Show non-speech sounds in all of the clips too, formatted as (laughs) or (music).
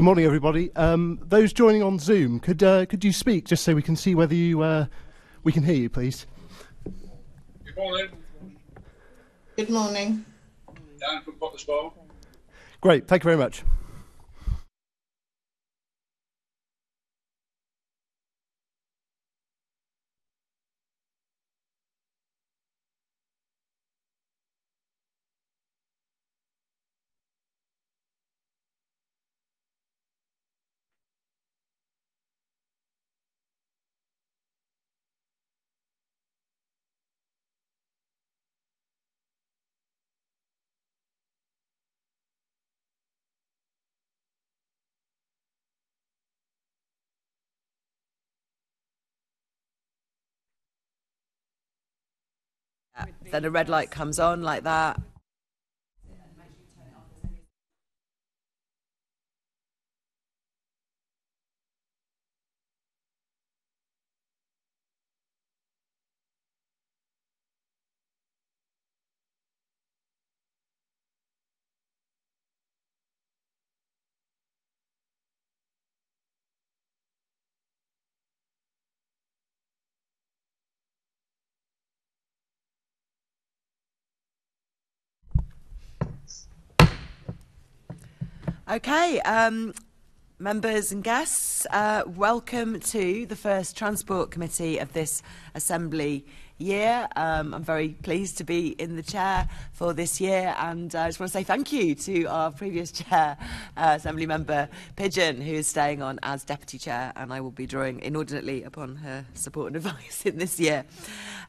Good morning, everybody. Um, those joining on Zoom, could uh, could you speak just so we can see whether you uh, we can hear you, please? Good morning. Good morning. Dan from Potters Bar. Great, thank you very much. Then a red light comes on like that. Okay, um, members and guests, uh, welcome to the first Transport Committee of this Assembly year. Um, I'm very pleased to be in the chair for this year, and I just want to say thank you to our previous (laughs) chair, uh, Assembly Member Pidgeon, who is staying on as Deputy Chair, and I will be drawing inordinately upon her support and (laughs) advice in this year.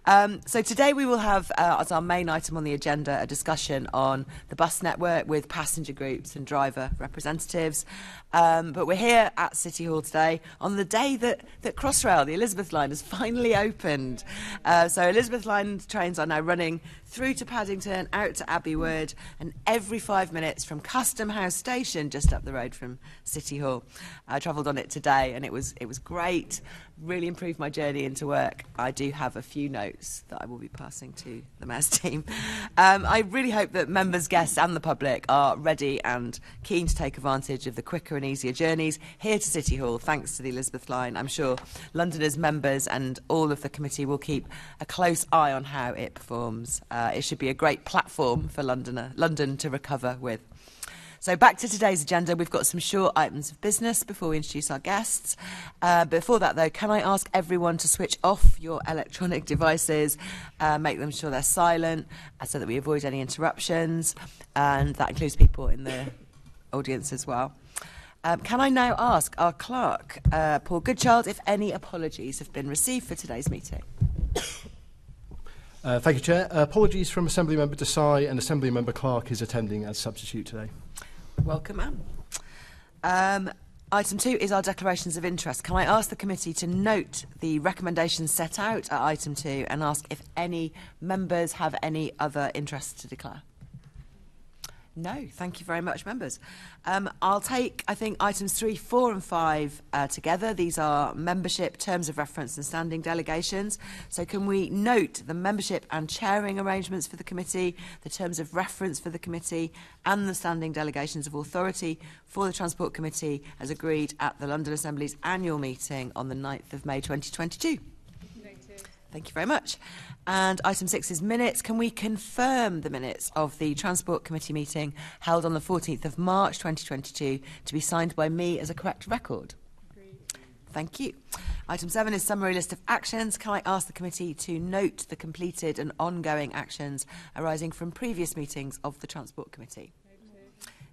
Um, so today we will have uh, as our main item on the agenda a discussion on the bus network with passenger groups and driver representatives. Um, but we're here at City Hall today on the day that, that Crossrail, the Elizabeth line, has finally opened. Uh, so Elizabeth line trains are now running through to Paddington, out to Abbey Wood, and every five minutes from Custom House Station, just up the road from City Hall. I travelled on it today, and it was it was great. Really improved my journey into work. I do have a few notes that I will be passing to the mayor's team. Um, I really hope that members, guests, and the public are ready and keen to take advantage of the quicker and easier journeys here to City Hall, thanks to the Elizabeth line. I'm sure Londoners, members, and all of the committee will keep a close eye on how it performs. Uh, it should be a great platform for Londoner, London to recover with. So back to today's agenda, we've got some short items of business before we introduce our guests. Uh, before that, though, can I ask everyone to switch off your electronic devices, uh, make them sure they're silent, uh, so that we avoid any interruptions, and that includes people in the audience as well. Um, can I now ask our clerk, uh, Paul Goodchild, if any apologies have been received for today's meeting? Uh, thank you, Chair. Uh, apologies from Assembly Member Desai and Assembly Member Clarke is attending as substitute today. Welcome, ma'am. Um, item two is our declarations of interest. Can I ask the committee to note the recommendations set out at item two and ask if any members have any other interests to declare? No, thank you very much, members. Um, I'll take, I think, items three, four, and five uh, together. These are membership, terms of reference, and standing delegations. So, can we note the membership and chairing arrangements for the committee, the terms of reference for the committee, and the standing delegations of authority for the Transport Committee as agreed at the London Assembly's annual meeting on the 9th of May 2022? Thank you very much. And item six is minutes. Can we confirm the minutes of the Transport Committee meeting held on the 14th of March 2022 to be signed by me as a correct record? Thank you. Item seven is summary list of actions. Can I ask the committee to note the completed and ongoing actions arising from previous meetings of the Transport Committee?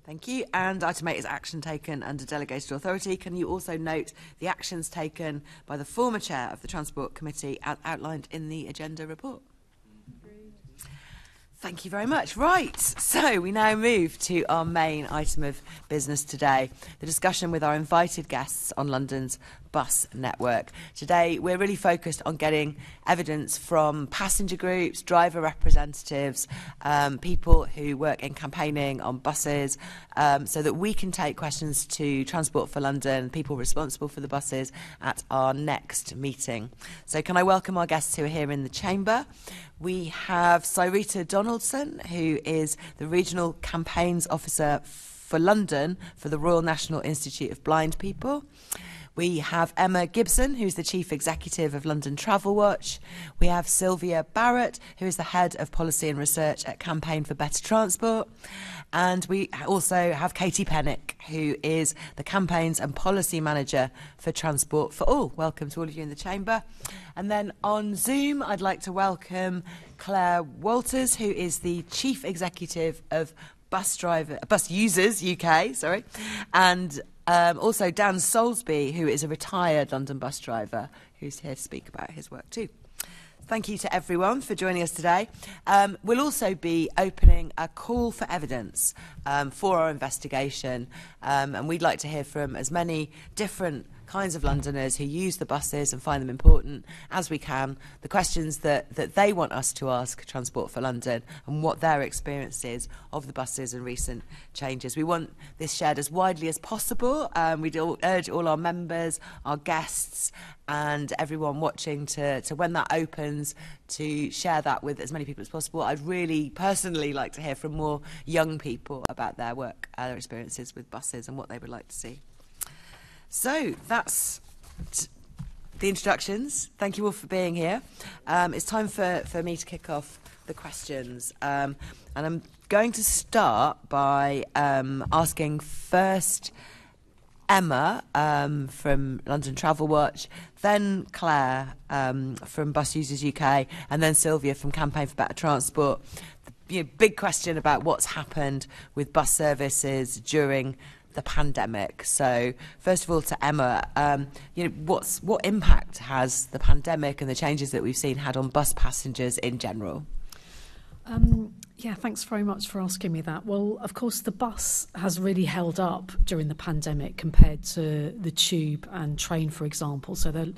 Thank you. And item eight is action taken under delegated authority. Can you also note the actions taken by the former chair of the Transport Committee as outlined in the agenda report? Thank you very much. Right, so we now move to our main item of business today the discussion with our invited guests on London's bus network. Today, we're really focused on getting evidence from passenger groups, driver representatives, um, people who work in campaigning on buses, um, so that we can take questions to Transport for London, people responsible for the buses, at our next meeting. So, can I welcome our guests who are here in the chamber? We have Cyreeta Donaldson, who is the Regional Campaigns Officer for London for the Royal National Institute of Blind People. We have Emma Gibson, who's the Chief Executive of London Travel Watch. We have Silviya Barrett, who is the Head of Policy and Research at Campaign for Better Transport. And we also have Katie Pennick, who is the Campaigns and Policy Manager for Transport for All. Welcome to all of you in the chamber. And then on Zoom, I'd like to welcome Claire Walters, who is the Chief Executive of Bus Driver Bus Users UK, sorry, and um, also Dan Soulsby, who is a retired London bus driver, who's here to speak about his work too. Thank you to everyone for joining us today. Um, we'll also be opening a call for evidence um, for our investigation, um, and we'd like to hear from as many different kinds of Londoners who use the buses and find them important as we can, the questions that, that they want us to ask Transport for London and what their experience is of the buses and recent changes. We want this shared as widely as possible. Um, we urge all our members, our guests, and everyone watching to, to when that opens to share that with as many people as possible. I'd really personally like to hear from more young people about their work, their experiences with buses and what they would like to see. So that's the introductions. Thank you all for being here. Um, it's time for, for me to kick off the questions. Um, and I'm going to start by um, asking first Emma um, from London Travel Watch, then Claire um, from Bus Users UK, and then Silviya from Campaign for Better Transport. The you know, big question about what's happened with bus services during the pandemic. So, first of all, to Emma, um, you know, what's what impact has the pandemic and the changes that we've seen had on bus passengers in general? Um, yeah, thanks very much for asking me that. Well, of course, the bus has really held up during the pandemic compared to the tube and train, for example. So there, there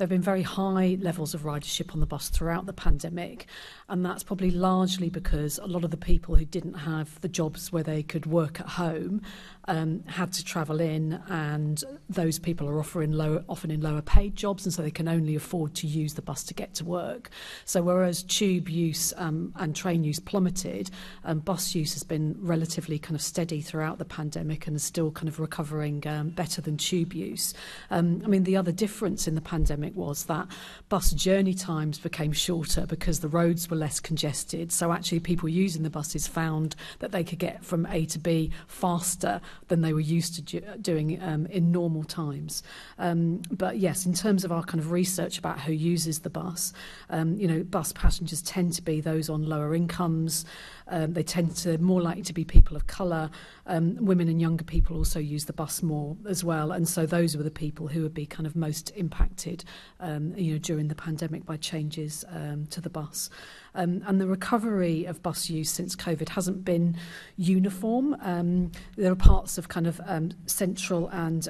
have been very high levels of ridership on the bus throughout the pandemic, and that's probably largely because a lot of the people who didn't have the jobs where they could work at home um, had to travel in, and those people are offering lower, often in lower paid jobs, and so they can only afford to use the bus to get to work. So whereas tube use um, and train use plummeted, um, bus use has been relatively kind of steady throughout the pandemic and is still kind of recovering um, better than tube use. Um, I mean, the other difference in the pandemic was that bus journey times became shorter because the roads were less congested. So actually, people using the buses found that they could get from A to B faster than they were used to do, doing um, in normal times. Um, but yes, in terms of our kind of research about who uses the bus, um, you know, bus passengers tend to be those on lower incomes. Um, they tend to more likely to be people of colour. Um, women and younger people also use the bus more as well, and so those were the people who would be kind of most impacted, um, you know, during the pandemic by changes um, to the bus. Um, and the recovery of bus use since COVID hasn't been uniform. Um, there are parts of kind of central and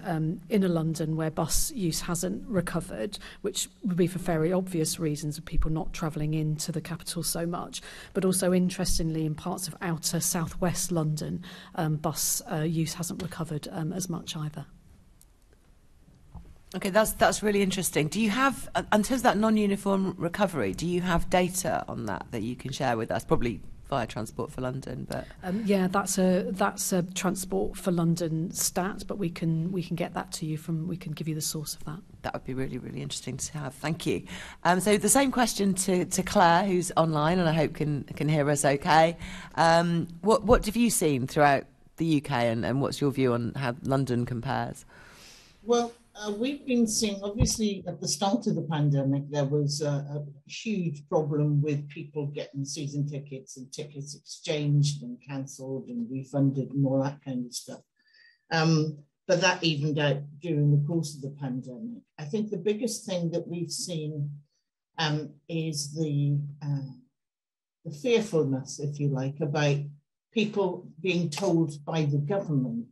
inner London where bus use hasn't recovered, which would be for very obvious reasons of people not travelling into the capital so much. But also, interestingly, in parts of outer southwest London, um, bus uh, use hasn't recovered um, as much either. Okay, that's that's really interesting. Do you have, uh, in terms of that non-uniform recovery, do you have data on that that you can share with us? Probably via Transport for London, but um, yeah, that's a that's a Transport for London stat, but we can we can get that to you from we can give you the source of that. That would be really really interesting to have. Thank you. Um, so the same question to, to Claire, who's online, and I hope can can hear us okay. Um, what what have you seen throughout the UK, and, and what's your view on how London compares? Well, uh, we've been seeing, obviously, at the start of the pandemic, there was a, a, huge problem with people getting season tickets and tickets exchanged and cancelled and refunded and all that kind of stuff. Um, but that evened out during the course of the pandemic. I think the biggest thing that we've seen um, is the, uh, the fearfulness, if you like, about people being told by the government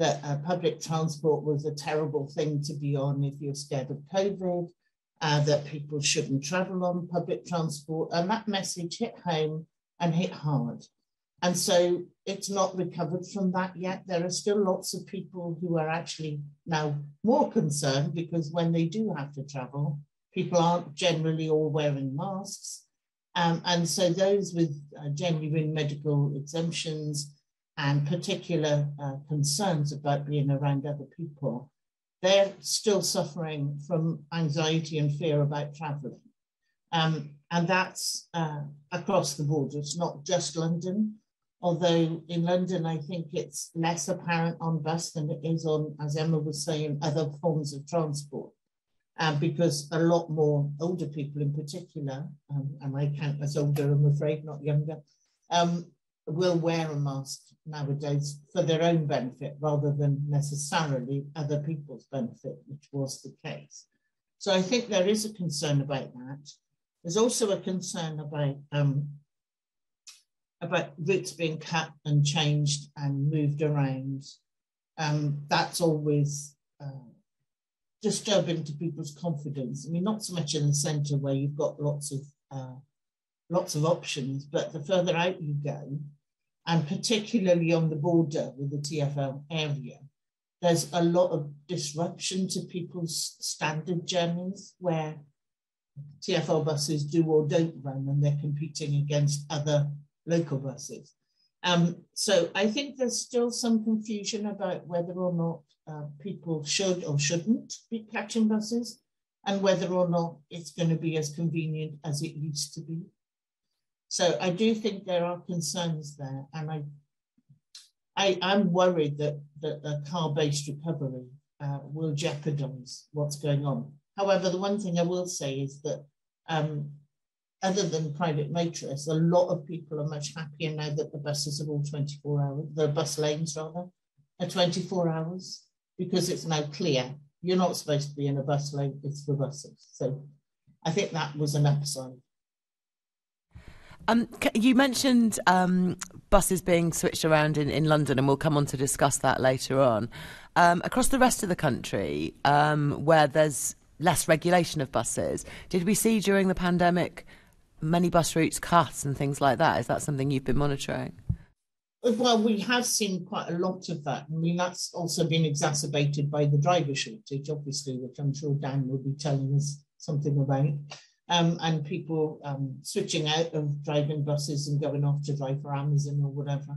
that uh, public transport was a terrible thing to be on if you're scared of COVID, uh, that people shouldn't travel on public transport. And that message hit home and hit hard. And so it's not recovered from that yet. There are still lots of people who are actually now more concerned because when they do have to travel, people aren't generally all wearing masks. Um, and so those with uh, genuine medical exemptions and particular uh, concerns about being around other people, they're still suffering from anxiety and fear about traveling. Um, and that's uh, across the board. It's not just London, although in London, I think it's less apparent on bus than it is on, as Emma was saying, other forms of transport. Uh, because a lot more older people in particular, um, and I count as older, I'm afraid, not younger, um, will wear a mask nowadays for their own benefit rather than necessarily other people's benefit, which was the case. So I think there is a concern about that. There's also a concern about um, about routes being cut and changed and moved around. Um, that's always uh, disturbing to people's confidence. I mean, not so much in the centre where you've got lots of uh, lots of options, but the further out you go, and particularly on the border with the TFL area, there's a lot of disruption to people's standard journeys where TFL buses do or don't run and they're competing against other local buses. Um, so I think there's still some confusion about whether or not uh, people should or shouldn't be catching buses and whether or not it's going to be as convenient as it used to be. So I do think there are concerns there, and I, I am worried that that a car-based recovery uh, will jeopardise what's going on. However, the one thing I will say is that um, other than private motorists, a lot of people are much happier now that the buses are all 24 hours, the bus lanes rather, are 24 hours because it's now clear you're not supposed to be in a bus lane, it's for buses. So I think that was an upside. Um, you mentioned um, buses being switched around in, in London, and we'll come on to discuss that later on. Um, across the rest of the country, um, where there's less regulation of buses, did we see during the pandemic many bus routes cut and things like that? Is that something you've been monitoring? Well, we have seen quite a lot of that. I mean, that's also been exacerbated by the driver shortage, obviously, which I'm sure Dan will be telling us something about um, and people um, switching out of driving buses and going off to drive for Amazon or whatever.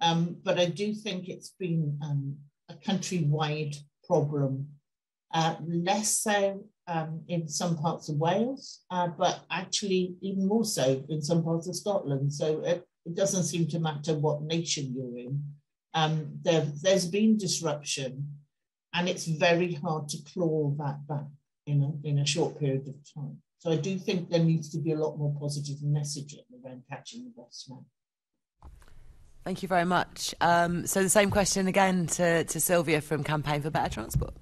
Um, but I do think it's been um, a countrywide problem, uh, less so um, in some parts of Wales, uh, but actually even more so in some parts of Scotland. So it, it doesn't seem to matter what nation you're in. Um, there, there's been disruption, and it's very hard to claw that back in a, in a short period of time. So I do think there needs to be a lot more positive messaging around catching the bus now. Thank you very much. Um, so the same question again to, to Silviya from Campaign for Better Transport.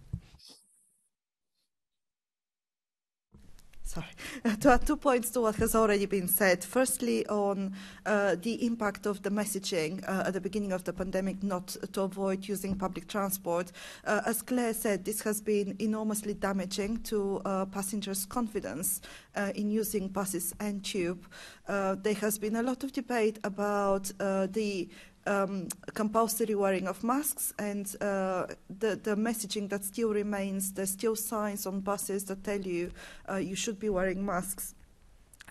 Sorry, (laughs) to add two points to what has already been said. Firstly, on uh, the impact of the messaging uh, at the beginning of the pandemic not to avoid using public transport. Uh, as Claire said, this has been enormously damaging to uh, passengers' confidence uh, in using buses and tube. Uh, there has been a lot of debate about the um, compulsory wearing of masks and uh, the, the messaging that still remains, there's still signs on buses that tell you uh, you should be wearing masks.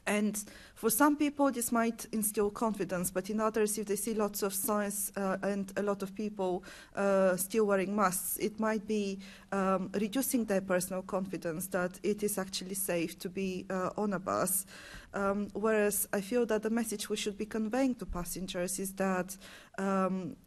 And for some people, this might instill confidence, but in others, if they see lots of signs uh, and a lot of people uh, still wearing masks, it might be um, reducing their personal confidence that it is actually safe to be uh, on a bus. Um, whereas I feel that the message we should be conveying to passengers is that um,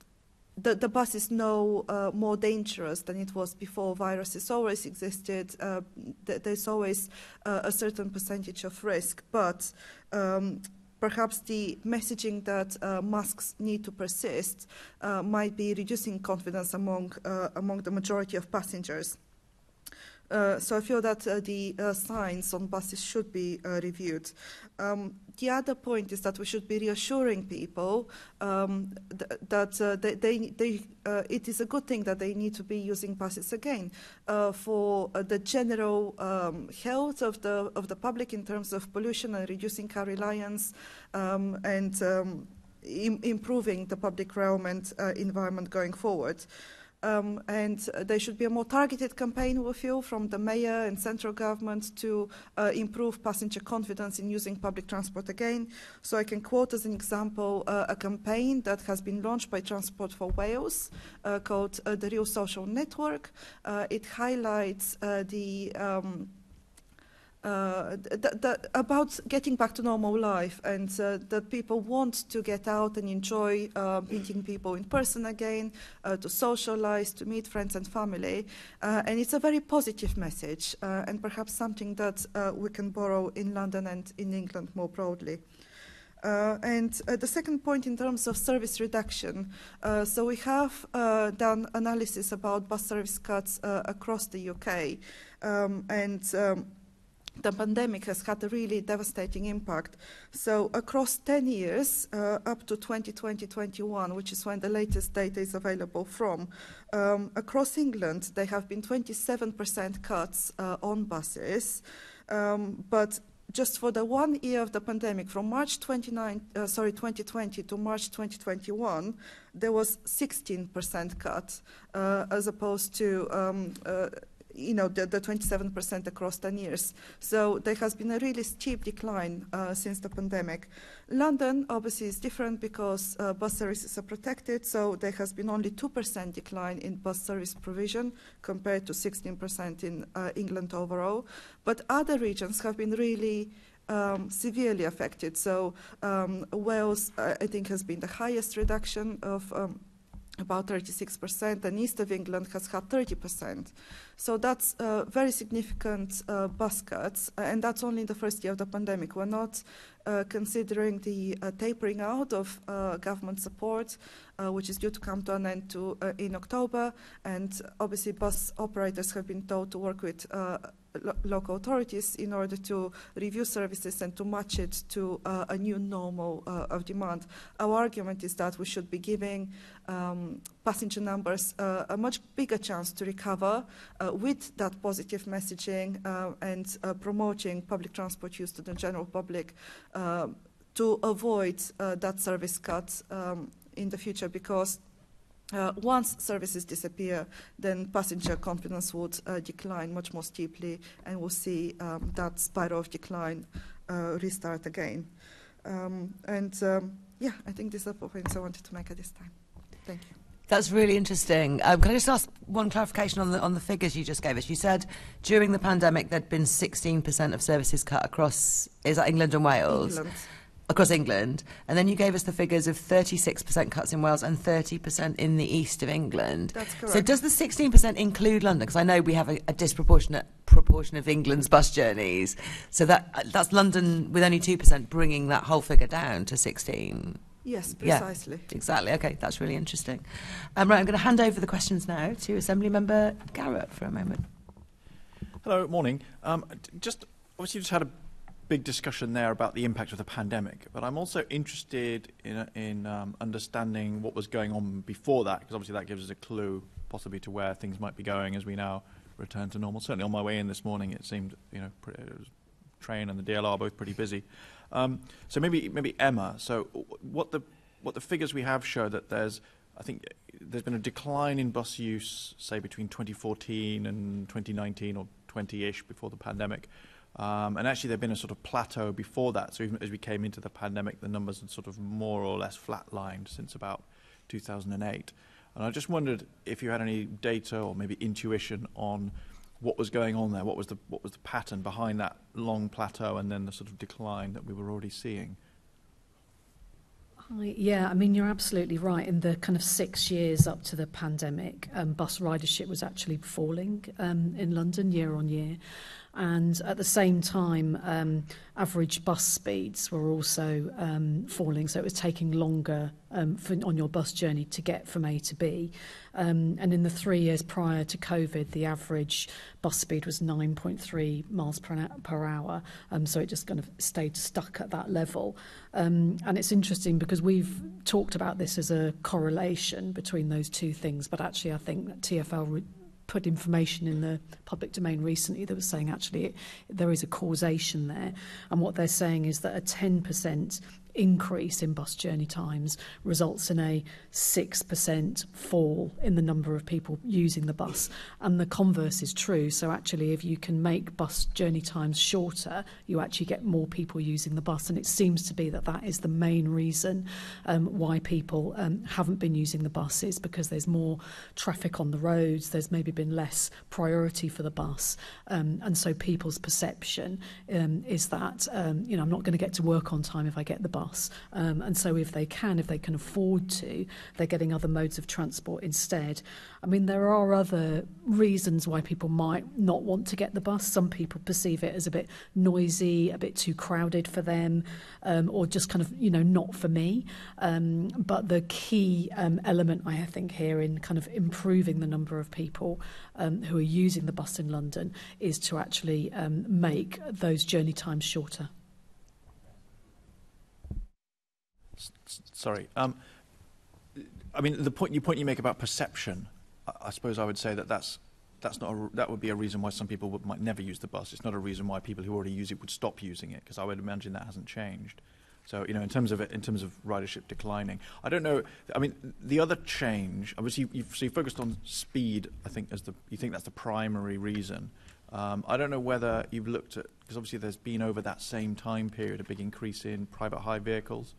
the, the, bus is no uh, more dangerous than it was before. Viruses always existed. Uh, th there's always uh, a certain percentage of risk, but um, perhaps the messaging that uh, masks need to persist uh, might be reducing confidence among uh, among the majority of passengers. So I feel that the signs on buses should be reviewed. Um, the other point is that we should be reassuring people um, th that uh, they, they, they it is a good thing that they need to be using buses again for the general um, health of the of the public in terms of pollution and reducing car reliance um, and um, Im improving the public realm and environment going forward. Um, and there should be a more targeted campaign, we feel, from the mayor and central government to uh, improve passenger confidence in using public transport again. So I can quote as an example uh, a campaign that has been launched by Transport for Wales uh, called uh, the Real Social Network. Uh, it highlights uh, the um, uh, th- th- about getting back to normal life and uh, that people want to get out and enjoy uh, meeting people in person again, uh, to socialize, to meet friends and family. Uh, and it's a very positive message uh, and perhaps something that we can borrow in London and in England more broadly. Uh, and uh, the second point in terms of service reduction, uh, so we have done analysis about bus service cuts across the UK, um, and um, the pandemic has had a really devastating impact. So across 10 years, uh, up to 2020-21, which is when the latest data is available from, um, across England, there have been 27% cuts uh, on buses, um, but just for the one year of the pandemic, from March 29, uh, sorry, 2020 to March 2021, there was 16% cut, uh, as opposed to um, uh, you know, the, the 27% across 10 years. So there has been a really steep decline uh, since the pandemic. London obviously is different because uh, bus services are protected, so there has been only 2% decline in bus service provision compared to 16% in uh, England overall. But other regions have been really um, severely affected. So um, Wales, uh, I think, has been the highest reduction of um, about 36%, and east of England has had 30%. So that's uh, very significant uh, bus cuts, uh, and that's only in the first year of the pandemic. We're not uh, considering the uh, tapering out of uh, government support, uh, which is due to come to an end to, uh, in October, and obviously bus operators have been told to work with uh, lo local authorities in order to review services and to match it to uh, a new normal uh, of demand. Our argument is that we should be giving um, passenger numbers uh, a much bigger chance to recover with that positive messaging and promoting public transport use to the general public to avoid uh, that service cut um, in the future because uh, once services disappear, then passenger confidence would uh, decline much more steeply, and we'll see um, that spiral of decline uh, restart again. Um, and um, yeah, I think these are the points I wanted to make at this time. Thank you. That's really interesting. Um, can I just ask one clarification on the on the figures you just gave us? You said during the pandemic there'd been 16% of services cut across is that England and Wales England. Across England, and then you gave us the figures of 36% cuts in Wales and 30% in the east of England. That's correct. So does the 16% include London? Because I know we have a, a disproportionate proportion of England's bus journeys. So that that's London with only 2% bringing that whole figure down to 16. Yes, Yeah. precisely. Exactly. Okay, that's really interesting. Um, right, I'm going to hand over the questions now to Assembly Member Garratt for a moment. Hello, morning. Um, just obviously, you just had a big discussion there about the impact of the pandemic, but I'm also interested in in um, understanding what was going on before that, because obviously that gives us a clue, possibly, to where things might be going as we now return to normal. Certainly, on my way in this morning, it seemed you know pretty, train and the DLR both pretty busy. Um, so maybe maybe Emma. So what the what the figures we have show that there's I think there's been a decline in bus use, say between 2014 and 2019 or 20-ish before the pandemic. Um, and actually, there'd been a sort of plateau before that. So even as we came into the pandemic, the numbers had sort of more or less flatlined since about 2008. And I just wondered if you had any data or maybe intuition on what was going on there. What was the what was the pattern behind that long plateau and then the sort of decline that we were already seeing? Yeah, I mean, you're absolutely right. In the kind of six years up to the pandemic, um, bus ridership was actually falling um, in London year on year. And at the same time, um, average bus speeds were also um, falling. So it was taking longer um, for, on your bus journey to get from A to B. Um, and in the three years prior to COVID, the average bus speed was 9.3 miles per, per hour. Um, so it just kind of stayed stuck at that level. Um, and it's interesting because we've talked about this as a correlation between those two things, but actually I think that TfL re- put information in the public domain recently that was saying actually it, there is a causation there. And what they're saying is that a 10% increase in bus journey times results in a 6% fall in the number of people using the bus. And the converse is true. So, actually, if you can make bus journey times shorter, you actually get more people using the bus. And it seems to be that that is the main reason um, why people um, haven't been using the buses because there's more traffic on the roads, there's maybe been less priority for the bus. Um, and so, people's perception um, is that, um, you know, I'm not going to get to work on time if I get the bus. Um, and so, if they can, if they can afford to, they're getting other modes of transport instead. I mean, there are other reasons why people might not want to get the bus. Some people perceive it as a bit noisy, a bit too crowded for them, um, or just kind of, you know, not for me. Um, but the key um, element, I think, here in kind of improving the number of people um, who are using the bus in London is to actually um, make those journey times shorter. Sorry. Um, I mean, the point you point you make about perception, I, I suppose I would say that that's that's not a, that would be a reason why some people would, might never use the bus. It's not a reason why people who already use it would stop using it because I would imagine that hasn't changed. So you know, in terms of it, in terms of ridership declining, I don't know. I mean, the other change, obviously, you've, so you focused on speed. I think as the you think that's the primary reason. Um, I don't know whether you've looked at because obviously there's been over that same time period a big increase in private hire vehicles,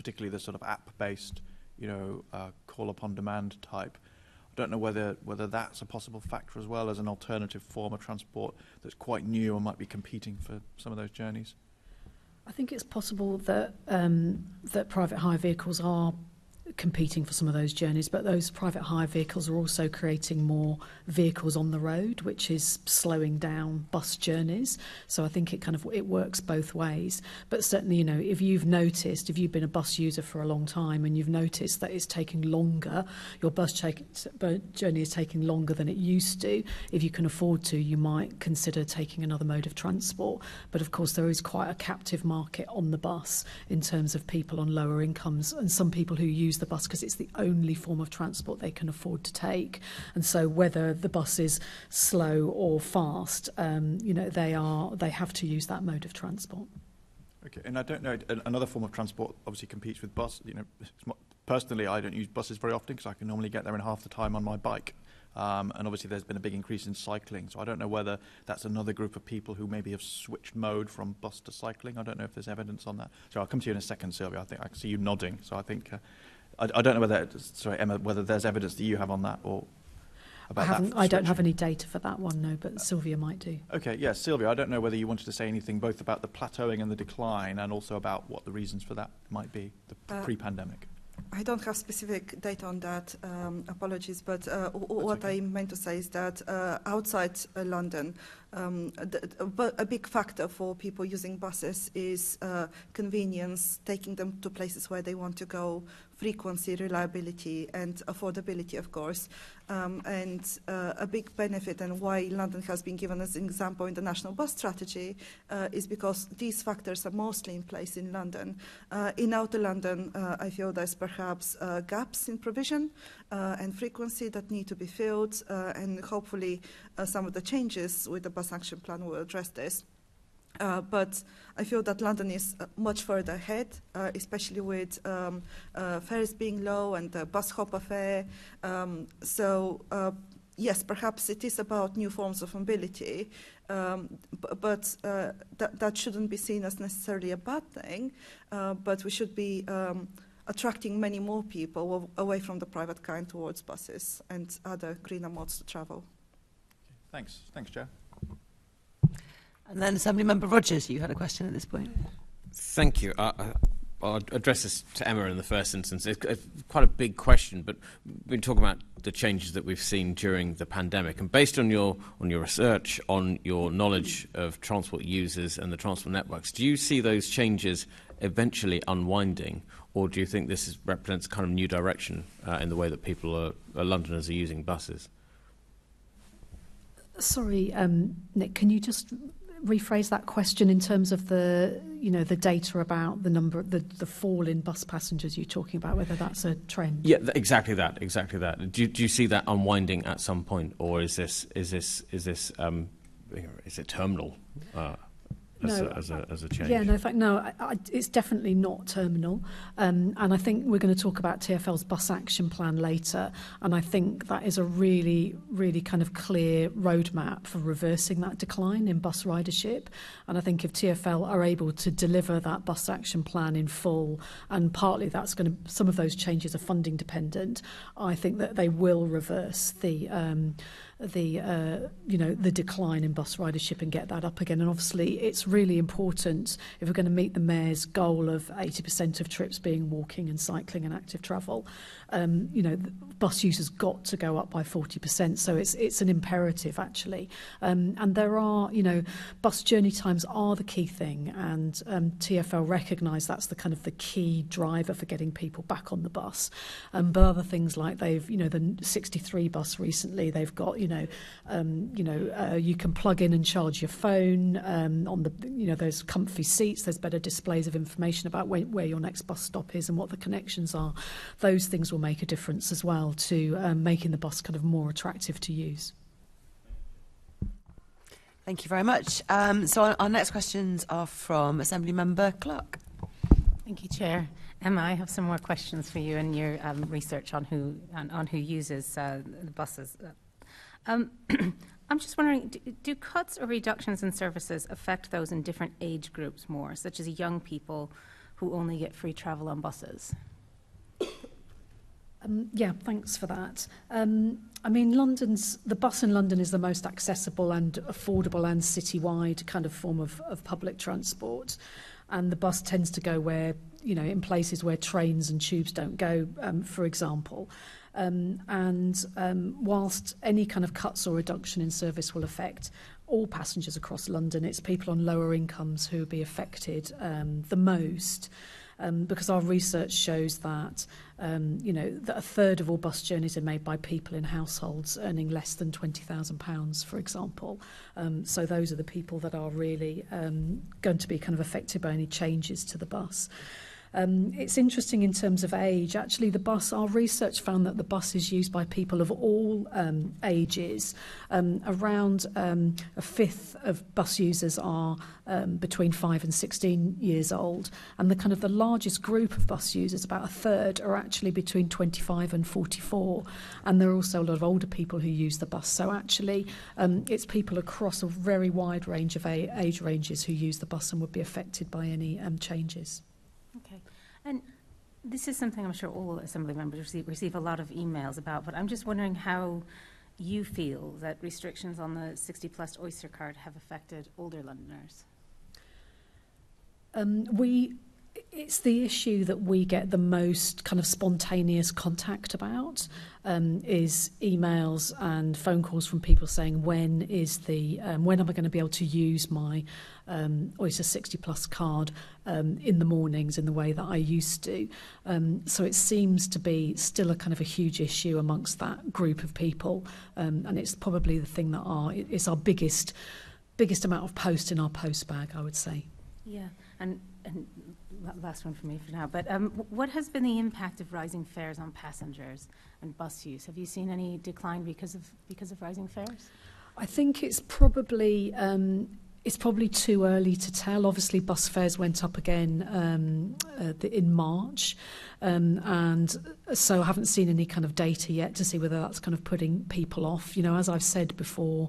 particularly the sort of app-based, you know, uh, call upon demand type. I don't know whether whether that's a possible factor as well as an alternative form of transport that's quite new and might be competing for some of those journeys. I think it's possible that um, that private hire vehicles are competing for some of those journeys, but those private hire vehicles are also creating more vehicles on the road, which is slowing down bus journeys. So I think it kind of it works both ways. But certainly, you know, if you've noticed, if you've been a bus user for a long time and you've noticed that it's taking longer, your bus journey is taking longer than it used to. If you can afford to, you might consider taking another mode of transport. But of course, there is quite a captive market on the bus in terms of people on lower incomes and some people who use the bus because it's the only form of transport they can afford to take. And so whether the bus is slow or fast, um, you know, they are they have to use that mode of transport. Okay, and I don't know another form of transport obviously competes with bus. You know, personally, I don't use buses very often because I can normally get there in half the time on my bike. Um, and obviously, there's been a big increase in cycling. So I don't know whether that's another group of people who maybe have switched mode from bus to cycling. I don't know if there's evidence on that. So I'll come to you in a second, Silviya. I think I see you nodding. So I think uh, I, I don't know whether, sorry, Emma, whether there's evidence that you have on that or about I, that. I don't have any data for that one, no, but uh, Silviya might do. Okay, yes, yeah, Silviya, I don't know whether you wanted to say anything both about the plateauing and the decline and also about what the reasons for that might be, the uh, pre-pandemic. I don't have specific data on that, um, apologies, but uh, what okay. I meant to say is that uh, outside uh, London, um, the, a big factor for people using buses is uh, convenience, taking them to places where they want to go, frequency, reliability, and affordability, of course. Um, and uh, a big benefit and why London has been given as an example in the national bus strategy uh, is because these factors are mostly in place in London. Uh, in outer London, uh, I feel there's perhaps uh, gaps in provision uh, and frequency that need to be filled, and hopefully some of the changes with the bus action plan will address this. Uh, but I feel that London is uh, much further ahead, uh, especially with um, uh, fares being low and the bus hopper fare. Um, so uh, yes, perhaps it is about new forms of mobility, um, but that, that shouldn't be seen as necessarily a bad thing. but we should be um, attracting many more people away from the private and towards buses and other greener modes to travel. Thanks. Thanks, Joe. And then Assembly Member Rogers, you had a question at this point. Thank you. Uh, I'll address this to Emma in the first instance. It's quite a big question, but we've been talking about the changes that we've seen during the pandemic. And based on your, on your research, on your knowledge of transport users and the transport networks, do you see those changes eventually unwinding, or do you think this is, represents kind of new direction uh, in the way that people are, are Londoners are using buses? Sorry, um, Nick, can you just rephrase that question in terms of the you know the data about the number the the fall in bus passengers you're talking about whether that's a trend? Yeah exactly that exactly that. Do, do you see that unwinding at some point or is this is this is this um is it terminal? Uh, as, No, a, as, a, as a change. Yeah, no, fact, no, I, I, it's definitely not terminal. Um, and I think we're going to talk about TFL's bus action plan later. And I think that is a really, really kind of clear roadmap for reversing that decline in bus ridership. And I think if TFL are able to deliver that bus action plan in full, and partly that's going to, some of those changes are funding dependent, I think that they will reverse the. Um, the uh, you know the decline in bus ridership and get that up again. And obviously, it's really important if we're going to meet the mayor's goal of 80% of trips being walking and cycling and active travel. Um, you know, bus users got to go up by 40%. So it's it's an imperative actually. Um, and there are you know bus journey times are the key thing, and um, TFL recognise that's the kind of the key driver for getting people back on the bus. Um, but other things like they've you know the 63 bus recently they've got you know, um, you know, uh, you can plug in and charge your phone um, on the, you know, there's comfy seats. There's better displays of information about where, where your next bus stop is and what the connections are. Those things will make a difference as well to um, making the bus kind of more attractive to use. Thank you very much. Um, so our, our next questions are from Assembly Member Clarke. Thank you, Chair. Emma, I have some more questions for you and your um, research on who on, on who uses uh, the buses. Um, (clears throat) I'm just wondering, do, do cuts or reductions in services affect those in different age groups more, such as young people who only get free travel on buses? (coughs) Um, yeah, thanks for that. Um, I mean, London's the bus in London is the most accessible and affordable and citywide kind of form of, of public transport, and the bus tends to go where you know in places where trains and tubes don't go, um, for example. Um, and um, whilst any kind of cuts or reduction in service will affect all passengers across London, it's people on lower incomes who will be affected um, the most. Um, because our research shows that um, you know that a third of all bus journeys are made by people in households earning less than twenty thousand pounds, for example. Um, so those are the people that are really um, going to be kind of affected by any changes to the bus. Um, it's interesting in terms of age. Actually, the bus, our research found that the bus is used by people of all um, ages. Um, around um, a fifth of bus users are um, between 5 and 16 years old. And the kind of the largest group of bus users, about a third, are actually between 25 and 44. And there are also a lot of older people who use the bus. So actually, um, it's people across a very wide range of age ranges who use the bus and would be affected by any changes. Okay. And this is something I'm sure all Assembly members receive, receive a lot of emails about, but I'm just wondering how you feel that restrictions on the 60 plus Oyster card have affected older Londoners. Um, we it's the issue that we get the most kind of spontaneous contact about um, is emails and phone calls from people saying when is the um, when am I going to be able to use my um, Oyster 60 plus card um, in the mornings in the way that I used to. Um, so it seems to be still a kind of a huge issue amongst that group of people, um, and it's probably the thing that are it's our biggest biggest amount of post in our post bag, I would say. Yeah, and and last one for me for now. But um, what has been the impact of rising fares on passengers and bus use? Have you seen any decline because of because of rising fares? I think it's probably um, it's probably too early to tell. Obviously, bus fares went up again um, uh, the, in March, um, and so I haven't seen any kind of data yet to see whether that's kind of putting people off. You know, as I've said before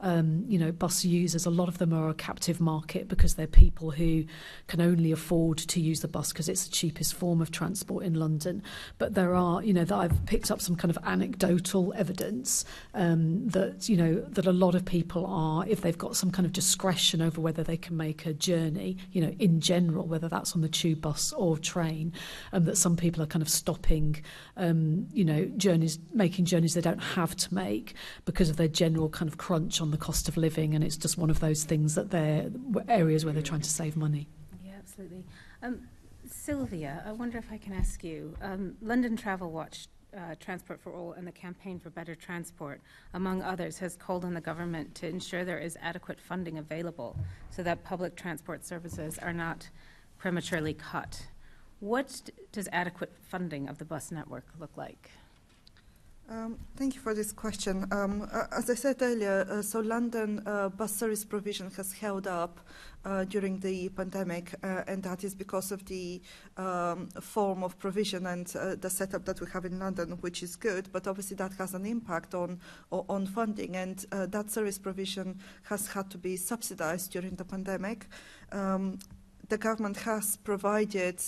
um, you know, bus users, a lot of them are a captive market because they're people who can only afford to use the bus because it's the cheapest form of transport in London. But there are, you know, that I've picked up some kind of anecdotal evidence um, that, you know, that a lot of people are, if they've got some kind of discretion over whether they can make a journey, you know, in general, whether that's on the tube bus or train, um, that some people are kind of stopping, um, you know, journeys, making journeys they don't have to make because of their general kind of crunch on the cost of living, and it's just one of those things that they're areas where they're trying to save money. Yeah, absolutely. Um, Silviya, I wonder if I can ask you. Um, London Travel Watch, uh, Transport for All, and the Campaign for Better Transport, among others, has called on the government to ensure there is adequate funding available so that public transport services are not prematurely cut. What does adequate funding of the bus network look like? Um, thank you for this question. Um, uh, as I said earlier, uh, so London uh, bus service provision has held up uh, during the pandemic, uh, and that is because of the um, form of provision and uh, the setup that we have in London, which is good. But obviously, that has an impact on on funding, and that service provision has had to be subsidised during the pandemic. Um, the government has provided.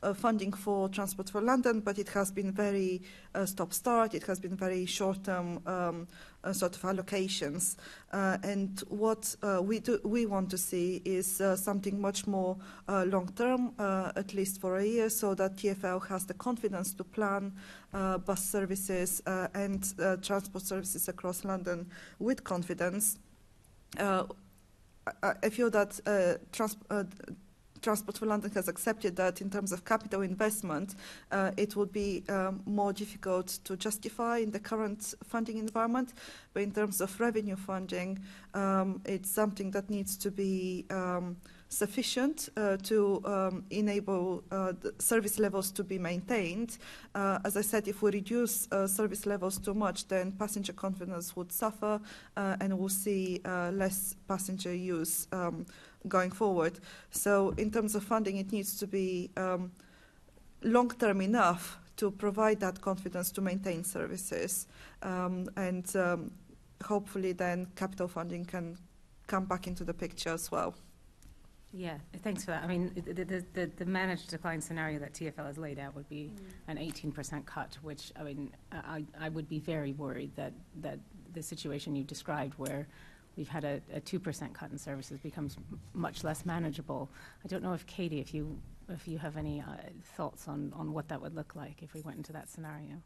Uh, funding for Transport for London, but it has been very uh, stop-start. It has been very short-term um, uh, sort of allocations. Uh, and what uh, we do, we want to see is uh, something much more long-term, at least for a year, so that TFL has the confidence to plan bus services and transport services across London with confidence. I, I feel that Transport for London has accepted that in terms of capital investment, uh, it would be um, more difficult to justify in the current funding environment. But in terms of revenue funding, um, it's something that needs to be um, sufficient uh, to um, enable uh, service levels to be maintained. Uh, as I said, if we reduce uh, service levels too much, then passenger confidence would suffer uh, and we'll see less passenger use um, going forward. So in terms of funding, it needs to be um, long-term enough to provide that confidence to maintain services. Um, and um, hopefully then capital funding can come back into the picture as well. Yeah, thanks for that. I mean, the, the, the, the managed decline scenario that TFL has laid out would be an 18% cut, which, I mean, I, I would be very worried that, that the situation you described where we've had a, a 2% cut in services becomes much less manageable. I don't know if, Katie, if you, if you have any uh, thoughts on, on what that would look like if we went into that scenario.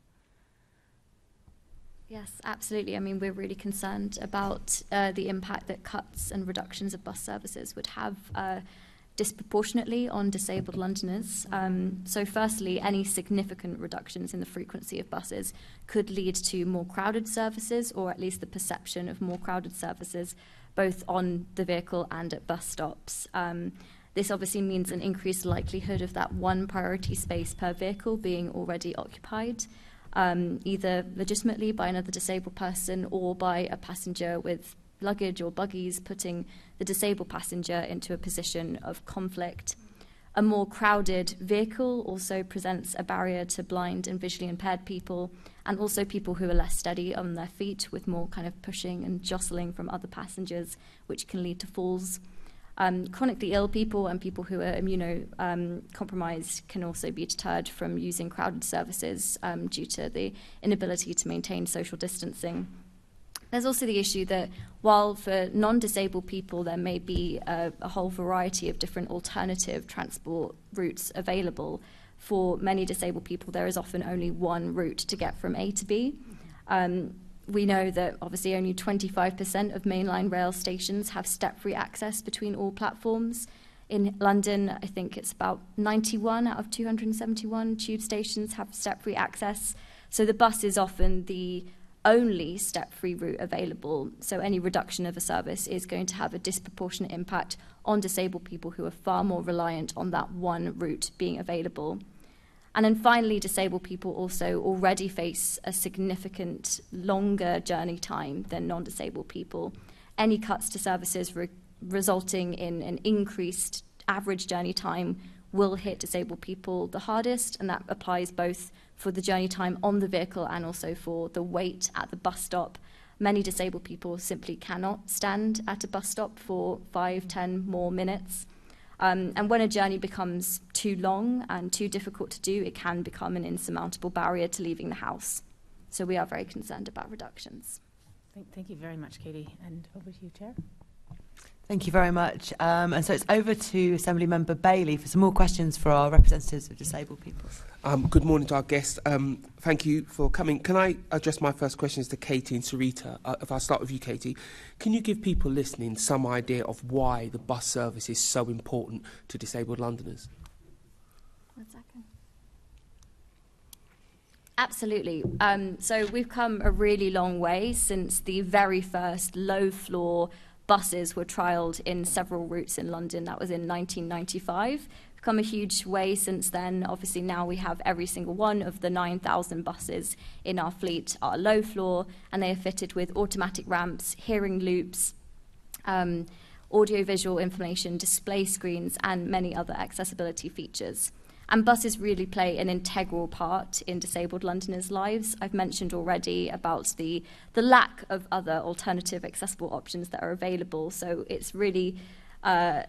Yes, absolutely. I mean, we're really concerned about uh, the impact that cuts and reductions of bus services would have uh, disproportionately on disabled Londoners. Um, so, firstly, any significant reductions in the frequency of buses could lead to more crowded services, or at least the perception of more crowded services, both on the vehicle and at bus stops. Um, this obviously means an increased likelihood of that one priority space per vehicle being already occupied um, either legitimately by another disabled person or by a passenger with luggage or buggies, putting the disabled passenger into a position of conflict. A more crowded vehicle also presents a barrier to blind and visually impaired people, and also people who are less steady on their feet, with more kind of pushing and jostling from other passengers, which can lead to falls. Um, chronically ill people and people who are immunocompromised um, can also be deterred from using crowded services um, due to the inability to maintain social distancing. There's also the issue that while for non disabled people there may be a, a whole variety of different alternative transport routes available, for many disabled people there is often only one route to get from A to B. Um, we know that obviously only 25% of mainline rail stations have step free access between all platforms. In London, I think it's about 91 out of 271 tube stations have step free access. So the bus is often the only step free route available. So any reduction of a service is going to have a disproportionate impact on disabled people who are far more reliant on that one route being available. And then finally, disabled people also already face a significant longer journey time than non disabled people. Any cuts to services re- resulting in an increased average journey time will hit disabled people the hardest, and that applies both for the journey time on the vehicle and also for the wait at the bus stop. Many disabled people simply cannot stand at a bus stop for five, ten more minutes. Um, and when a journey becomes too long and too difficult to do, it can become an insurmountable barrier to leaving the house. So we are very concerned about reductions. Thank, thank you very much, Katie. And over to you, Chair. Thank you very much. Um, and so it's over to Assembly Member Bailey for some more questions for our representatives of disabled people. Um, good morning to our guests. Um, thank you for coming. Can I address my first questions to Katie and Cyreeta? Uh, if I start with you, Katie, can you give people listening some idea of why the bus service is so important to disabled Londoners? One second. Absolutely. Um, so we've come a really long way since the very first low floor buses were trialled in several routes in London. That was in 1995. Come a huge way since then. Obviously, now we have every single one of the 9,000 buses in our fleet are low floor, and they are fitted with automatic ramps, hearing loops, um, audio-visual information, display screens, and many other accessibility features. And buses really play an integral part in disabled Londoners' lives. I've mentioned already about the, the lack of other alternative accessible options that are available. So it's really uh,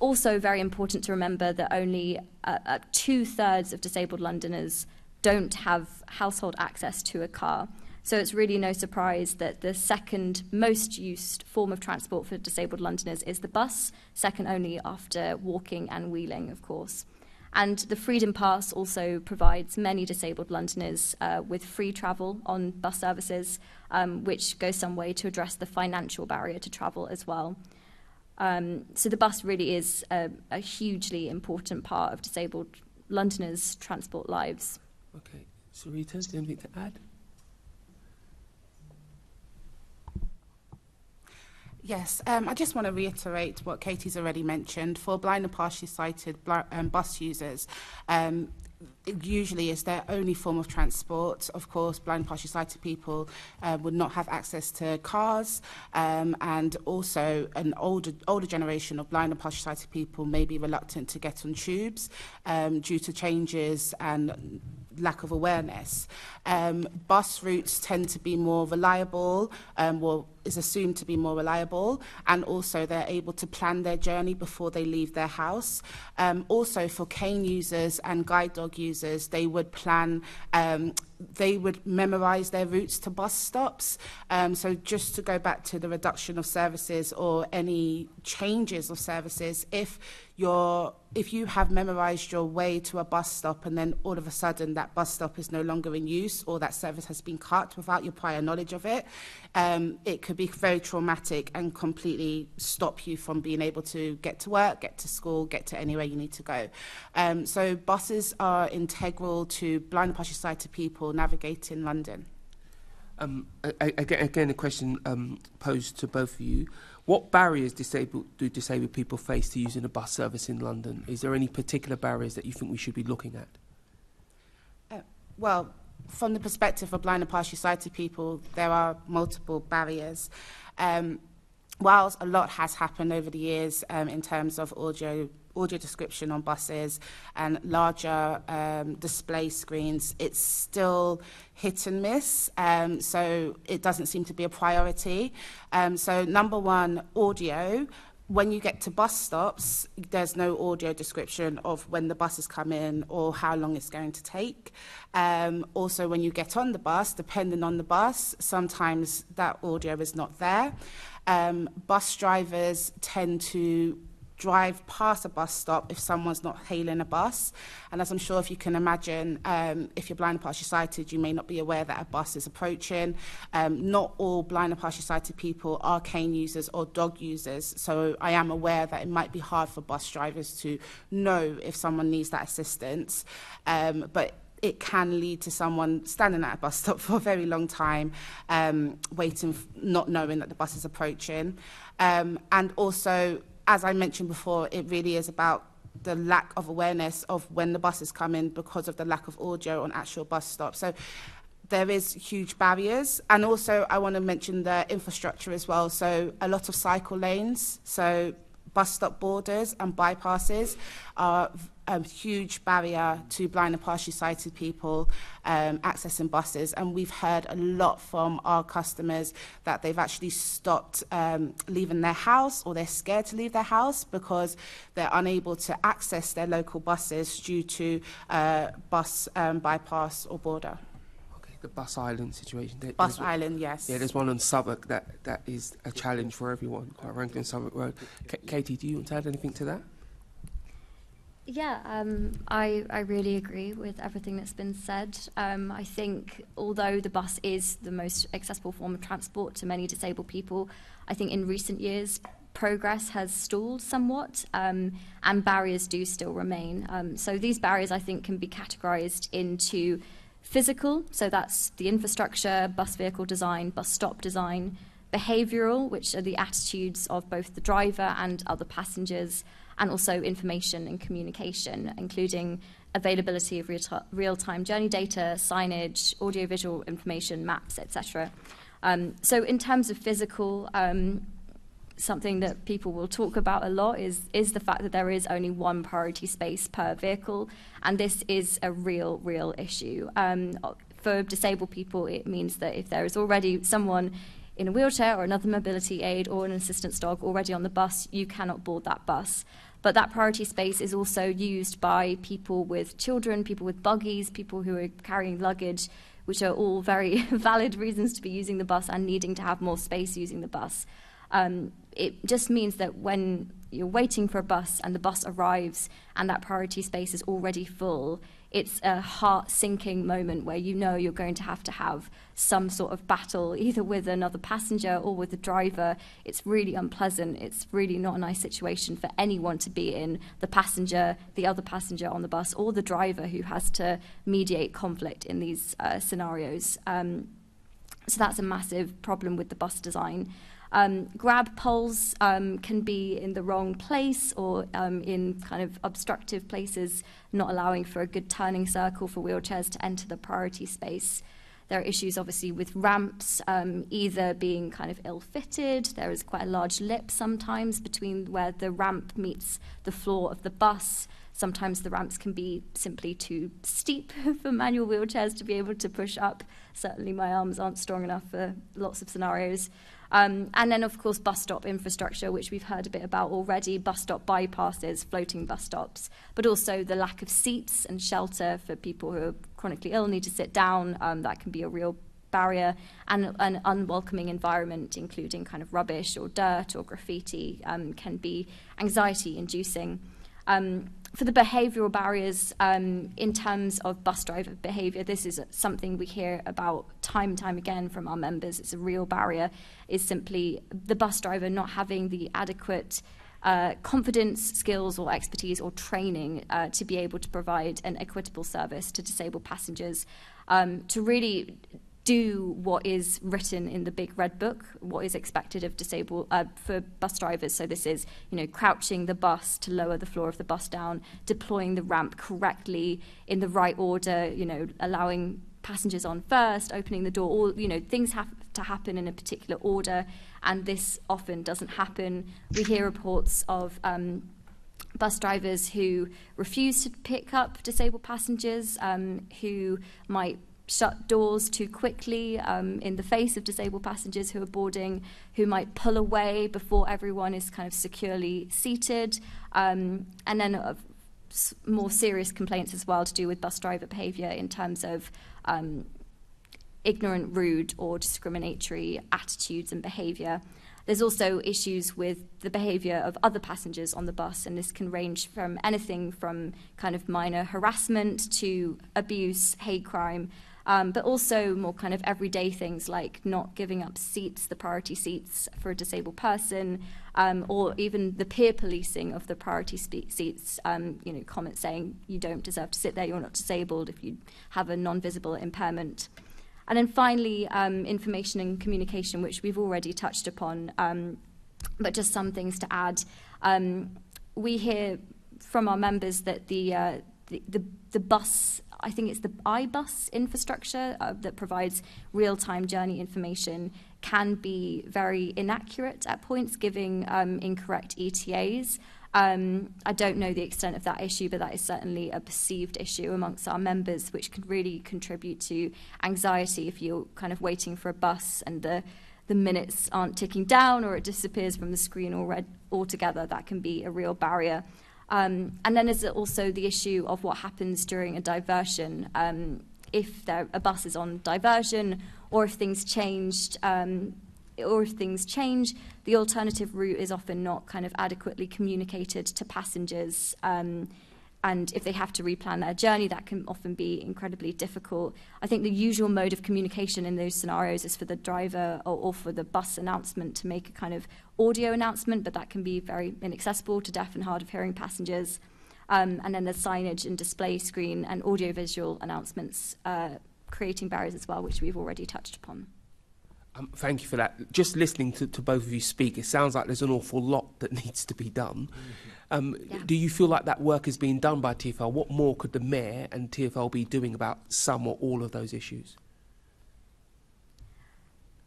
also very important to remember that only uh, uh, two thirds of disabled Londoners don't have household access to a car. So it's really no surprise that the second most used form of transport for disabled Londoners is the bus, second only after walking and wheeling, of course. And the Freedom Pass also provides many disabled Londoners uh, with free travel on bus services, um, which goes some way to address the financial barrier to travel as well. Um, so the bus really is a, a hugely important part of disabled Londoners' transport lives. Okay. so Cyreeta, is there anything to add? Yes, um, I just want to reiterate what Katie's already mentioned. For blind and partially sighted um, bus users, um, it usually is their only form of transport. Of course, blind partially sighted people uh, would not have access to cars, um, and also an older older generation of blind and partially sighted people may be reluctant to get on tubes um, due to changes and lack of awareness. Um, bus routes tend to be more reliable, um, well, is assumed to be more reliable, and also they're able to plan their journey before they leave their house. Um, also, for cane users and guide dog users, they would plan um, they would memorize their routes to bus stops. Um, so just to go back to the reduction of services or any changes of services, if you're if you have memorized your way to a bus stop and then all of a sudden that bus stop is no longer in use or that service has been cut without your prior knowledge of it, um, it could be very traumatic and completely stop you from being able to get to work, get to school, get to anywhere you need to go. Um, so buses are integral to blind and partially sighted people navigating London. Um, again, again, a question um, posed to both of you. What barriers disabled, do disabled people face to using a bus service in London? Is there any particular barriers that you think we should be looking at? Uh, well, from the perspective of blind and partially sighted people, there are multiple barriers. Um, whilst a lot has happened over the years um, in terms of audio audio description on buses and larger um, display screens, it's still hit and miss. Um, so it doesn't seem to be a priority. Um, so number one, audio. When you get to bus stops, there's no audio description of when the bus come in or how long it's going to take. Um, also, when you get on the bus, depending on the bus, sometimes that audio is not there. Um, bus drivers tend to drive past a bus stop if someone's not hailing a bus. And as I'm sure if you can imagine, um, if you're blind and partially sighted, you may not be aware that a bus is approaching. Um, not all blind and partially sighted people are cane users or dog users. So I am aware that it might be hard for bus drivers to know if someone needs that assistance. Um, but it can lead to someone standing at a bus (laughs) stop for a very long time, um, waiting, not knowing that the bus is approaching. Um, and also, as I mentioned before, it really is about the lack of awareness of when the bus is coming because of the lack of audio on actual bus stops. So there is huge barriers. And also I want to mention the infrastructure as well. So a lot of cycle lanes, so bus stop boarders and bypasses are a huge barrier to blind and partially sighted people um, accessing buses. And we've heard a lot from our customers that they've actually stopped um, leaving their house or they're scared to leave their house because they're unable to access their local buses due to uh, bus um, bypass or boarder Okay, the bus island situation. There, bus island, yes. Yeah, there's one on Southwark that, that is a challenge for everyone, quite frankly, on Southwark Road. K Katie, do you want to add anything to that? Yeah, um, I, I really agree with everything that's been said. Um, I think although the bus is the most accessible form of transport to many disabled people, I think in recent years progress has stalled somewhat um, and barriers do still remain. Um, so these barriers I think can be categorized into physical, so that's the infrastructure, bus vehicle design, bus stop design, behavioral, which are the attitudes of both the driver and other passengers, and also information and communication, including availability of real time journey data, signage, audiovisual information, maps, etc. Um, so, in terms of physical, um, something that people will talk about a lot is is the fact that there is only one priority space per vehicle, and this is a real, real issue. Um, for disabled people, it means that if there is already someone in a wheelchair or another mobility aid or an assistance dog already on the bus, you cannot board that bus. But that priority space is also used by people with children, people with buggies, people who are carrying luggage, which are all very (laughs) valid reasons to be using the bus and needing to have more space using the bus. Um, it just means that when you're waiting for a bus and the bus arrives and that priority space is already full, it's a heart sinking moment where you know you're going to have to have some sort of battle either with another passenger or with the driver. It's really unpleasant. It's really not a nice situation for anyone to be in the passenger, the other passenger on the bus, or the driver who has to mediate conflict in these uh, scenarios. Um, so that's a massive problem with the bus design. Um, grab poles um, can be in the wrong place or um, in kind of obstructive places, not allowing for a good turning circle for wheelchairs to enter the priority space. There are issues, obviously, with ramps um, either being kind of ill fitted. There is quite a large lip sometimes between where the ramp meets the floor of the bus. Sometimes the ramps can be simply too steep (laughs) for manual wheelchairs to be able to push up. Certainly, my arms aren't strong enough for lots of scenarios. Um, and then, of course, bus stop infrastructure, which we've heard a bit about already, bus stop bypasses, floating bus stops, but also the lack of seats and shelter for people who are chronically ill, need to sit down. Um, that can be a real barrier and an unwelcoming environment, including kind of rubbish or dirt or graffiti, um, can be anxiety inducing. Um, for the behavioural barriers um, in terms of bus driver behaviour, this is something we hear about time and time again from our members. It's a real barrier, is simply the bus driver not having the adequate uh, confidence, skills, or expertise or training uh, to be able to provide an equitable service to disabled passengers. Um, to really do what is written in the big red book, what is expected of disabled uh, for bus drivers. So this is, you know, crouching the bus to lower the floor of the bus down, deploying the ramp correctly in the right order, you know, allowing passengers on first, opening the door. All you know, things have to happen in a particular order, and this often doesn't happen. We hear reports of. Um, bus drivers who refuse to pick up disabled passengers, um, who might shut doors too quickly um, in the face of disabled passengers who are boarding, who might pull away before everyone is kind of securely seated, um, and then uh, more serious complaints as well to do with bus driver behaviour in terms of um, ignorant, rude, or discriminatory attitudes and behaviour. There's also issues with the behaviour of other passengers on the bus, and this can range from anything from kind of minor harassment to abuse, hate crime, um, but also more kind of everyday things like not giving up seats, the priority seats for a disabled person, um, or even the peer policing of the priority seats. Um, you know, comments saying you don't deserve to sit there, you're not disabled if you have a non-visible impairment. And then finally, um, information and communication, which we've already touched upon, um, but just some things to add. Um, we hear from our members that the, uh, the, the, the bus I think it's the iBus infrastructure uh, that provides real time journey information can be very inaccurate at points, giving um, incorrect ETAs. Um, I don't know the extent of that issue, but that is certainly a perceived issue amongst our members, which could really contribute to anxiety if you're kind of waiting for a bus and the the minutes aren't ticking down or it disappears from the screen altogether. That can be a real barrier. Um, and then there's also the issue of what happens during a diversion. Um, if there, a bus is on diversion, or if things changed, um, or if things change, the alternative route is often not kind of adequately communicated to passengers. Um, and if they have to replan their journey, that can often be incredibly difficult. I think the usual mode of communication in those scenarios is for the driver or, or for the bus announcement to make a kind of audio announcement, but that can be very inaccessible to deaf and hard of hearing passengers. Um, and then the signage and display screen and audiovisual announcements uh, creating barriers as well, which we've already touched upon. Um, thank you for that. Just listening to, to both of you speak, it sounds like there's an awful lot that (laughs) needs to be done. Um, Yeah. Do you feel like that work is being done by TFL? What more could the Mayor and TFL be doing about some or all of those issues?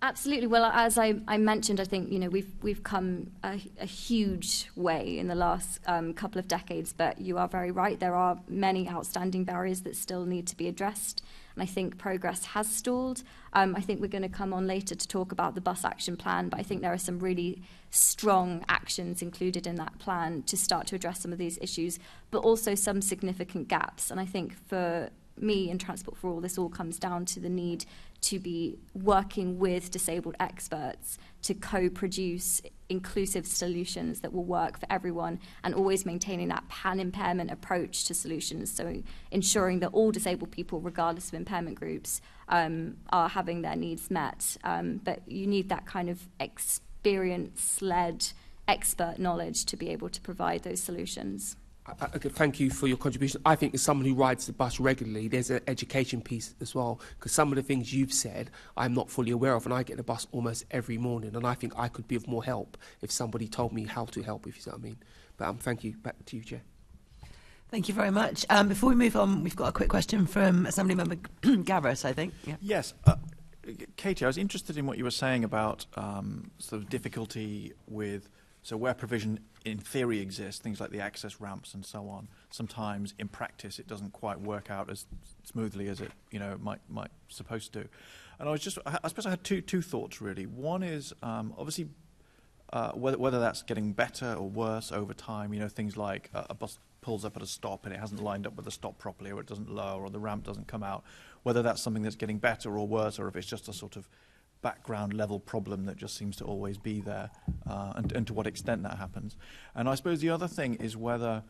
Absolutely. Well, as I, I mentioned, I think you know we've we've come a, a huge way in the last um, couple of decades. But you are very right. There are many outstanding barriers that still need to be addressed, and I think progress has stalled. Um, I think we're going to come on later to talk about the bus action plan, but I think there are some really strong actions included in that plan to start to address some of these issues, but also some significant gaps. And I think for me in Transport for All, this all comes down to the need to be working with disabled experts to co-produce inclusive solutions that will work for everyone and always maintaining that pan-impairment approach to solutions. So ensuring that all disabled people, regardless of impairment groups, um, are having their needs met. Um, but you need that kind of experience-led expert knowledge to be able to provide those solutions. I, I, thank you for your contribution. I think as someone who rides the bus regularly, there's an education piece as well, because some of the things you've said I'm not fully aware of, and I get the bus almost every morning, and I think I could be of more help if somebody told me how to help, if you see what I mean. But um, thank you. Back to you, Chair. Thank you very much. Um, before we move on, we've got a quick question from Assembly Member (clears throat) Garratt, I think. Yeah. Yes. Uh, Katie, I was interested in what you were saying about um, sort of difficulty with, so where provision in theory exists, things like the access ramps and so on, sometimes in practice it doesn't quite work out as smoothly as it you know might might supposed to. And I was just, I suppose I had two two thoughts really. One is um, obviously uh, whether, whether that's getting better or worse over time. You know, things like a bus pulls up at a stop and it hasn't lined up with the stop properly, or it doesn't lower, or the ramp doesn't come out. Whether that's something that's getting better or worse, or if it's just a sort of background level problem that just seems to always be there, uh, and, and to what extent that happens. And I suppose the other thing is whether,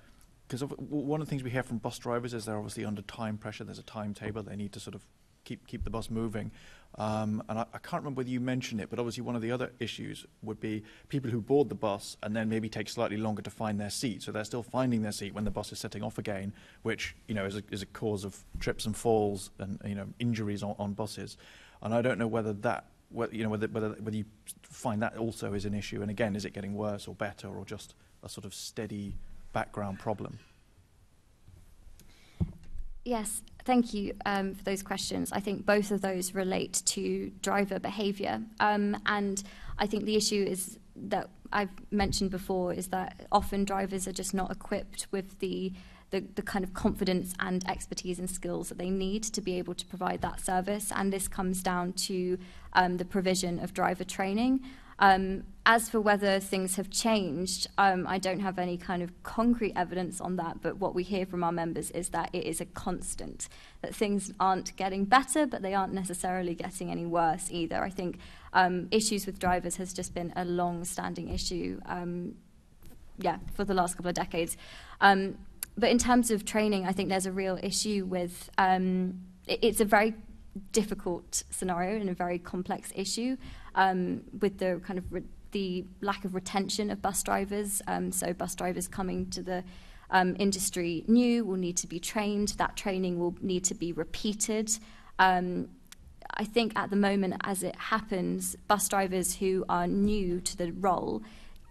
because one of the things we hear from bus drivers is they're obviously under time pressure. There's a timetable. They need to sort of keep keep the bus moving. Um, and I, I can't remember whether you mentioned it, but obviously one of the other issues would be people who board the bus and then maybe take slightly longer to find their seat. So they're still finding their seat when the bus is setting off again, which you know is a, is a cause of trips and falls and you know injuries on, on buses. And I don't know whether that whether, you know whether, whether whether you find that also is an issue. And again, is it getting worse or better or just a sort of steady background problem? Yes, thank you um, for those questions. I think both of those relate to driver behaviour. Um, and I think the issue is that I've mentioned before is that often drivers are just not equipped with the, the, the kind of confidence and expertise and skills that they need to be able to provide that service. And this comes down to um, the provision of driver training. Um, as for whether things have changed, um, I don't have any kind of concrete evidence on that, but what we hear from our members is that it is a constant, that things aren't getting better, but they aren't necessarily getting any worse either. I think um, issues with drivers has just been a long-standing issue, um, yeah, for the last couple of decades. But in terms of training, I think there's a real issue with, um, it, it's a very difficult scenario and a very complex issue um, with the kind of the lack of retention of bus drivers. Um, so bus drivers coming to the um, industry new will need to be trained. That training will need to be repeated. Um, I think at the moment, as it happens, bus drivers who are new to the role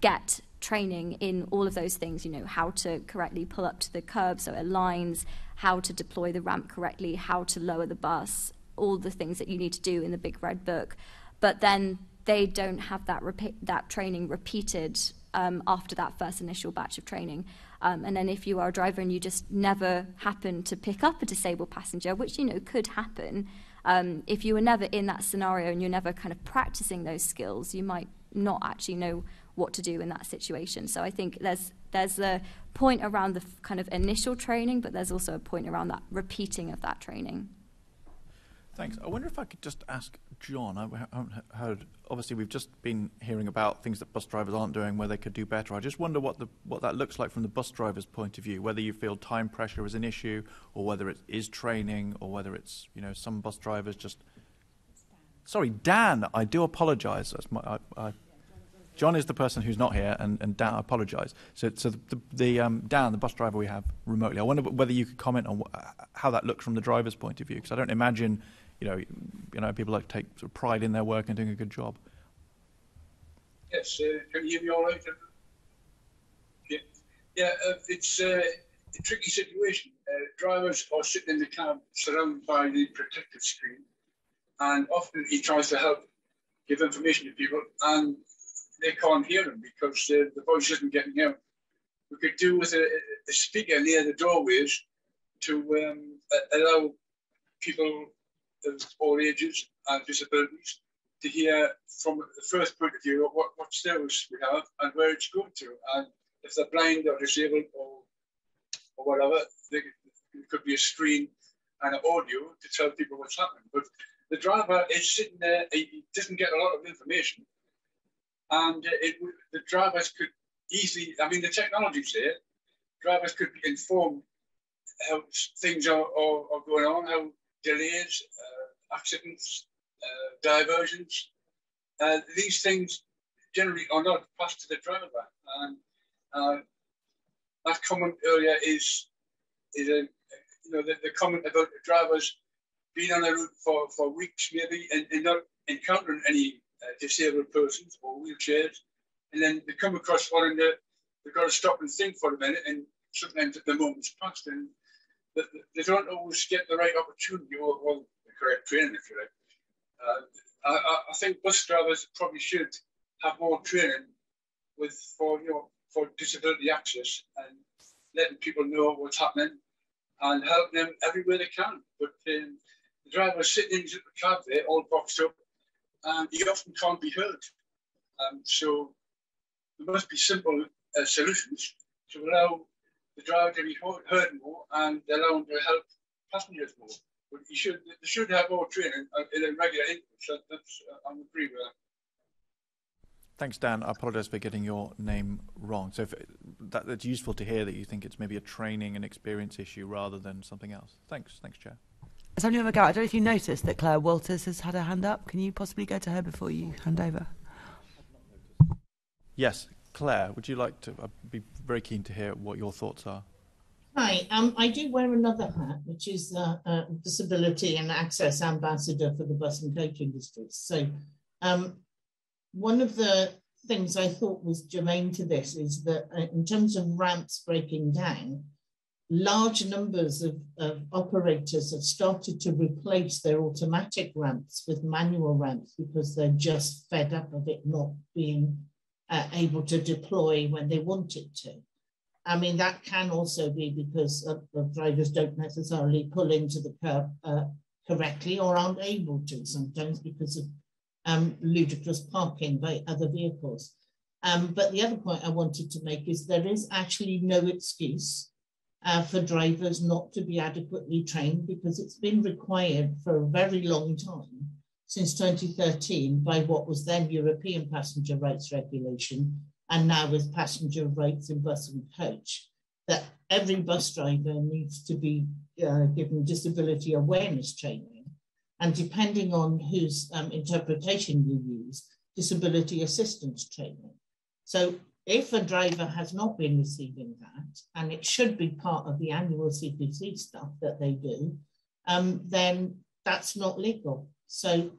get training in all of those things, you know, how to correctly pull up to the curb so it aligns, how to deploy the ramp correctly, how to lower the bus, all the things that you need to do in the big red book. But then they don't have that repeat, that training repeated um, after that first initial batch of training. Um, and then if you are a driver and you just never happen to pick up a disabled passenger, which you know could happen, um, if you were never in that scenario and you're never kind of practicing those skills, you might not actually know what to do in that situation. So I think there's there's a point around the kind of initial training, but there's also a point around that repeating of that training. Thanks. I wonder if I could just ask John. I haven't heard. Obviously, we've just been hearing about things that bus drivers aren't doing where they could do better. I just wonder what the what that looks like from the bus driver's point of view. Whether you feel time pressure is an issue, or whether it is training, or whether it's you know some bus drivers just. Sorry, Dan. I do apologise. That's my. I, I, John is the person who's not here, and, and Dan, I apologise. So, so the, the, um, Dan, the bus driver we have remotely, I wonder whether you could comment on wh- how that looks from the driver's point of view, because I don't imagine you know, you know, people like take sort of pride in their work and doing a good job. Yes, uh, can you hear me all right? Yeah, yeah uh, it's uh, a tricky situation. Uh, drivers are sitting in the cab surrounded by the protective screen, and often he tries to help give information to people, and they can't hear him because uh, the voice isn't getting out. We could do with a, a speaker near the doorways to um, allow people of all ages and disabilities to hear from the first point of view what, what service we have and where it's going to. And if they're blind or disabled or, or whatever, they, it could be a screen and an audio to tell people what's happening. But the driver is sitting there, he doesn't get a lot of information. And it, the drivers could easily, I mean, the technology's there, drivers could be informed how things are, are, are going on, how delays, uh, accidents, uh, diversions. Uh, these things generally are not passed to the driver. And uh, that comment earlier is is a you know the, the comment about the drivers being on the route for, for weeks maybe and, and not encountering any uh, disabled persons or wheelchairs, and then they come across one and they've got to stop and think for a minute, and sometimes at the moment's passed, and they, they don't always get the right opportunity or, or the correct training, if you like. Uh, I, I, think bus drivers probably should have more training with for you know for disability access and letting people know what's happening and helping them everywhere they can. But um, the driver sitting in the cab there, all boxed up, and he often can't be heard. Um, so there must be simple uh, solutions to allow the driver to be heard more and allow him to help passengers more. But you should, they should have more training uh, in a regular interval. So that's, uh, I'm agree with that. Thanks, Dan. I apologise for getting your name wrong. So that, that's useful to hear that you think it's maybe a training and experience issue rather than something else. Thanks. Thanks, Chair. Somebody I don't know if you noticed that Claire Walters has had her hand up. Can you possibly go to her before you hand over? Yes, Claire, would you like to? I'd be very keen to hear what your thoughts are. Hi, um, I do wear another hat, which is uh, uh, Disability and Access Ambassador for the bus and coach industry. So, um, one of the things I thought was germane to this is that uh, in terms of ramps breaking down, large numbers of, of, operators have started to replace their automatic ramps with manual ramps because they're just fed up of it not being uh, able to deploy when they want it to. I mean, that can also be because uh, the drivers don't necessarily pull into the curb uh, correctly or aren't able to sometimes because of um, ludicrous parking by other vehicles. Um, but the other point I wanted to make is there is actually no excuse uh, for drivers not to be adequately trained because it's been required for a very long time since 2013 by what was then European passenger rights regulation and now with passenger rights in bus and coach, that every bus driver needs to be uh, given disability awareness training. And depending on whose um, interpretation you use, disability assistance training. So if a driver has not been receiving that, and it should be part of the annual CPC stuff that they do, um, then that's not legal. So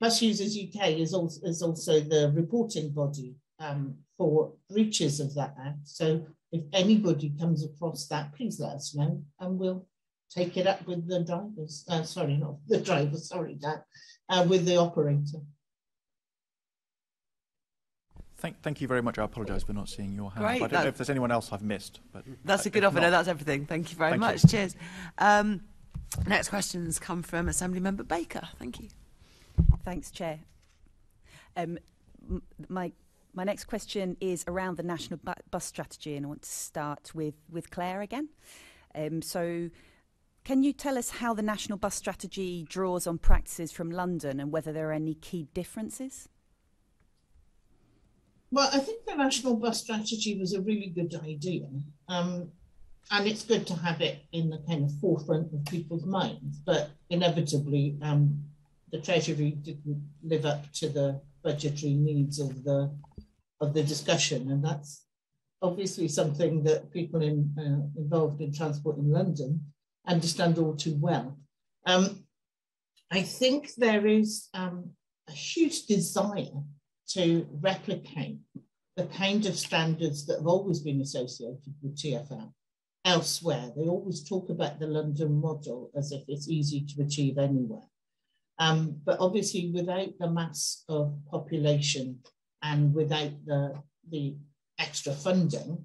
Bus Users UK is also, is also the reporting body um, for breaches of that act. So if anybody comes across that, please let us know and we'll take it up with the drivers. Uh, sorry, not the (laughs) driver, sorry, Dan, uh, with the operator. Thank, thank you very much. I apologise for not seeing your hand. Great, I don't know if there's anyone else I've missed. But that's a good offer. No, that's everything. Thank you very thank much. You. Cheers. Um, next questions come from Assembly Member Baker. Thank you. Thanks, Chair. Um, my my next question is around the national bu bus strategy, and I want to start with, with Claire again. Um, so, can you tell us how the national bus strategy draws on practices from London and whether there are any key differences? Well, I think the national bus strategy was a really good idea. Um, and it's good to have it in the kind of forefront of people's minds. But inevitably, um, the Treasury didn't live up to the budgetary needs of the of the discussion, and that's obviously something that people in, uh, involved in transport in London understand all too well. Um, I think there is um, a huge desire to replicate the kind of standards that have always been associated with TFL elsewhere. They always talk about the London model as if it's easy to achieve anywhere. Um, but obviously, without the mass of population and without the, the extra funding,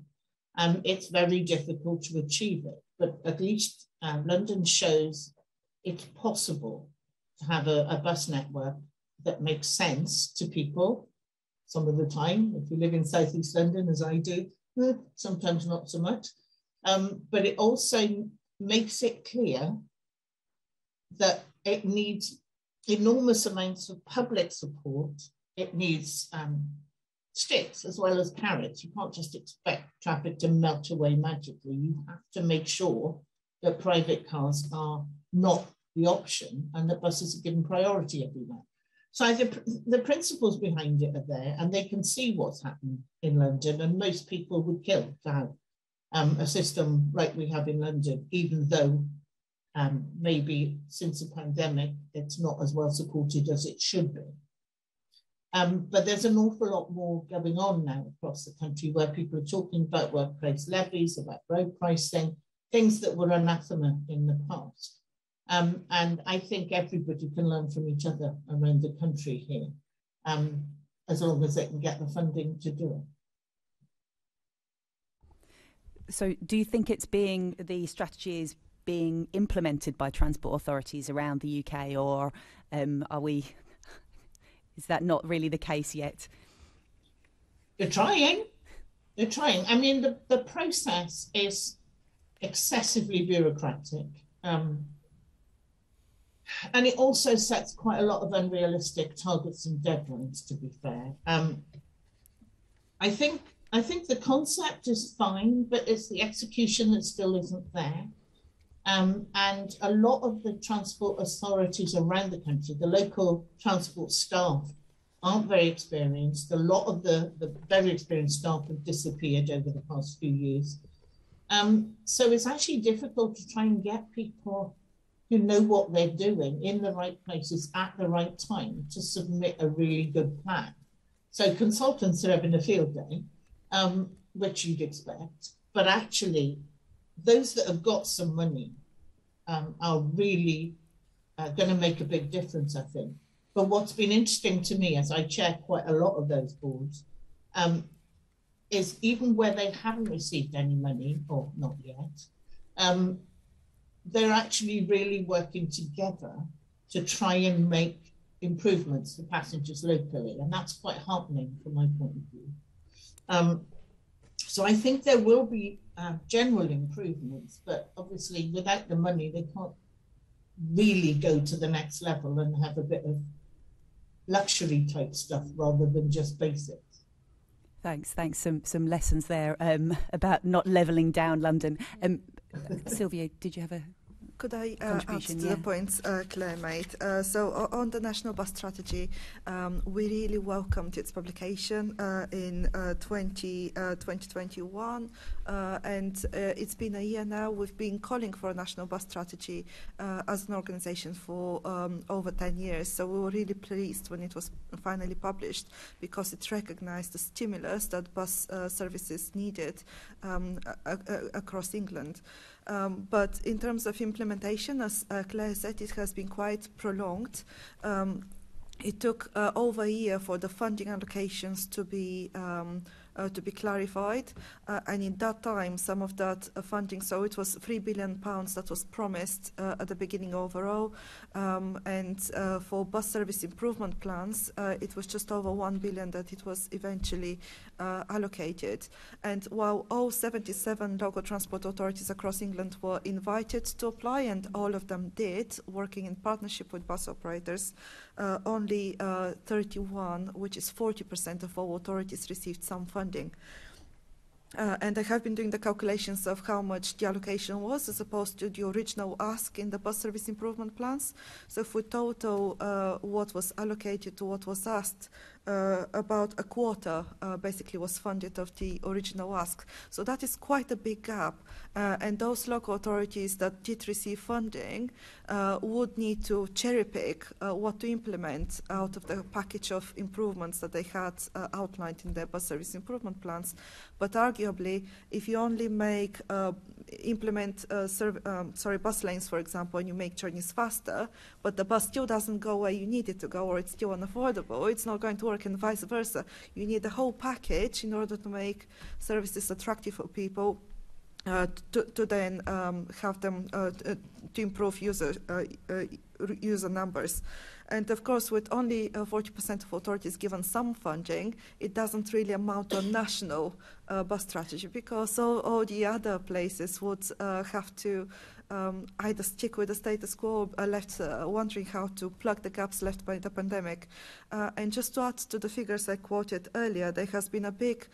um, it's very difficult to achieve it. But at least uh, London shows it's possible to have a, a bus network that makes sense to people some of the time. If you live in Southeast London, as I do, eh, sometimes not so much. Um, but it also makes it clear that it needs enormous amounts of public support. It needs um, sticks as well as carrots. You can't just expect traffic to melt away magically. You have to make sure that private cars are not the option and that buses are given priority everywhere. So the, the principles behind it are there and they can see what's happened in London and most people would kill to have um, a system like we have in London, even though um, maybe since the pandemic, it's not as well supported as it should be. Um, but there's an awful lot more going on now across the country where people are talking about workplace levies, about road pricing, things that were anathema in the past. Um, and I think everybody can learn from each other around the country here, um, as long as they can get the funding to do it. So, do you think it's being the strategy is being implemented by transport authorities around the UK, or um, are we? (laughs) Is that not really the case yet? They're trying. They're trying. I mean, the, the process is excessively bureaucratic. Um, and it also sets quite a lot of unrealistic targets and deadlines, to be fair. Um, I think I think the concept is fine, but it's the execution that still isn't there. Um, and a lot of the transport authorities around the country, the local transport staff, aren't very experienced. A lot of the, the very experienced staff have disappeared over the past few years. Um, so it's actually difficult to try and get people who know what they're doing in the right places at the right time to submit a really good plan. So consultants are having a field day, um, which you'd expect, but actually those that have got some money um, are really uh, going to make a big difference, I think. But what's been interesting to me, as I chair quite a lot of those boards, um, is even where they haven't received any money, or not yet, um, they're actually really working together to try and make improvements for passengers locally. And that's quite heartening from my point of view. Um, so I think there will be uh, general improvements, but obviously without the money, they can't really go to the next level and have a bit of luxury type stuff rather than just basics. Thanks, thanks. Some some lessons there um, (laughs) about not levelling down London. Um, Silviya, did you have a could I uh, add to yeah. the points uh, Claire made? Uh, so on the national bus strategy, um, we really welcomed its publication uh, in uh, 20, 2021, uh, and it's been a year now. We've been calling for a national bus strategy as an organization for um, over 10 years. So we were really pleased when it was finally published because it recognized the stimulus that bus services needed um, across England. Um, but in terms of implementation, as uh, Claire said, it has been quite prolonged. Um, it took uh, over a year for the funding allocations to be um, uh, to be clarified. Uh, and in that time, some of that uh, funding, so it was three billion pounds that was promised uh, at the beginning overall, um, and uh, for bus service improvement plans, it was just over one billion that it was eventually allocated. And while all 77 local transport authorities across England were invited to apply, and all of them did, working in partnership with bus operators, only 31, which is 40% of all authorities, received some funding funding. Uh, and I have been doing the calculations of how much the allocation was as opposed to the original ask in the bus service improvement plans. So if we total uh, what was allocated to what was asked, uh, about a quarter uh, basically was funded of the original ask. So that is quite a big gap. Uh, and those local authorities that did receive funding uh, would need to cherry pick uh, what to implement out of the package of improvements that they had uh, outlined in their bus service improvement plans. But arguably, if you only make implement um, sorry bus lanes, for example, and you make journeys faster, but the bus still doesn't go where you need it to go, or it's still unaffordable, it's not going to work, and vice versa. You need the whole package in order to make services attractive for people uh, to, to, then um, have them uh, to improve user uh, uh, user numbers. And of course, with only 40% uh, of authorities given some funding, it doesn't really amount to a national bus strategy because all, all, the other places would have to um, either stick with the status quo or left uh, wondering how to plug the gaps left by the pandemic. Uh, and just to add to the figures I quoted earlier, there has been a big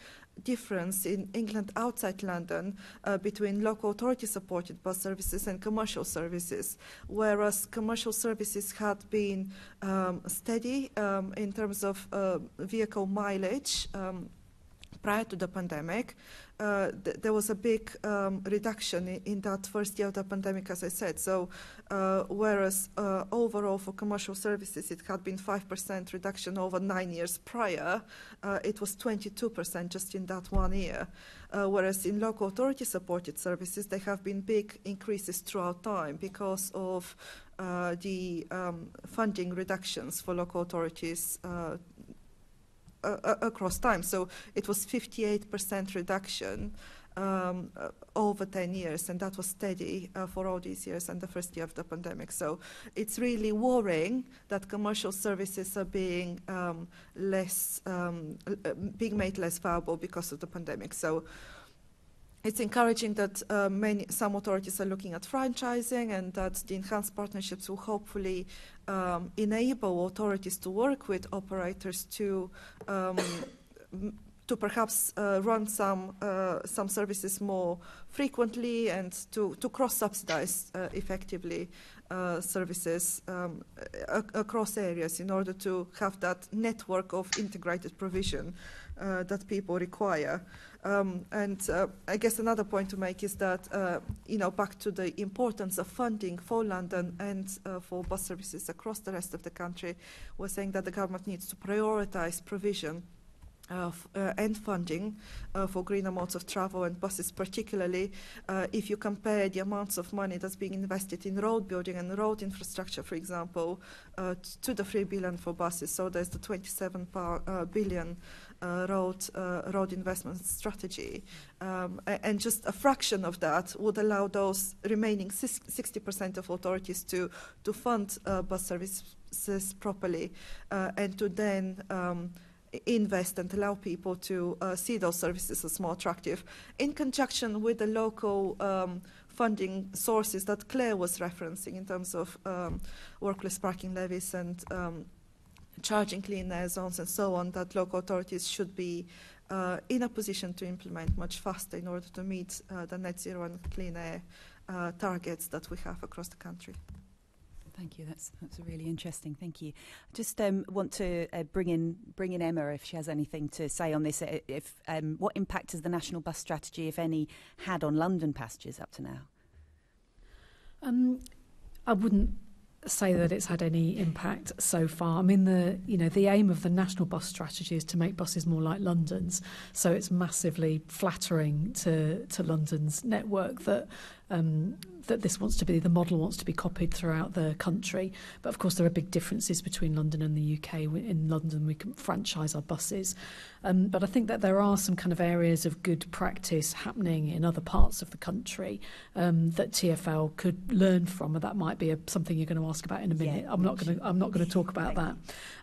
difference in England outside London uh, between local authority supported bus services and commercial services, whereas commercial services had been um, steady um, in terms of uh, vehicle mileage. Um, prior to the pandemic, uh, th there was a big um, reduction in, in, that first year of the pandemic, as I said. So, uh, whereas uh, overall for commercial services it had been 5% reduction over nine years prior, uh, it was 22% just in that one year. Uh, whereas in local authority supported services, there have been big increases throughout time because of the um, funding reductions for local authorities uh, across time. So it was 58% reduction um, uh, over 10 years, and that was steady uh, for all these years and the first year of the pandemic. So it's really worrying that commercial services are being um, less, um, uh, being made less viable because of the pandemic. So it's encouraging that uh, many, some authorities are looking at franchising and that the enhanced partnerships will hopefully um, enable authorities to work with operators to um, to perhaps uh, run some uh, some services more frequently and to, to cross subsidize uh, effectively services um, across areas in order to have that network of integrated provision that people require. Um, and uh, I guess another point to make is that, uh, you know, back to the importance of funding for London and uh, for bus services across the rest of the country, we're saying that the government needs to prioritize provision and funding uh, for greener modes of travel and buses, particularly uh, if you compare the amounts of money that's being invested in road building and road infrastructure, for example, uh, to the 3 billion for buses. So there's the 27 uh, billion uh, road uh, road investment strategy, um, and just a fraction of that would allow those remaining 60% of authorities to to fund uh, bus services properly, uh, and to then. Um, invest and allow people to uh, see those services as more attractive in conjunction with the local um, funding sources that Claire was referencing in terms of um, workplace parking levies and um, charging clean air zones and so on that local authorities should be uh, in a position to implement much faster in order to meet uh, the net zero and clean air uh, targets that we have across the country. Thank you. That's that's really interesting. Thank you. I just um, want to uh, bring in bring in Emma if she has anything to say on this. Uh, if um, what impact has the national bus strategy, if any, had on London passengers up to now? Um, I wouldn't say that it's had any impact so far. I mean, the you know the aim of the national bus strategy is to make buses more like London's. So it's massively flattering to to London's network that um, that this wants to be the model wants to be copied throughout the country. But of course, there are big differences between London and the UK. In London, we can franchise our buses, um, but I think that there are some kind of areas of good practice happening in other parts of the country um, that TFL could learn from, and that might be a, something you're going to ask about in a minute. Yeah, I'm not going to I'm not going to talk about that.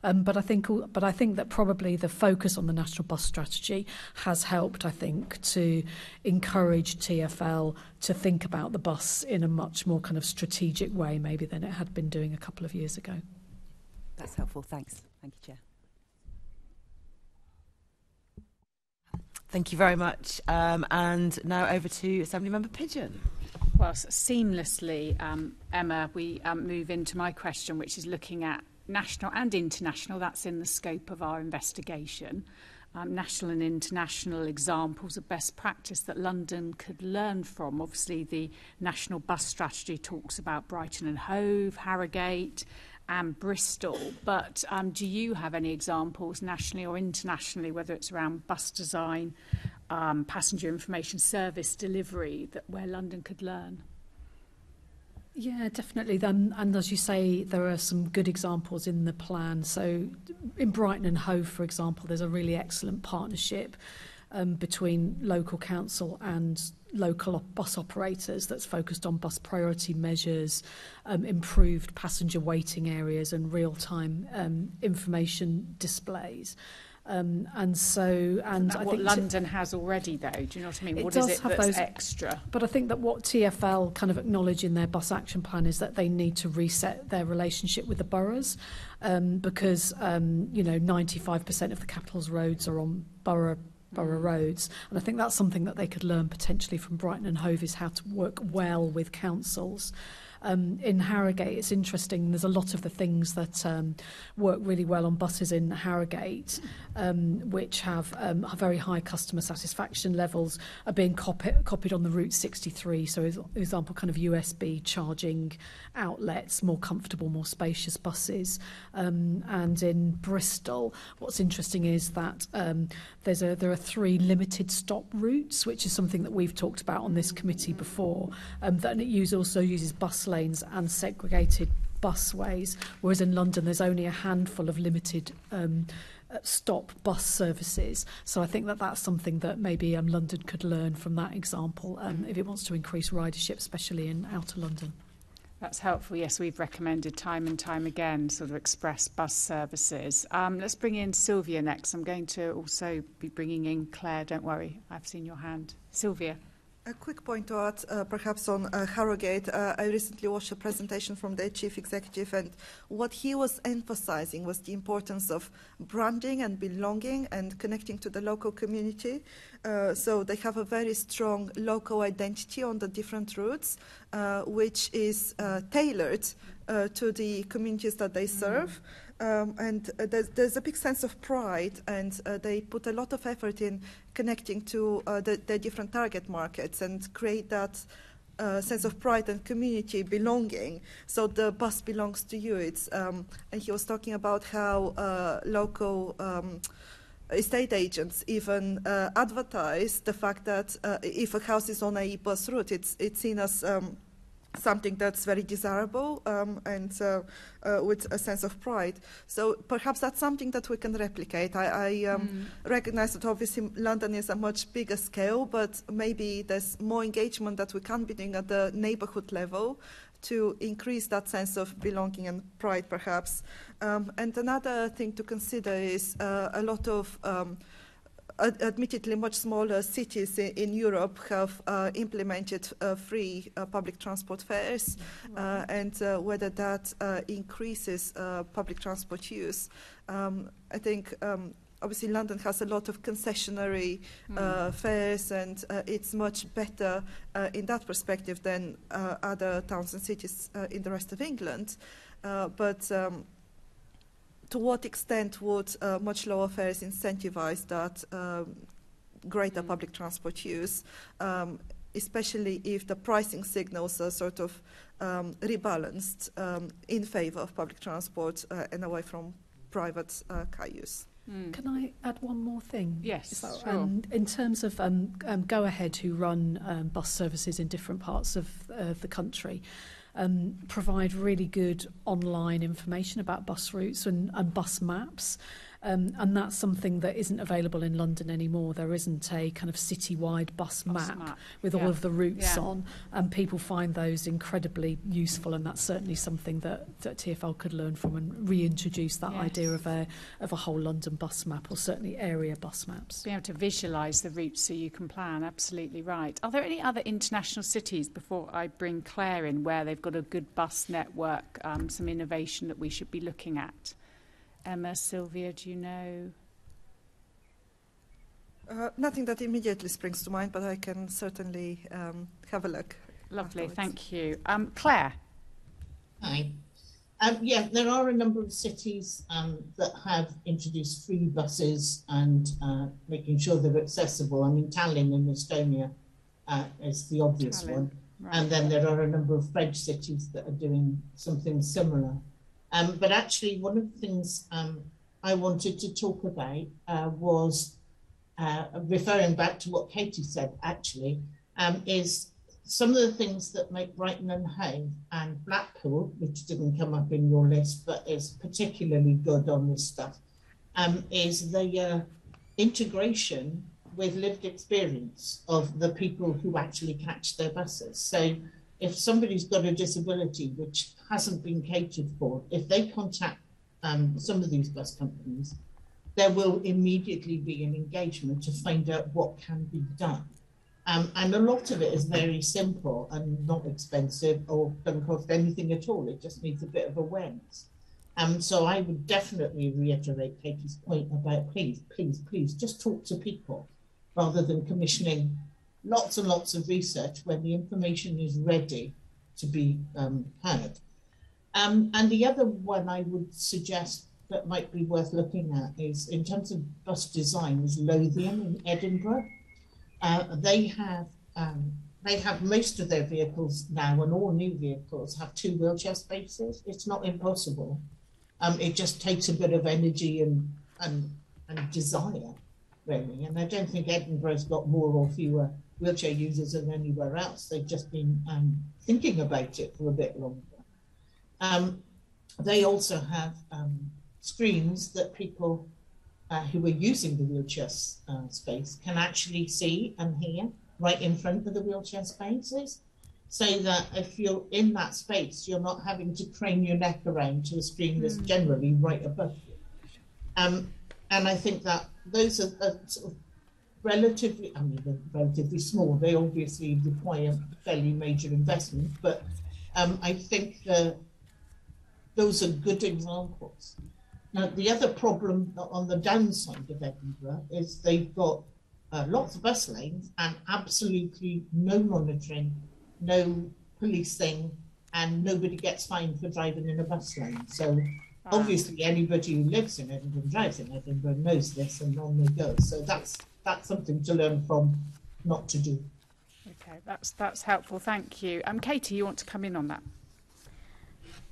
Um, but I think but I think that probably the focus on the national bus strategy has helped. I think to encourage TFL to think about the bus in a much more kind of strategic way, maybe than it had been doing a couple of years ago. That's helpful. Thanks. Thank you, Chair. Thank you very much. Um, and now over to Assembly Member Pidgeon. Well, seamlessly, um, Emma, we um, move into my question, which is looking at national and international. That's in the scope of our investigation. Um, national and international examples of best practice that London could learn from. Obviously, the national bus strategy talks about Brighton and Hove, Harrogate, and Bristol. But um, do you have any examples nationally or internationally, whether it's around bus design, um, passenger information service delivery, that where London could learn? Yeah, definitely. Then, and as you say, there are some good examples in the plan. So, in Brighton and Hove, for example, there's a really excellent partnership um, between local council and local op bus operators that's focused on bus priority measures, um, improved passenger waiting areas, and real-time um, information displays. Um, and so, and I think London has already, though. Do you know what I mean? It What is does it have that's those- extra? But I think that what TFL kind of acknowledge in their bus action plan is that they need to reset their relationship with the boroughs um, because, um, you know, 95% of the capital's roads are on borough borough roads and I think that's something that they could learn potentially from Brighton and Hove is how to work well with councils um, in Harrogate it's interesting there's a lot of the things that um, work really well on buses in Harrogate um, which have um, very high customer satisfaction levels are being copi copied on the Route 63 so as example kind of USB charging outlets more comfortable more spacious buses. Um, and in Bristol what's interesting is that um, there's a there are three limited stop routes which is something that we've talked about on this committee before um, that it use also uses bus lanes and segregated busways whereas in London there's only a handful of limited um, uh, stop bus services so I think that that's something that maybe um, London could learn from that example um, if it wants to increase ridership especially in outer London That's helpful. Yes, we've recommended time and time again sort of express bus services. Um, let's bring in Silviya next. I'm going to also be bringing in Claire. Don't worry, I've seen your hand. Silviya. A quick point to add, uh, perhaps on uh, Harrogate. Uh, I recently watched a presentation from their chief executive, and what he was emphasizing was the importance of branding and belonging and connecting to the local community. Uh, so they have a very strong local identity on the different routes, uh, which is uh, tailored uh, to the communities that they serve. Um, and uh, there's, there's a big sense of pride, and uh, they put a lot of effort in connecting to uh, the, the different target markets and create that uh, sense of pride and community belonging. So the bus belongs to you. It's um, and he was talking about how uh, local. Um, Estate agents even uh, advertise the fact that uh, if a house is on a bus route, it's it's seen as um, something that's very desirable um, and uh, uh, with a sense of pride. So perhaps that's something that we can replicate. I, I um, recognize that obviously London is a much bigger scale, but maybe there's more engagement that we can be doing at the neighborhood level to increase that sense of belonging and pride, perhaps. Um, and another thing to consider is uh, a lot of um, ad- admittedly much smaller cities in, in Europe have uh, implemented uh, free uh, public transport fares, uh, and uh, whether that uh, increases uh, public transport use. Um, I think. Um, Obviously, London has a lot of concessionary uh, fares, and uh, it's much better uh, in that perspective than uh, other towns and cities uh, in the rest of England. Uh, but um, to what extent would uh, much lower fares incentivize that um, greater public transport use, um, especially if the pricing signals are sort of um, rebalanced um, in favor of public transport uh, and away from private uh, car use? Can I add one more thing? Yes, Is sure. um, in terms of um, um, Go Ahead, who run um, bus services in different parts of uh, the country, um, provide really good online information about bus routes and, and bus maps. Um, and that's something that isn't available in London anymore. There isn't a kind of citywide bus, Bus map, map, with yeah. all of the routes Yeah. on, and people find those incredibly useful. And that's certainly something that, that TFL could learn from and reintroduce that Yes. idea of a of a whole London bus map, or certainly area bus maps. Being able to visualise the routes so you can plan, absolutely right. Are there any other international cities, before I bring Claire in, where they've got a good bus network, um, some innovation that we should be looking at? Emma, Silviya, do you know? Uh, nothing that immediately springs to mind, but I can certainly um, have a look. Lovely, afterwards. thank you. Um, Claire? Hi. Um, yeah, there are a number of cities um, that have introduced free buses and uh, making sure they're accessible. I mean, Tallinn in Estonia uh, is the obvious Tallinn, one. right. And then there are a number of French cities that are doing something similar. Um, but actually, one of the things um, I wanted to talk about uh, was uh, referring back to what Katie said, actually, um, is some of the things that make Brighton and Hove and Blackpool, which didn't come up in your list, but is particularly good on this stuff, um, is the uh, integration with lived experience of the people who actually catch their buses. So if somebody's got a disability which hasn't been catered for, if they contact um, some of these bus companies, there will immediately be an engagement to find out what can be done. Um, and a lot of it is very simple and not expensive or doesn't cost anything at all. It just needs a bit of awareness. Um, so I would definitely reiterate Katie's point about please, please, please just talk to people rather than commissioning lots and lots of research when the information is ready to be um, heard. Um, and the other one I would suggest that might be worth looking at is in terms of bus design is Lothian in Edinburgh. Uh, they have um, they have most of their vehicles now, and all new vehicles have two wheelchair spaces. It's not impossible. Um, it just takes a bit of energy and and and desire, really. And I don't think Edinburgh's got more or fewer wheelchair users than anywhere else. They've just been um, thinking about it for a bit longer. Um, they also have um, screens that people uh, who are using the wheelchair uh, space can actually see and hear right in front of the wheelchair spaces. So that if you're in that space, you're not having to crane your neck around to a screen that's Mm. generally right above you. Um, and I think that those are, are sort of relatively, I mean, they're relatively small. They obviously require fairly major investment, but um, I think that those are good examples. Now, the other problem on the downside of Edinburgh is they've got uh, lots of bus lanes and absolutely no monitoring, no policing, and nobody gets fined for driving in a bus lane. So obviously, anybody who lives in Edinburgh and drives in Edinburgh knows this, and on they go. So that's that's something to learn from, not to do. Okay, that's that's helpful. Thank you. Um, Katie, you want to come in on that?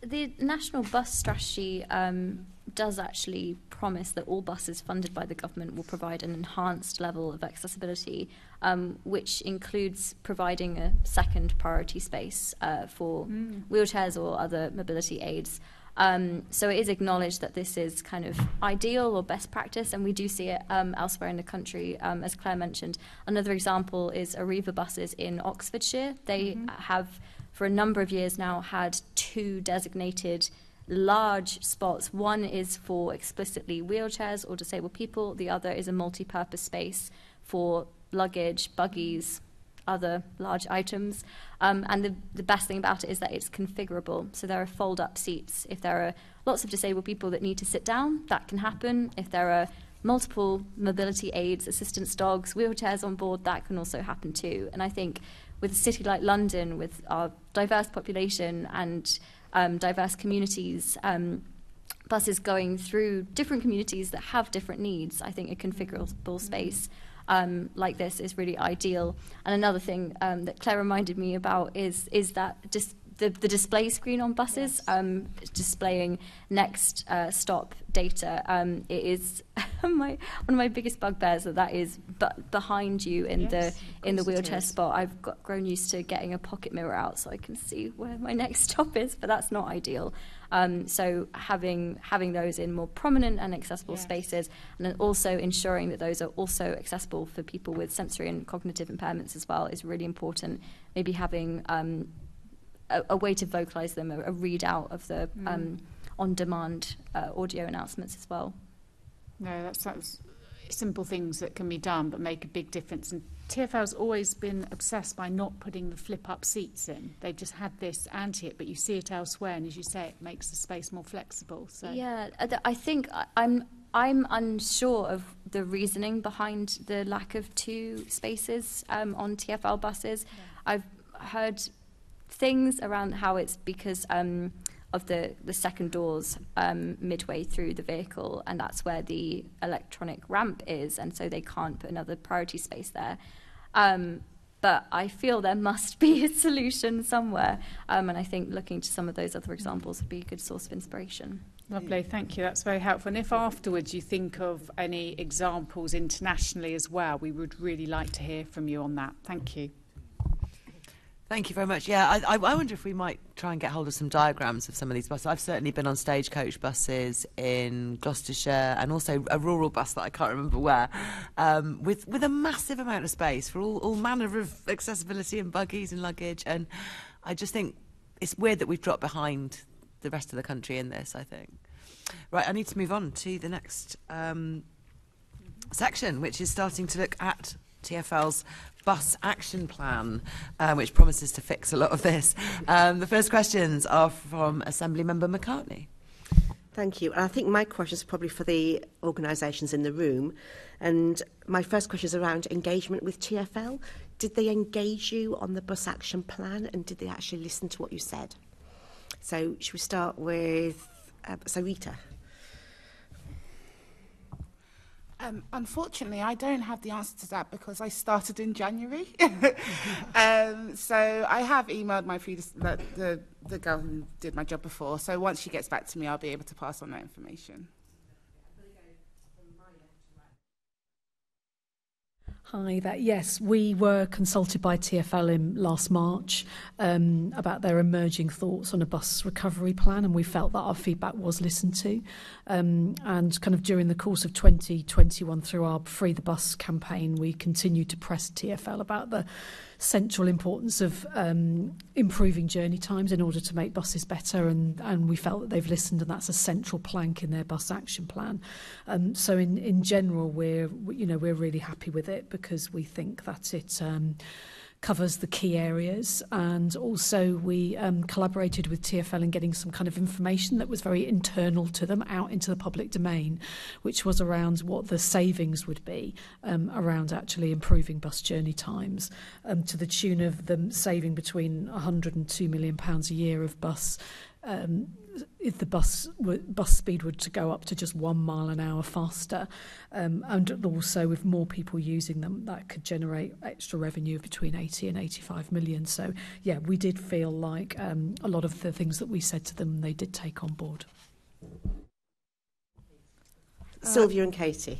The national bus strategy um, does actually promise that all buses funded by the government will provide an enhanced level of accessibility, um, which includes providing a second priority space uh, for Mm. wheelchairs or other mobility aids. Um, so it is acknowledged that this is kind of ideal or best practice, and we do see it um, elsewhere in the country, um, as Claire mentioned. Another example is Arriva buses in Oxfordshire. They have, for a number of years now, had two designated large spots. One is for explicitly wheelchairs or disabled people. The other is a multi-purpose space for luggage, buggies, other large items. Um, and the, the best thing about it is that it's configurable. So there are fold up seats. If there are lots of disabled people that need to sit down, that can happen. If there are multiple mobility aids, assistance dogs, wheelchairs on board, that can also happen too. And I think with a city like London, with our diverse population and um, diverse communities, um, buses going through different communities that have different needs, I think a configurable space um, like this is really ideal. And another thing um, that Claire reminded me about is is that just the, the display screen on buses um, displaying next uh, stop data. Um, it is (laughs) my one of my biggest bugbears that that is but behind you in Yes, the in the wheelchair spot. I've got grown used to getting a pocket mirror out so I can see where my (laughs) next stop is, but that's not ideal. Um, so having having those in more prominent and accessible Yes. spaces, and then also ensuring that those are also accessible for people with sensory and cognitive impairments as well is really important. Maybe having um, a, a way to vocalize them, a, a readout of the Mm. um, on-demand uh, audio announcements as well. No, that's, that's simple things that can be done but make a big difference. And TFL's always been obsessed by not putting the flip-up seats in. They've just had this anti it, but you see it elsewhere, and as you say, it makes the space more flexible. So Yeah, I think I- I'm I'm unsure of the reasoning behind the lack of two spaces um, on TFL buses. I've heard things around how it's because um, of the, the second doors um, midway through the vehicle, and that's where the electronic ramp is, and so they can't put another priority space there. Um, but I feel there must be a solution somewhere, um, and I think looking to some of those other examples would be a good source of inspiration. Lovely, thank you. That's very helpful. And if afterwards you think of any examples internationally as well, we would really like to hear from you on that. Thank you. Thank you very much. Yeah, I, I wonder if we might try and get hold of some diagrams of some of these buses. I've certainly been on stagecoach buses in Gloucestershire and also a rural bus that I can't remember where, um, with with a massive amount of space for all, all manner of accessibility and buggies and luggage. And I just think it's weird that we've dropped behind the rest of the country in this. I think. Right, I need to move on to the next um, section, which is starting to look at TFL's bus action plan, uh, which promises to fix a lot of this. Um, the first questions are from Assembly Member McCartney. Thank you. I think my question is probably for the organisations in the room. And my first question is around engagement with TFL. Did they engage you on the bus action plan and did they actually listen to what you said? So, should we start with uh, Cyreeta? Um, unfortunately, I don't have the answer to that because I started in January. (laughs) um, so I have emailed my previous, the, the, the girl who did my job before. So once she gets back to me, I'll be able to pass on that information. Hi there. Yes, we were consulted by TFL in last March um, about their emerging thoughts on a bus recovery plan, and we felt that our feedback was listened to. Um, and kind of during the course of 2021, through our Free the Bus campaign, we continued to press TFL about the central importance of um, improving journey times in order to make buses better, and, and we felt that they've listened, and that's a central plank in their bus action plan. Um, so in, in general, we're you know we're really happy with it because we think that it. Um, covers the key areas. And also, we um, collaborated with TFL in getting some kind of information that was very internal to them out into the public domain, which was around what the savings would be um, around actually improving bus journey times um, to the tune of them saving between 100 and 2 million pounds a year of bus um, if the bus bus speed were to go up to just one mile an hour faster, um, and also with more people using them, that could generate extra revenue of between 80 and 85 million. So yeah, we did feel like um, a lot of the things that we said to them, they did take on board. Silviya and Katie.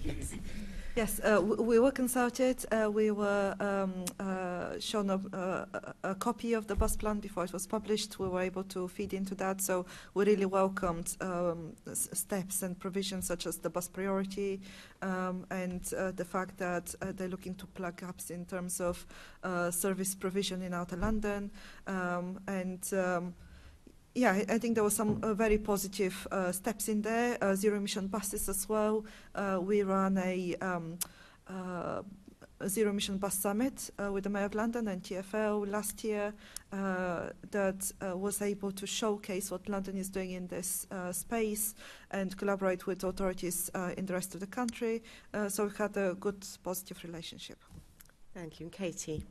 Yes, uh, we were consulted. Uh, we were um, uh, shown a, a, copy of the bus plan before it was published. We were able to feed into that. So we really welcomed um, steps and provisions such as the bus priority um, and uh, the fact that uh, they're looking to plug gaps in terms of uh, service provision in Outer London um, and um, yeah, I think there were some uh, very positive uh, steps in there. Uh, zero emission buses as well. Uh, we ran a, um, uh, a zero emission bus summit uh, with the Mayor of London and TFL last year that was able to showcase what London is doing in this space and collaborate with authorities in the rest of the country. so we had a good positive relationship. Thank you. And Katie.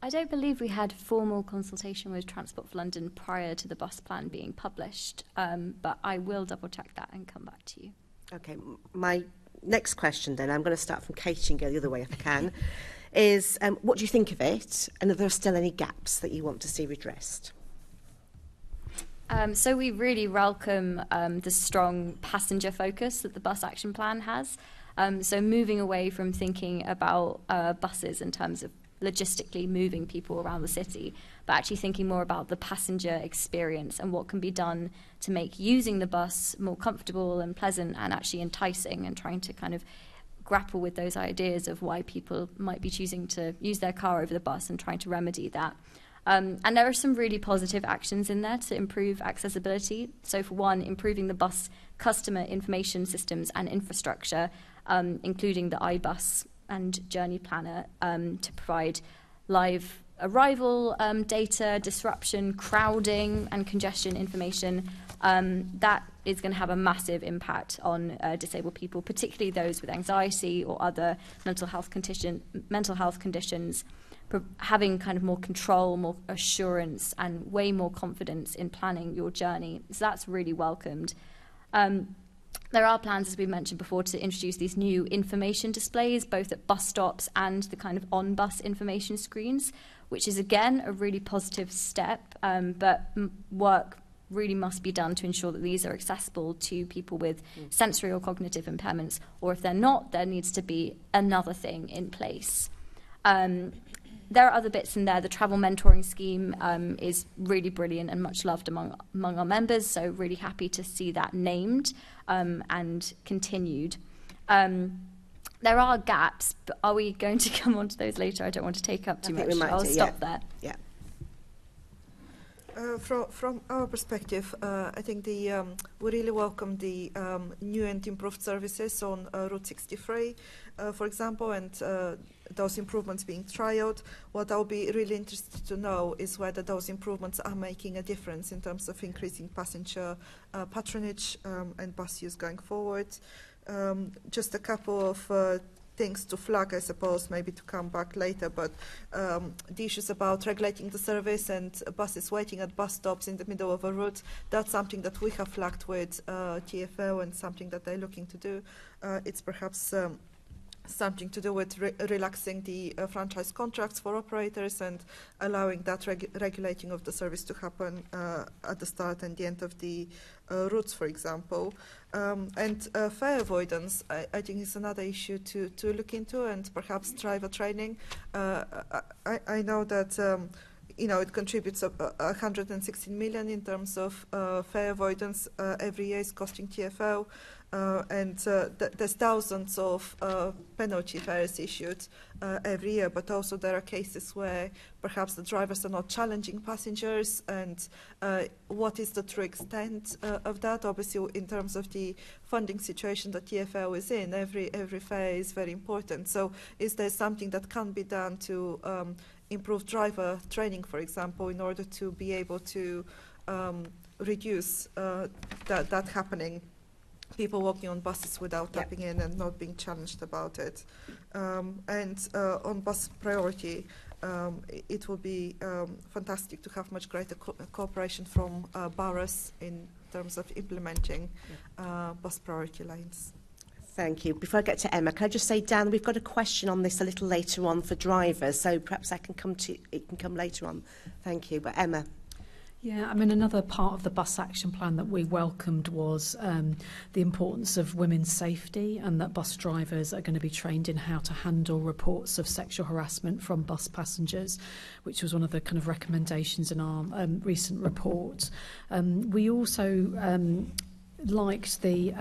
I don't believe we had formal consultation with Transport for London prior to the bus plan being published, um, but I will double check that and come back to you. Okay, my next question then, I'm going to start from Katie and go the other way if I can, (laughs) is um, what do you think of it and are there still any gaps that you want to see redressed? Um, so we really welcome um, the strong passenger focus that the bus action plan has. Um, so moving away from thinking about uh, buses in terms of logistically moving people around the city, but actually thinking more about the passenger experience and what can be done to make using the bus more comfortable and pleasant and actually enticing and trying to kind of grapple with those ideas of why people might be choosing to use their car over the bus and trying to remedy that. Um, and there are some really positive actions in there to improve accessibility. So, for one, improving the bus customer information systems and infrastructure, um, including the iBus and Journey Planner um, to provide live arrival um, data, disruption, crowding, and congestion information. Um, that is going to have a massive impact on uh, disabled people, particularly those with anxiety or other mental health condition, mental health conditions. having kind of more control, more assurance, and way more confidence in planning your journey. So that's really welcomed. Um, there are plans, as we mentioned before, to introduce these new information displays, both at bus stops and the kind of on bus information screens, which is again a really positive step, um, but work really must be done to ensure that these are accessible to people with sensory or cognitive impairments, or if they're not, there needs to be another thing in place. Um, there are other bits in there. The travel mentoring scheme um, is really brilliant and much loved among among our members. So really happy to see that named um, and continued. Um, there are gaps, but are we going to (laughs) come on to those later? I don't want to take up too I think much. we might I'll do, stop yeah. there. Yeah. Uh, from from our perspective, uh, I think the um, we really welcome the um, new and improved services on uh, Route 63, uh, for example, and uh, those improvements being trialed. What I'll be really interested to know is whether those improvements are making a difference in terms of increasing passenger uh, patronage um, and bus use going forward. Um, just a couple of uh, things to flag, I suppose, maybe to come back later, but um, the issues about regulating the service and buses waiting at bus stops in the middle of a route, that's something that we have flagged with uh, TFL and something that they're looking to do. Uh, it's perhaps um, something to do with re- relaxing the uh, franchise contracts for operators and allowing that reg- regulating of the service to happen uh, at the start and the end of the uh, routes, for example. Um, and uh, fare avoidance, I, I think, is another issue to, to look into, and perhaps driver training. Uh, I, I know that. Um, you know, it contributes a, a 116 million in terms of uh, fare avoidance every year is costing TFL, and uh, th- there's thousands of uh, penalty fares issued uh, every year. But also there are cases where perhaps the drivers are not challenging passengers, and uh, what is the true extent uh, of that? Obviously, in terms of the funding situation that TFL is in, every every fare is very important. So, is there something that can be done to um, improve driver training, for example, in order to be able to um, reduce uh, that, that happening. People walking on buses without Yep. tapping in and not being challenged about it. Um, and uh, on bus priority, um, it will be um, fantastic to have much greater co- cooperation from uh, boroughs in terms of implementing uh, bus priority lanes. Thank you. Before I get to Emma, can I just say, Dan, we've got a question on this a little later on for drivers, so perhaps I can come to it can come later on. Thank you. But Emma, Yeah, I mean, another part of the bus action plan that we welcomed was um, the importance of women's safety and that bus drivers are going to be trained in how to handle reports of sexual harassment from bus passengers, which was one of the kind of recommendations in our um, recent report. Um, we also um, liked the.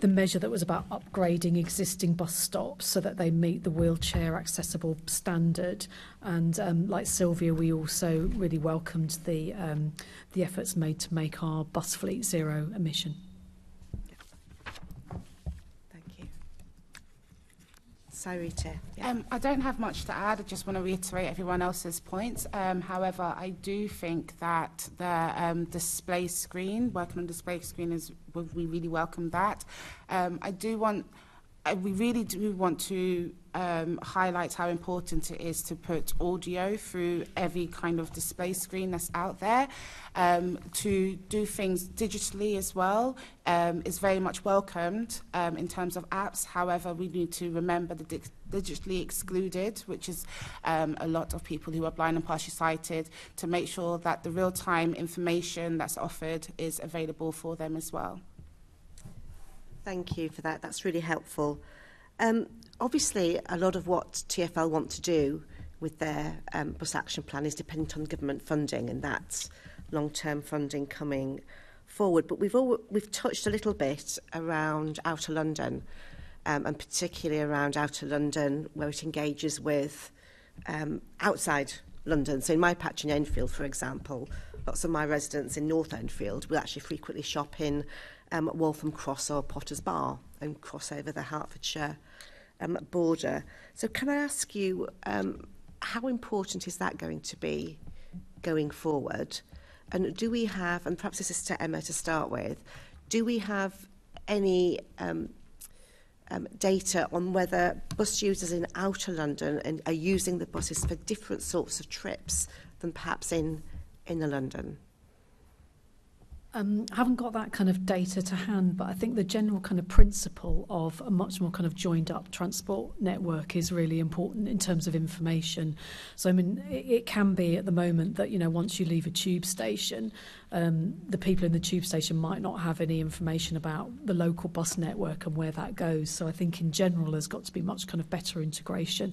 The measure that was about upgrading existing bus stops so that they meet the wheelchair accessible standard. And um, like Silviya, we also really welcomed the um, the efforts made to make our bus fleet zero emission. thank you. Cyreeta. Yeah. Um, I don't have much to add. I just want to reiterate everyone else's points. Um, however, I do think that the um, display screen, working on display screen, is we really welcome that. Um, I do want. Uh, We really do want to um, highlight how important it is to put audio through every kind of display screen that's out there. Um, to do things digitally as well um, is very much welcomed um, in terms of apps. However, we need to remember the dig- digitally excluded, which is um, a lot of people who are blind and partially sighted, to make sure that the real-time information that's offered is available for them as well. Thank you for that. That's really helpful. Um, obviously, a lot of what TFL want to do with their um, bus action plan is dependent on government funding, and that's long-term funding coming forward. But we've all, we've touched a little bit around Outer London, um, and particularly around Outer London, where it engages with um, outside London. So in my patch in Enfield, for example, lots of my residents in North Enfield will actually frequently shop in um, Waltham Cross or Potters Bar and cross over the Hertfordshire um, border. So can I ask you, um, how important is that going to be going forward? And do we have, and perhaps this is to Emma to start with, do we have any um, um, data on whether bus users in outer London and are using the buses for different sorts of trips than perhaps in inner London? Um, I haven't got that kind of data to hand, but I think the general kind of principle of a much more kind of joined up transport network is really important in terms of information. So, I mean, it, it can be at the moment that, you know, once you leave a tube station, um, the people in the tube station might not have any information about the local bus network and where that goes. So, I think in general, there's got to be much kind of better integration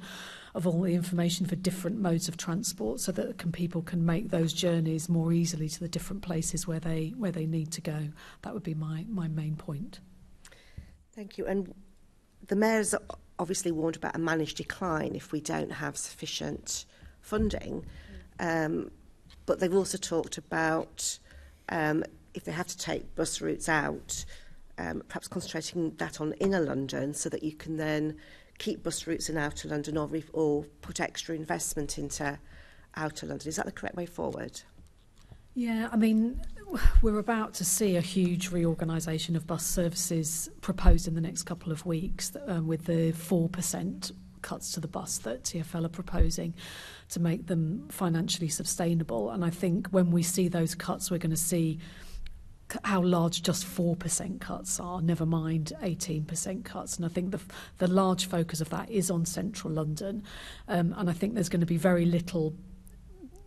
of all the information for different modes of transport so that can, people can make those journeys more easily to the different places where they where they need to go. That would be my, my main point. Thank you. And the mayor's obviously warned about a managed decline if we don't have sufficient funding. Um, but they've also talked about um, if they have to take bus routes out, um, perhaps concentrating that on inner London so that you can then keep bus routes in outer London or, or put extra investment into outer London. Is that the correct way forward? Yeah, I mean, we're about to see a huge reorganisation of bus services proposed in the next couple of weeks um, with the 4% cuts to the bus that TfL are proposing to make them financially sustainable. And I think when we see those cuts, we're going to see how large just 4% cuts are, never mind 18% cuts. And I think the, the large focus of that is on central London. Um, and I think there's going to be very little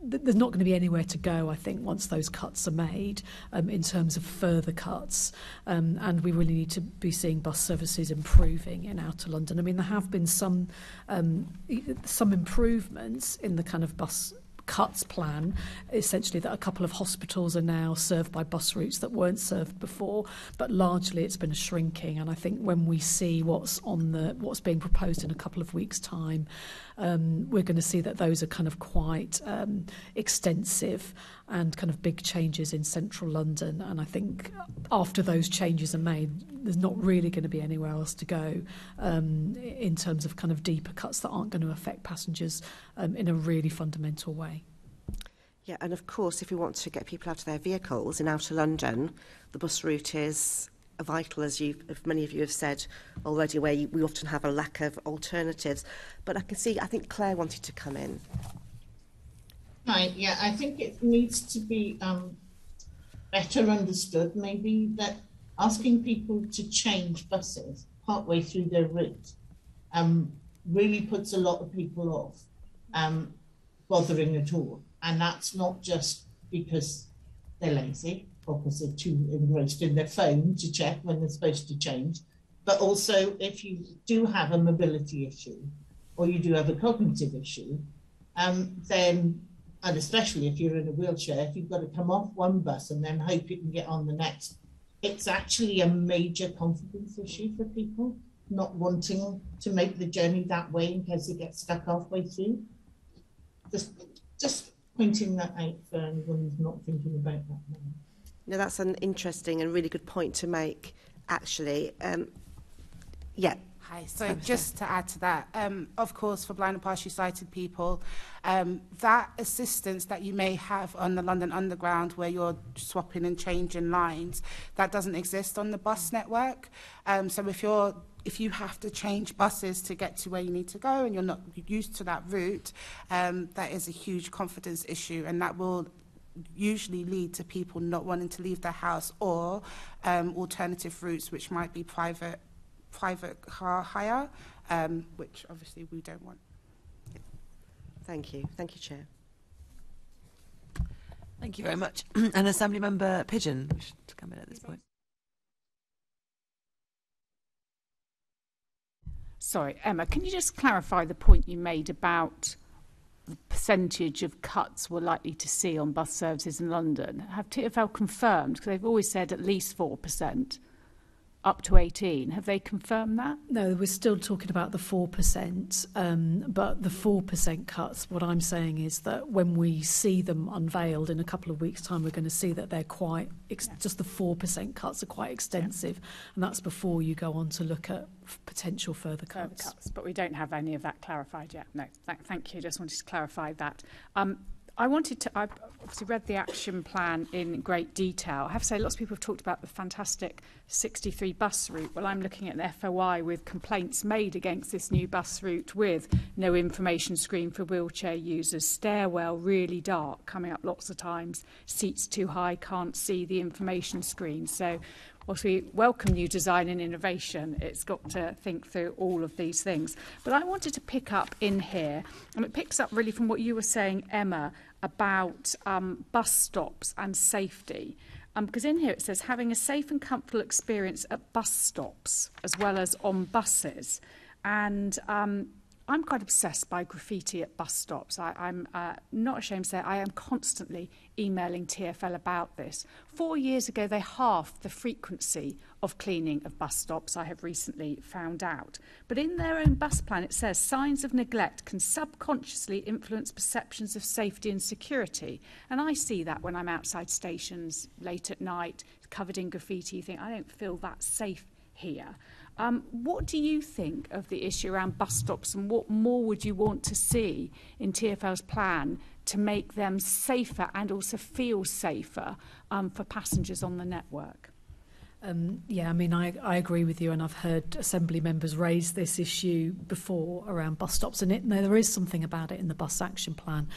there's not going to be anywhere to go, I think, once those cuts are made um, in terms of further cuts. Um, and we really need to be seeing bus services improving in outer London. I mean, there have been some um, some improvements in the kind of bus cuts plan, essentially that a couple of hospitals are now served by bus routes that weren't served before, but largely it's been a shrinking. And I think when we see what's on the what's being proposed in a couple of weeks' time, um, we're going to see that those are kind of quite um, extensive and kind of big changes in central London. And I think after those changes are made, there's not really going to be anywhere else to go um, in terms of kind of deeper cuts that aren't going to affect passengers um, in a really fundamental way. Yeah, and of course, if we want to get people out of their vehicles in outer London, the bus route is vital, as you, many of you have said already, where you, we often have a lack of alternatives. But I can see, I think Claire wanted to come in. Right, yeah, I think it needs to be um, better understood, maybe that asking people to change buses partway through their route um, really puts a lot of people off um, bothering at all. And that's not just because they're lazy because they're too engrossed in their phone to check when they're supposed to change, but also if you do have a mobility issue or you do have a cognitive issue, um, then and especially if you're in a wheelchair, if you've got to come off one bus and then hope you can get on the next, it's actually a major confidence issue for people not wanting to make the journey that way in case they get stuck halfway through. Just, just pointing that out for anyone who's not thinking about that. No, that's an interesting and really good point to make, actually. Um, yeah, Hi. So just to add to that, um, of course, for blind and partially sighted people, um, that assistance that you may have on the London Underground where you're swapping and changing lines, that doesn't exist on the bus network. Um, so if you're if you have to change buses to get to where you need to go and you're not used to that route, um, that is a huge confidence issue and that will usually lead to people not wanting to leave their house or um, alternative routes which might be private private car hire, um, which obviously we don't want. Thank you. Thank you, Chair. Thank you very much. (clears throat) and Assembly Member Pidgeon, to come in at this point. Sorry, Emma, can you just clarify the point you made about the percentage of cuts we're likely to see on bus services in London. Have TfL confirmed, because they've always said at least 4%. Up to 18. Have they confirmed that? No, we're still talking about the 4%. Um, but the 4% cuts, what I'm saying is that when we see them unveiled in a couple of weeks' time, we're going to see that they're quite, ex- just the 4% cuts are quite extensive. Yeah. And that's before you go on to look at f- potential further cuts. further cuts. But we don't have any of that clarified yet. No, th- thank you. Just wanted to clarify that. Um, I wanted to, I obviously read the action plan in great detail. I have to say, lots of people have talked about the fantastic 63 bus route. Well, I'm looking at the FOI with complaints made against this new bus route with no information screen for wheelchair users, stairwell really dark, coming up lots of times, seats too high, can't see the information screen. So whilst we welcome new design and innovation, it's got to think through all of these things. But I wanted to pick up in here, and it picks up really from what you were saying, Emma, about um, bus stops and safety. Because um, in here it says having a safe and comfortable experience at bus stops as well as on buses. And um, I'm quite obsessed by graffiti at bus stops. I, I'm uh, not ashamed to say I am constantly emailing TFL about this. Four years ago, they halved the frequency of cleaning of bus stops, I have recently found out. But in their own bus plan, it says signs of neglect can subconsciously influence perceptions of safety and security. And I see that when I'm outside stations late at night, covered in graffiti, you think, I don't feel that safe here. Um, what do you think of the issue around bus stops and what more would you want to see in TFL's plan to make them safer and also feel safer um, for passengers on the network? Um, yeah, I mean, I, I agree with you, and I've heard Assembly members raise this issue before around bus stops, and it, there is something about it in the bus action plan.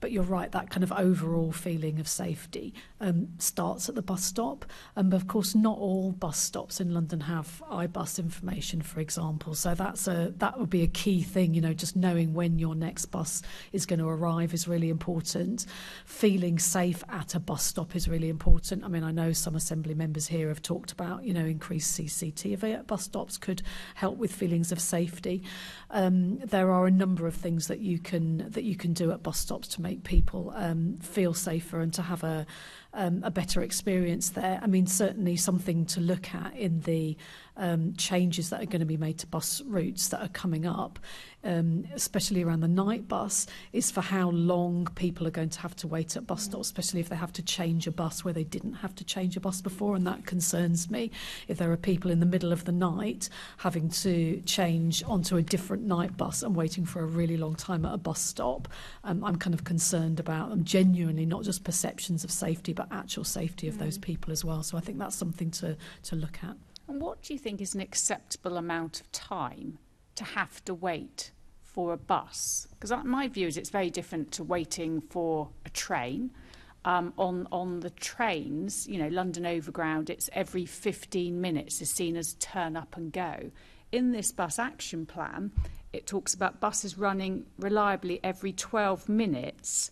But you're right, that kind of overall feeling of safety um, starts at the bus stop. And of course, not all bus stops in London have iBus information, for example. So that's a that would be a key thing. You know, just knowing when your next bus is going to arrive is really important. Feeling safe at a bus stop is really important. I mean, I know some Assembly members here have talked talked about, you know, increased CCTV at bus stops could help with feelings of safety. Um, there are a number of things that you can that you can do at bus stops to make people um, feel safer and to have a um, a better experience there. I mean, certainly something to look at in the um, changes that are going to be made to bus routes that are coming up, um, especially around the night bus, is for how long people are going to have to wait at bus stops, especially if they have to change a bus where they didn't have to change a bus before, and that concerns me. If there are people in the middle of the night having to change onto a different night bus and waiting for a really long time at a bus stop, um, I'm kind of concerned about them genuinely, not just perceptions of safety, but actual safety of mm. those people as well. So I think that's something to, to look at. And what do you think is an acceptable amount of time to have to wait for a bus? Because my view is it's very different to waiting for a train. Um, on on the trains, you know, London Overground, it's every 15 minutes is seen as turn up and go. In this bus action plan, it talks about buses running reliably every 12 minutes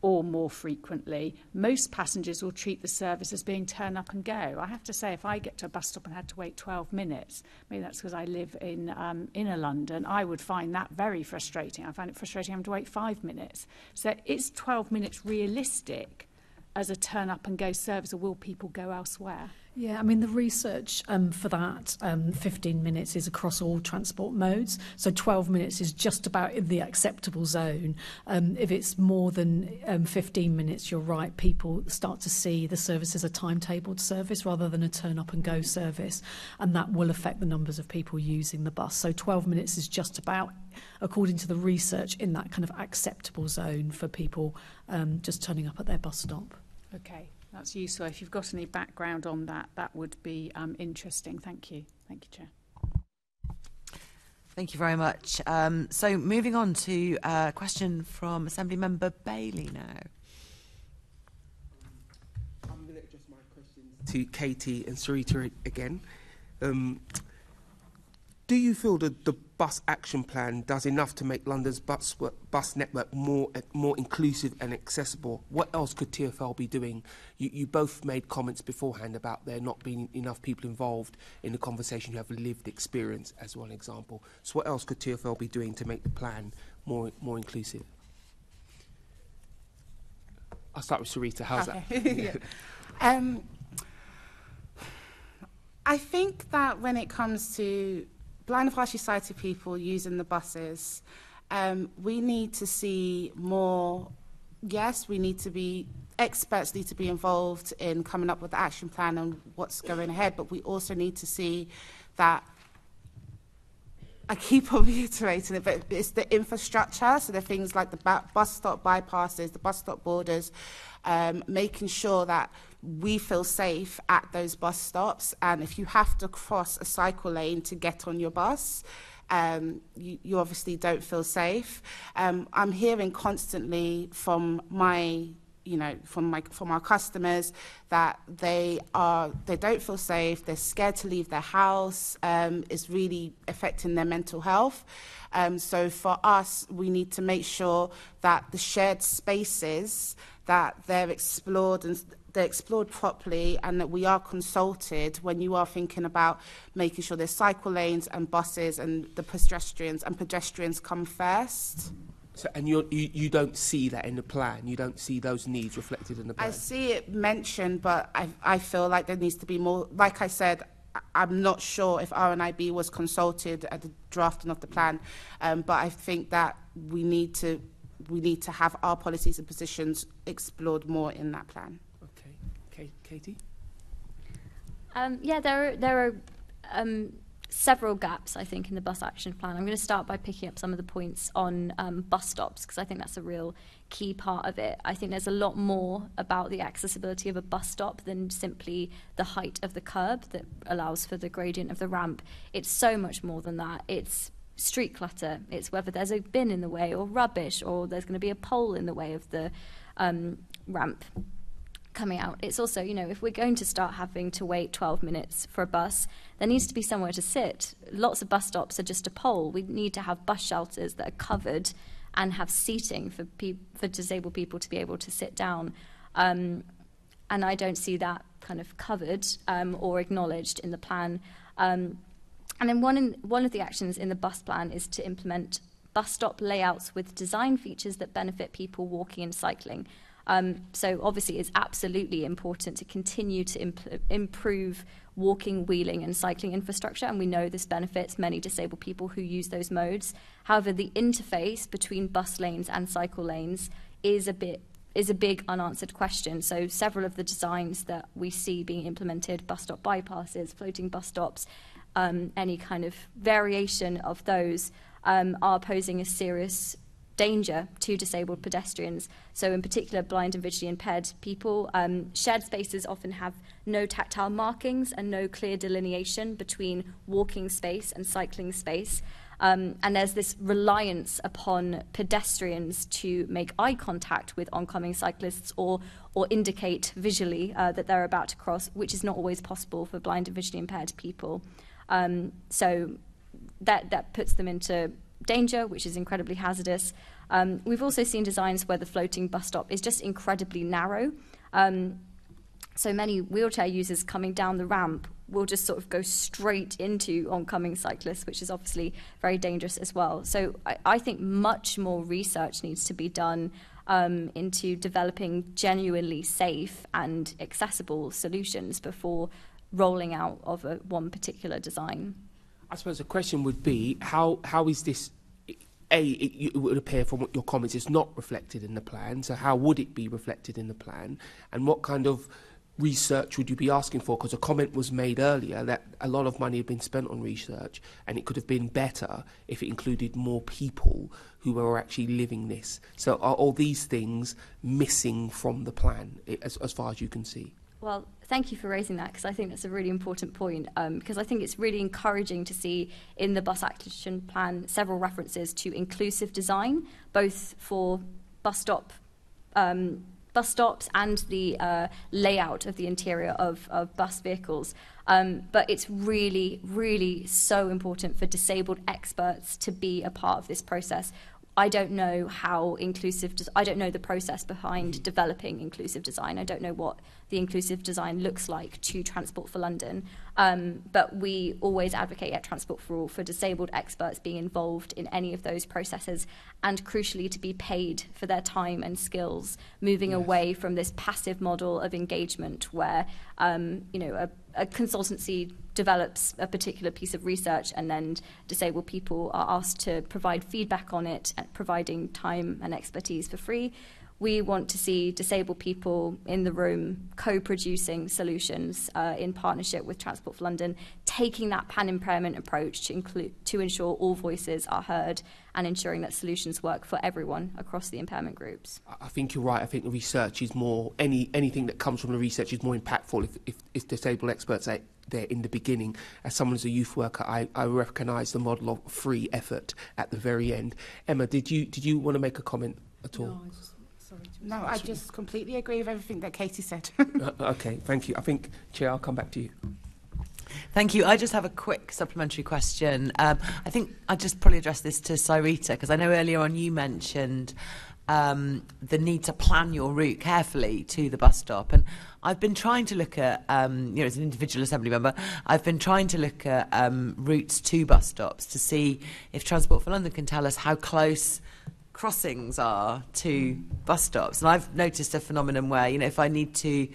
or more frequently, most passengers will treat the service as being turn up and go. I have to say, if I get to a bus stop and had to wait 12 minutes, maybe that's because I live in um, inner London, I would find that very frustrating. I find it frustrating having to wait five minutes. So is 12 minutes realistic as a turn up and go service, or will people go elsewhere? Yeah, I mean, the research um, for that um, 15 minutes is across all transport modes. So 12 minutes is just about in the acceptable zone. Um, if it's more than um, 15 minutes, you're right, people start to see the service as a timetabled service rather than a turn up and go service. And that will affect the numbers of people using the bus. So 12 minutes is just about, according to the research, in that kind of acceptable zone for people um, just turning up at their bus stop. Okay. That's useful. If you've got any background on that, that would be um, interesting. Thank you. Thank you, Chair. Thank you very much. Um, so moving on to a question from Assembly Member Bailey now. I'm going to address my questions to Katie and Cyreeta again. Um, do you feel that the bus action plan does enough to make London's bus, bus network more, more inclusive and accessible? What else could TFL be doing? You, you both made comments beforehand about there not being enough people involved in the conversation who have lived experience, as one example. So, what else could TFL be doing to make the plan more, more inclusive? I'll start with Cyreeta. How's okay. (laughs) that? um, I think that when it comes to blind and partially sighted people using the buses, um, we need to see more. Yes, we need to be experts need to be involved in coming up with the action plan and what's going ahead, but we also need to see that I keep on (laughs) reiterating it, but it's the infrastructure. So the things like the bus stop bypasses, the bus stop boarders, um, making sure that we feel safe at those bus stops. And if you have to cross a cycle lane to get on your bus, um, you, you obviously don't feel safe. Um, I'm hearing constantly from my you know from my from our customers that they are they don't feel safe they're scared to leave their house um, is really affecting their mental health um, so for us we need to make sure that the shared spaces that they're explored and they're explored properly and that we are consulted when you are thinking about making sure there's cycle lanes and buses and the pedestrians and pedestrians come first. So, and you you don't see that in the plan. You don't see those needs reflected in the plan. I see it mentioned, but I I feel like there needs to be more. Like I said, I'm not sure if RNIB was consulted at the drafting of the plan, um, but I think that we need to we need to have our policies and positions explored more in that plan. Okay, Kate, Katie. Um, yeah, there are, there are um, several gaps, I think, in the bus action plan. I'm going to start by picking up some of the points on um, bus stops because I think that's a real key part of it. I think there's a lot more about the accessibility of a bus stop than simply the height of the curb that allows for the gradient of the ramp. It's so much more than that. It's street clutter. It's whether there's a bin in the way or rubbish or there's going to be a pole in the way of the um, ramp coming out. It's also, you know, if we're going to start having to wait 12 minutes for a bus, there needs to be somewhere to sit. Lots of bus stops are just a pole. We need to have bus shelters that are covered and have seating for, for disabled people to be able to sit down. Um, and I don't see that kind of covered um, or acknowledged in the plan. Um, and then one, in, one of the actions in the bus plan is to implement bus stop layouts with design features that benefit people walking and cycling. Um, so obviously it's absolutely important to continue to imp- improve walking, wheeling and cycling infrastructure and we know this benefits many disabled people who use those modes. However, the interface between bus lanes and cycle lanes is a bit is a big unanswered question. So several of the designs that we see being implemented, bus stop bypasses, floating bus stops, um, any kind of variation of those um, are posing a serious danger to disabled pedestrians. So, in particular, blind and visually impaired people. Um, shared spaces often have no tactile markings and no clear delineation between walking space and cycling space. Um, and there's this reliance upon pedestrians to make eye contact with oncoming cyclists or, or indicate visually uh, that they're about to cross, which is not always possible for blind and visually impaired people. Um, so that, that puts them into danger, which is incredibly hazardous. Um, we've also seen designs where the floating bus stop is just incredibly narrow. Um, so many wheelchair users coming down the ramp will just sort of go straight into oncoming cyclists, which is obviously very dangerous as well. So I, I think much more research needs to be done um, into developing genuinely safe and accessible solutions before rolling out of a, one particular design. I suppose the question would be how how is this a, it, it, would appear from your comments it's not reflected in the plan. So how would it be reflected in the plan? And what kind of research would you be asking for? Because a comment was made earlier that a lot of money had been spent on research, and it could have been better if it included more people who were actually living this. So are all these things missing from the plan, as, as far as you can see? Well, thank you for raising that because I think that's a really important point. Um, because I think it's really encouraging to see in the bus action plan several references to inclusive design, both for bus stop. Um, bus stops and the uh, layout of the interior of, of bus vehicles. Um, but it's really, really so important for disabled experts to be a part of this process. I don't know how inclusive, I don't know the process behind developing inclusive design. I don't know what the inclusive design looks like to Transport for London. Um, but we always advocate at Transport for All for disabled experts being involved in any of those processes and crucially to be paid for their time and skills, moving yes. away from this passive model of engagement where um, you know a, a consultancy develops a particular piece of research and then disabled people are asked to provide feedback on it, providing time and expertise for free we want to see disabled people in the room co-producing solutions uh, in partnership with Transport for London, taking that pan impairment approach to include to ensure all voices are heard and ensuring that solutions work for everyone across the impairment groups. I think you're right. I think the research is more any anything that comes from the research is more impactful if, if, if disabled experts are there in the beginning. As someone as a youth worker, I, I recognise the model of free effort at the very end. Emma, did you did you want to make a comment at all? No, I just, sorry no, I just completely agree with everything that Katie said. (laughs) uh, okay, thank you. I think, Chair, I'll come back to you. Thank you. I just have a quick supplementary question. Um, I think I just probably address this to Cyreeta because I know earlier on you mentioned um, the need to plan your route carefully to the bus stop. And I've been trying to look at, um, you know, as an individual assembly member, I've been trying to look at um, routes to bus stops to see if Transport for London can tell us how close crossings are to bus stops. And I've noticed a phenomenon where, you know, if I need to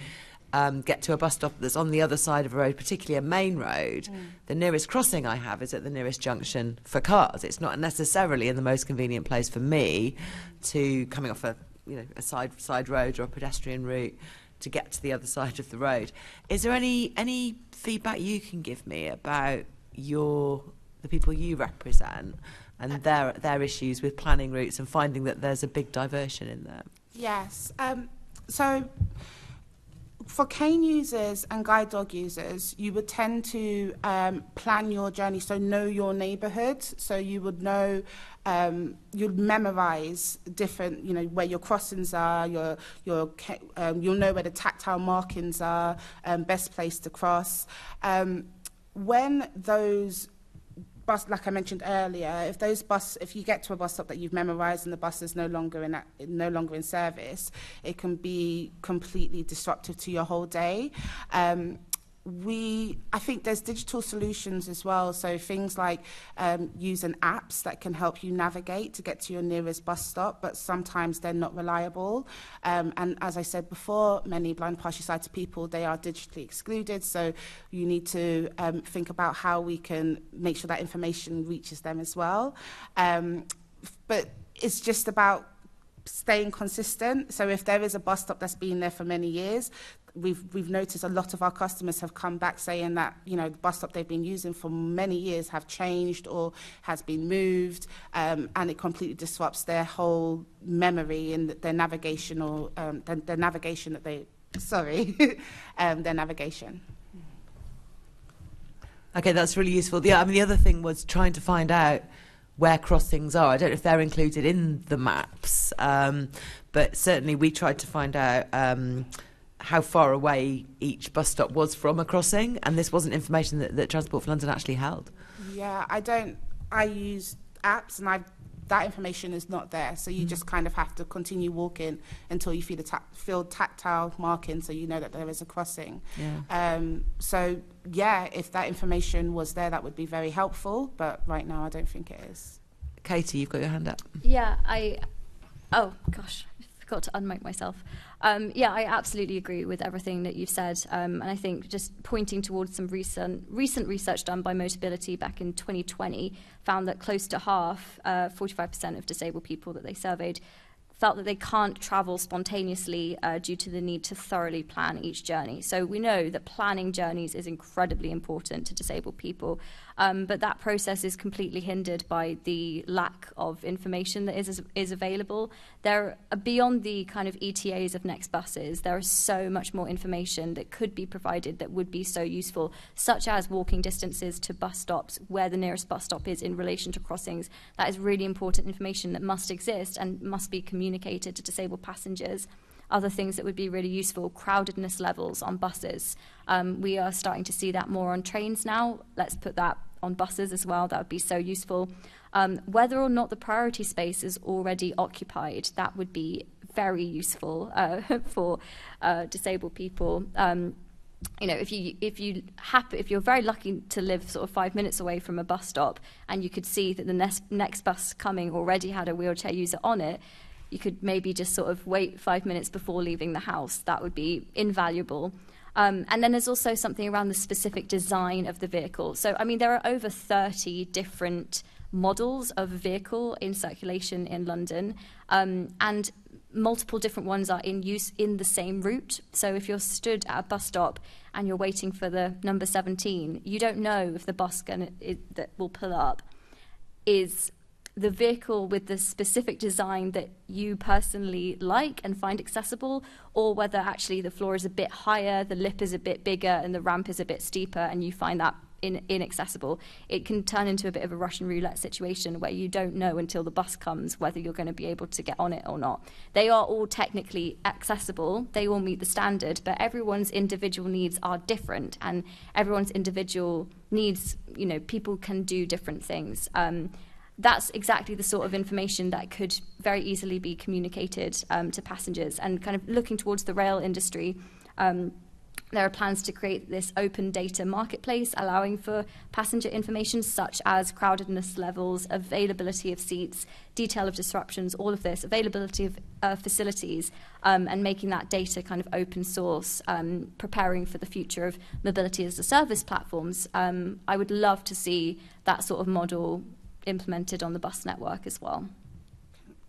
um, get to a bus stop that's on the other side of a road, particularly a main road, mm. the nearest crossing I have is at the nearest junction for cars. It's not necessarily in the most convenient place for me to coming off a you know a side side road or a pedestrian route to get to the other side of the road. Is there any any feedback you can give me about your the people you represent and their their issues with planning routes and finding that there's a big diversion in there? Yes. Um, so for cane users and guide dog users, you would tend to um, plan your journey, so know your neighborhood. So you would know, um, you'd memorize different, you know, where your crossings are, your, your, um, you'll know where the tactile markings are, um, best place to cross. Um, when those bus, like I mentioned earlier, if those bus, if you get to a bus stop that you've memorized and the bus is no longer in, no longer in service, it can be completely disruptive to your whole day. Um, we I think there's digital solutions as well. So things like um, using apps that can help you navigate to get to your nearest bus stop but sometimes they're not reliable. Um, and as I said before many blind partially sighted people they are digitally excluded. So you need to um, think about how we can make sure that information reaches them as well. Um, but it's just about staying consistent. So if there is a bus stop that's been there for many years, we've we've noticed a lot of our customers have come back saying that you know the bus stop they've been using for many years have changed or has been moved, um, and it completely disrupts their whole memory and their navigational um, their, their navigation that they sorry (laughs) um, their navigation. Okay, that's really useful. Yeah, I mean the other thing was trying to find out where crossings are. I don't know if they're included in the maps, um, but certainly we tried to find out. Um, how far away each bus stop was from a crossing, and this wasn't information that, that Transport for London actually held. Yeah, I don't. I use apps, and I that information is not there. So you mm. just kind of have to continue walking until you feel the ta- feel tactile marking, so you know that there is a crossing. Yeah. Um, so yeah, if that information was there, that would be very helpful. But right now, I don't think it is. Katie, you've got your hand up. Yeah, I. Oh gosh, I forgot to unmic myself. Um, yeah, I absolutely agree with everything that you've said, um, and I think just pointing towards some recent recent research done by Motability back in 2020 found that close to half, uh, 45% of disabled people that they surveyed felt that they can't travel spontaneously uh, due to the need to thoroughly plan each journey. So we know that planning journeys is incredibly important to disabled people. Um, but that process is completely hindered by the lack of information that is, is available. There, uh, beyond the kind of ETAs of next buses, there is so much more information that could be provided that would be so useful, such as walking distances to bus stops, where the nearest bus stop is in relation to crossings. That is really important information that must exist and must be communicated to disabled passengers other things that would be really useful, crowdedness levels on buses. Um, we are starting to see that more on trains now. Let's put that on buses as well. That would be so useful. Um, whether or not the priority space is already occupied, that would be very useful uh, (laughs) for uh, disabled people. Um, you know, if you if you happen if you're very lucky to live sort of five minutes away from a bus stop, and you could see that the next next bus coming already had a wheelchair user on it, you could maybe just sort of wait five minutes before leaving the house. That would be invaluable. Um, and then there's also something around the specific design of the vehicle. So, I mean, there are over 30 different models of a vehicle in circulation in London. Um, and multiple different ones are in use in the same route. So if you're stood at a bus stop and you're waiting for the number 17, you don't know if the bus gonna, it, that will pull up is the vehicle with the specific design that you personally like and find accessible, or whether actually the floor is a bit higher, the lip is a bit bigger, and the ramp is a bit steeper, and you find that in, inaccessible. It can turn into a bit of a Russian roulette situation where you don't know until the bus comes whether you're going to be able to get on it or not. They are all technically accessible, they all meet the standard, but everyone's individual needs are different, and everyone's individual needs, you know, people can do different things. Um, that's exactly the sort of information that could very easily be communicated um, to passengers. And kind of looking towards the rail industry, um, there are plans to create this open data marketplace allowing for passenger information such as crowdedness levels, availability of seats, detail of disruptions, all of this, availability of uh, facilities, um, and making that data kind of open source, um, preparing for the future of mobility as a service platforms. Um, I would love to see that sort of model implemented on the bus network as well.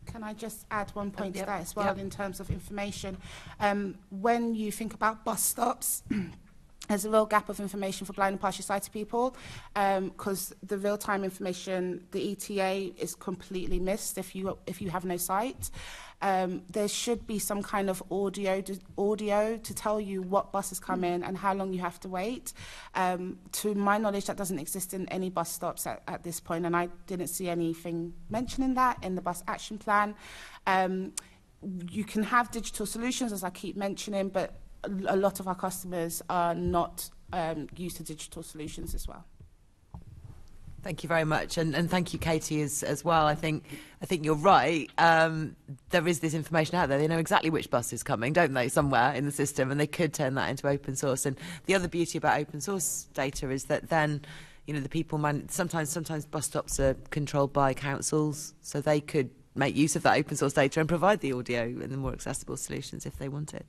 Can I just add one point yep. to that as well Yep. in terms of information? Um, when you think about bus stops, (clears throat) there's a real gap of information for blind and partially sighted people because the real-time information, the ETA, is completely missed if you if you have no sight. Um, there should be some kind of audio audio to tell you what buses come in and how long you have to wait. Um, to my knowledge, that doesn't exist in any bus stops at, at this point, and I didn't see anything mentioning that in the bus action plan. Um, you can have digital solutions, as I keep mentioning, but a lot of our customers are not um, used to digital solutions as well. Thank you very much, and, and thank you, Katie, as, as well. I think I think you're right. Um, there is this information out there. They know exactly which bus is coming, don't they? Somewhere in the system, and they could turn that into open source. And the other beauty about open source data is that then, you know, the people man. Sometimes sometimes bus stops are controlled by councils, so they could make use of that open source data and provide the audio and the more accessible solutions if they want it.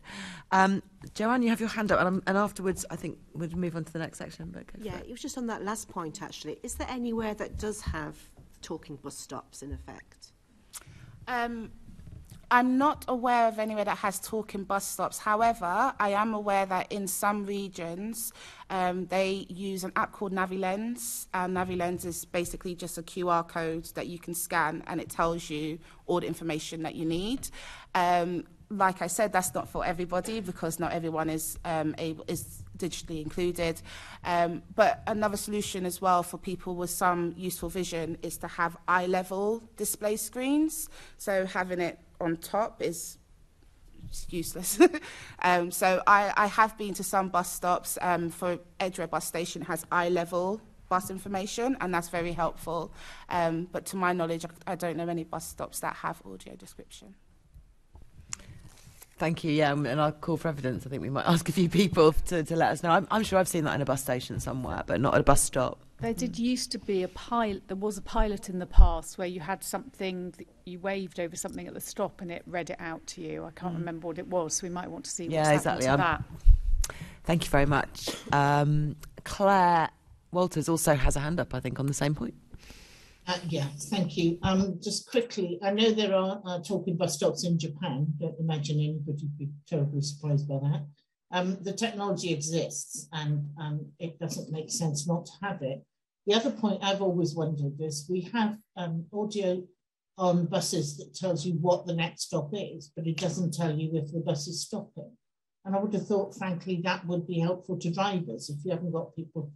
Um, Joanne, you have your hand up, and, um, and afterwards, I think we'll move on to the next section. But Yeah, it. it was just on that last point actually. Is there anywhere that does have talking bus stops in effect? Um, I'm not aware of anywhere that has talking bus stops. However, I am aware that in some regions um, they use an app called NaviLens. And NaviLens is basically just a QR code that you can scan and it tells you all the information that you need. Um, like I said, that's not for everybody because not everyone is um, able is digitally included. Um, but another solution as well for people with some useful vision is to have eye level display screens. So having it on top is useless. (laughs) um, so I, I have been to some bus stops. Um, for Edgware bus station has eye level bus information, and that's very helpful. Um, but to my knowledge, I, don't know any bus stops that have audio description. Thank you. Yeah, and I'll call for evidence. I think we might (laughs) ask a few people to, to let us know. I'm, I'm sure I've seen that in a bus station somewhere, but not at a bus stop. There did used to be a pilot. There was a pilot in the past where you had something that you waved over something at the stop and it read it out to you. I can't Mm. remember what it was, so we might want to see Yeah, what's exactly. happened to Um, that. Thank you very much. Um, Claire Walters also has a hand up, I think, on the same point. Uh, yeah, thank you. Um, just quickly, I know there are uh, talking bus stops in Japan. Don't imagine anybody would be terribly surprised by that. Um, the technology exists and um, it doesn't make sense not to have it. The other point I've always wondered is we have um, audio on buses that tells you what the next stop is, but it doesn't tell you if the bus is stopping. And I would have thought, frankly, that would be helpful to drivers if you haven't got people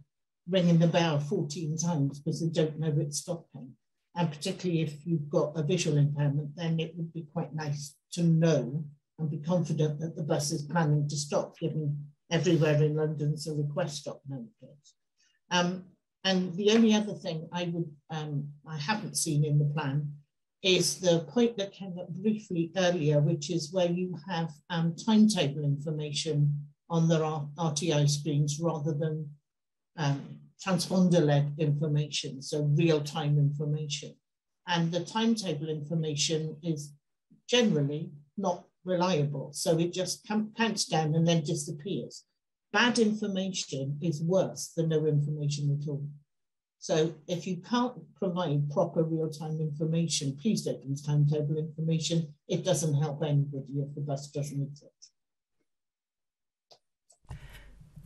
ringing the bell 14 times because they don't know it's stopping. And particularly if you've got a visual impairment, then it would be quite nice to know and be confident that the bus is planning to stop, given everywhere in London's a request stop nowadays. Um, and the only other thing I would um, I haven't seen in the plan is the point that came up briefly earlier, which is where you have um, timetable information on the R- RTO screens rather than um, transponder-led information, so real-time information. And the timetable information is generally not reliable, so it just counts down and then disappears. Bad information is worse than no information at all. So if you can't provide proper real-time information, please don't use timetable information. It doesn't help anybody if the bus doesn't exist.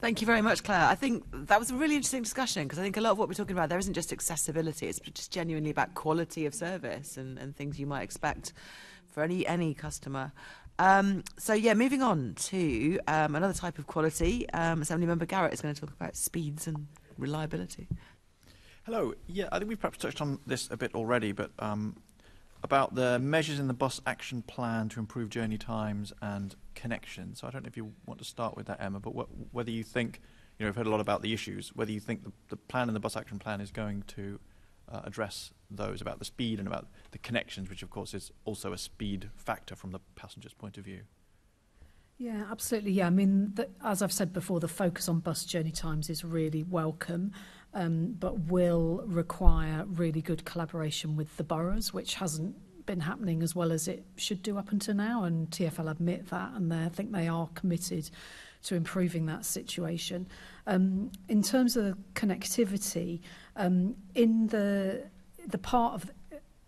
Thank you very much, Claire. I think that was a really interesting discussion because I think a lot of what we're talking about there isn't just accessibility; it's just genuinely about quality of service and, and things you might expect for any any customer. Um, so yeah, moving on to um, another type of quality. Um, Assembly Member Garratt is going to talk about speeds and reliability. Hello. Yeah, I think we've perhaps touched on this a bit already, but um, about the measures in the bus action plan to improve journey times and connections. So I don't know if you want to start with that, Emma, but wh- whether you think, you know, we've heard a lot about the issues, whether you think the, the plan in the bus action plan is going to uh, address those about the speed and about the connections, which of course is also a speed factor from the passenger's point of view. Yeah, absolutely. Yeah, I mean, the, as I've said before, the focus on bus journey times is really welcome, um, but will require really good collaboration with the boroughs, which hasn't been happening as well as it should do up until now. And TFL admit that, and I think they are committed to improving that situation. Um, in terms of connectivity, um, in the the part of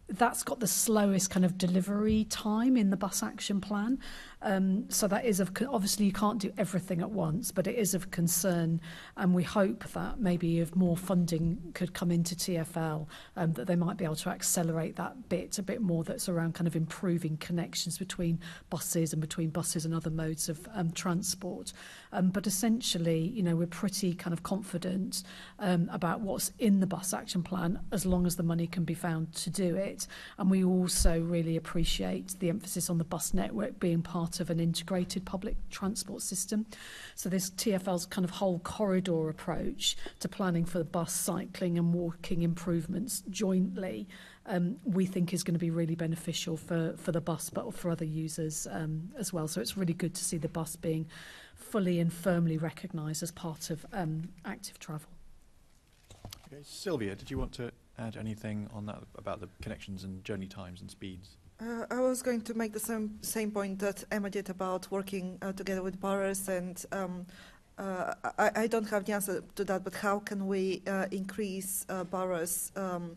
that's got the slowest kind of delivery time in the bus action plan. Um, so that is of obviously you can't do everything at once, but it is of concern, and we hope that maybe if more funding could come into TFL, um, that they might be able to accelerate that bit a bit more. That's around kind of improving connections between buses and between buses and other modes of um, transport. Um, but essentially, you know, we're pretty kind of confident um, about what's in the bus action plan, as long as the money can be found to do it. And we also really appreciate the emphasis on the bus network being part of an integrated public transport system. So this TFL's kind of whole corridor approach to planning for the bus, cycling and walking improvements jointly um, we think is going to be really beneficial for, for the bus but for other users um, as well. So it's really good to see the bus being fully and firmly recognised as part of um, active travel. Okay, Silviya, did you want to add anything on that about the connections and journey times and speeds? Uh, I was going to make the same same point that Emma did about working uh, together with boroughs, and um, uh, I, I, don't have the answer to that. But how can we uh, increase uh, boroughs' um,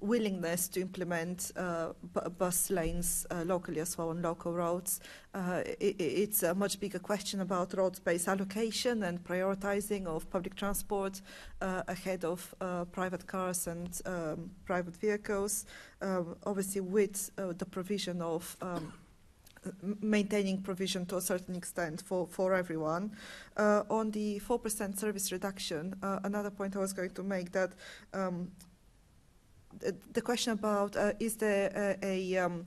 willingness to implement uh, bus lanes uh, locally as well on local roads. Uh, it, it's a much bigger question about road space allocation and prioritizing of public transport uh, ahead of uh, private cars and um, private vehicles. Um, obviously, with uh, the provision of um, maintaining provision to a certain extent for, for everyone. Uh, on the 4% service reduction, uh, another point I was going to make that um, the question about uh, is there a, a um,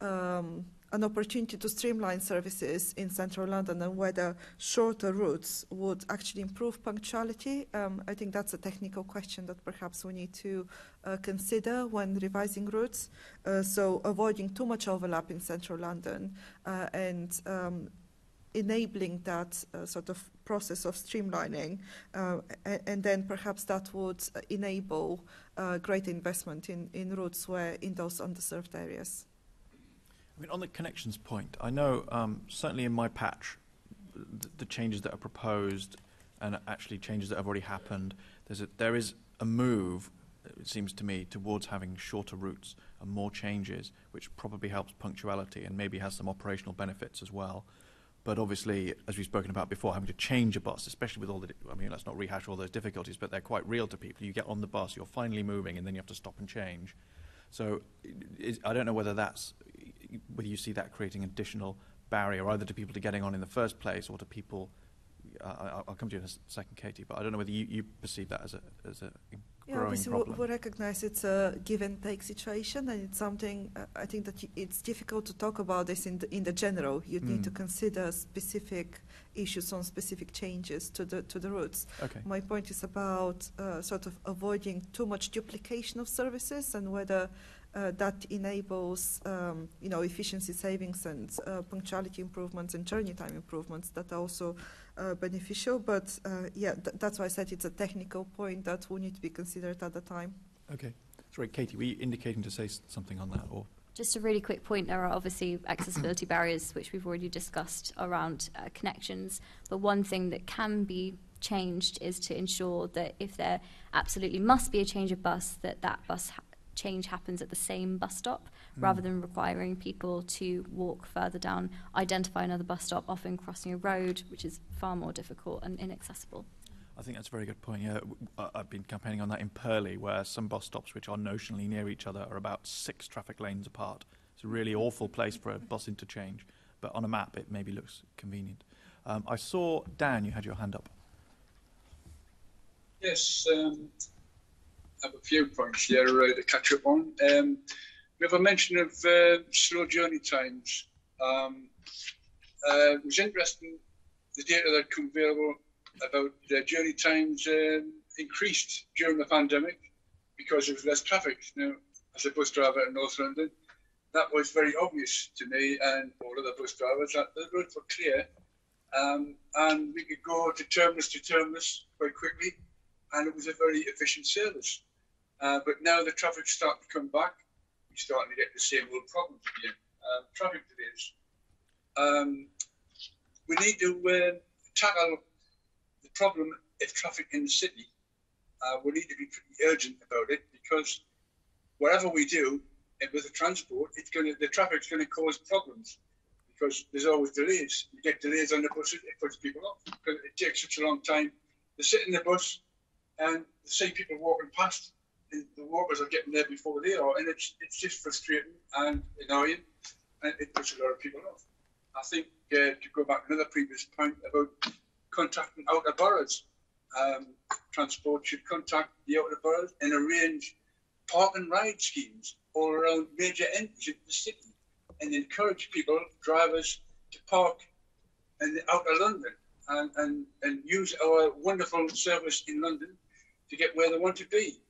um, an opportunity to streamline services in central London and whether shorter routes would actually improve punctuality. Um, I think that's a technical question that perhaps we need to uh, consider when revising routes. Uh, so avoiding too much overlap in central London uh, and um, enabling that uh, sort of process of streamlining, uh, and, and, then perhaps that would enable uh, greater investment in, in routes where in those underserved areas. I mean, on the connections point, I know um, certainly in my patch, the, the, changes that are proposed and actually changes that have already happened, there's a, there is a move, it seems to me, towards having shorter routes and more changes, which probably helps punctuality and maybe has some operational benefits as well. But obviously, as we've spoken about before, having to change a bus, especially with all the, I mean, let's not rehash all those difficulties, but they're quite real to people. You get on the bus, you're finally moving, and then you have to stop and change. So is, I don't know whether that's, whether you see that creating additional barrier either to people to getting on in the first place or to people, uh, I'll come to you in a second, Katie, but I don't know whether you, you perceive that as a, as a yeah, obviously problem. we recognize it's a give and take situation, and it's something uh, I think that it's difficult to talk about this in the, in the general. You mm. need to mm. consider specific issues on specific changes to the to the routes. Okay. My point is about uh, sort of avoiding too much duplication of services and whether uh, that enables um, you know efficiency savings and uh, punctuality improvements and journey time improvements that are also uh, beneficial. But uh, yeah, th that's why I said it's a technical point that will need to be considered at the time. Okay. Sorry, Katie, were you indicating to say something on that or? Just a really quick point. There are obviously accessibility (clears throat) barriers, which we've already discussed around uh, connections. But one thing that can be changed is to ensure that if there absolutely must be a change of bus, that that bus ha- change happens at the same bus stop. Rather than requiring people to walk further down, identify another bus stop, often crossing a road, which is far more difficult and inaccessible. I think that's a very good point. Yeah, w- I- I've been campaigning on that in Purley, where some bus stops, which are notionally near each other, are about six traffic lanes apart. It's a really awful place for a bus interchange, but on a map it maybe looks convenient. Um, I saw Dan, you had your hand up. Yes, um, I have a few points here uh, to catch up on. Um, we have a mention of uh, slow journey times. Um, uh, it was interesting the data that come available about uh, journey times um, increased during the pandemic because there was less traffic. Now, as a bus driver in North London, that was very obvious to me and all other bus drivers that the roads were clear um, and we could go to terminus to terminus quite quickly and it was a very efficient service. Uh, but now the traffic starting to come back. We're starting to get the same old problems again. Um, traffic delays. Um, we need to uh, tackle the problem of traffic in the city. Uh, we need to be pretty urgent about it because whatever we do and with the transport, it's going to the traffic's going to cause problems because there's always delays. You get delays on the buses, it puts people off because it takes such a long time to sit in the bus and see people walking past the walkers are getting there before they are and it's it's just frustrating and annoying and it puts a lot of people off. I think uh, to go back to another previous point about contacting outer boroughs, um, transport should contact the outer boroughs and arrange park and ride schemes all around major entries into the city and encourage people, drivers, to park in the outer London and, and, and use our wonderful service in London to get where they want to be.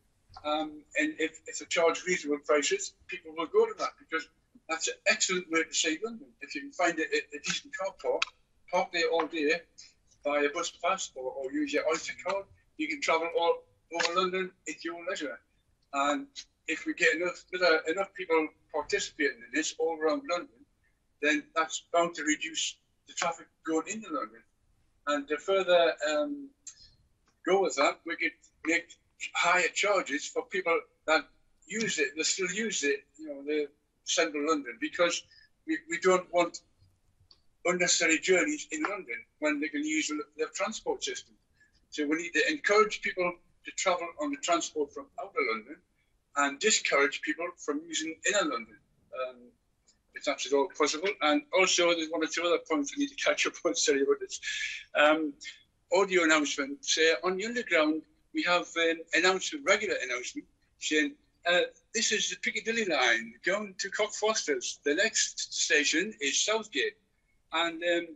Um, and if, if they charge reasonable prices, people will go to that because that's an excellent way to save London. If you can find a, a, decent car park, park there all day, buy a bus pass or, or use your Oyster card, you can travel all over London at your leisure. And if we get enough enough, enough people participating in this all around London, then that's bound to reduce the traffic going into London. And to further um, go with that, we could make higher charges for people that use it, they still use it, you know, the central London, because we, we don't want unnecessary journeys in London when they can use their transport system. So we need to encourage people to travel on the transport from outer London and discourage people from using inner London. Um, that's at all possible. And also, there's one or two other points we need to catch up on. (laughs) Sorry about this. Um, audio announcement. Say on the underground, we have an announcement, regular announcement, saying uh, this is the Piccadilly line going to Cockfosters. The next station is Southgate, and um,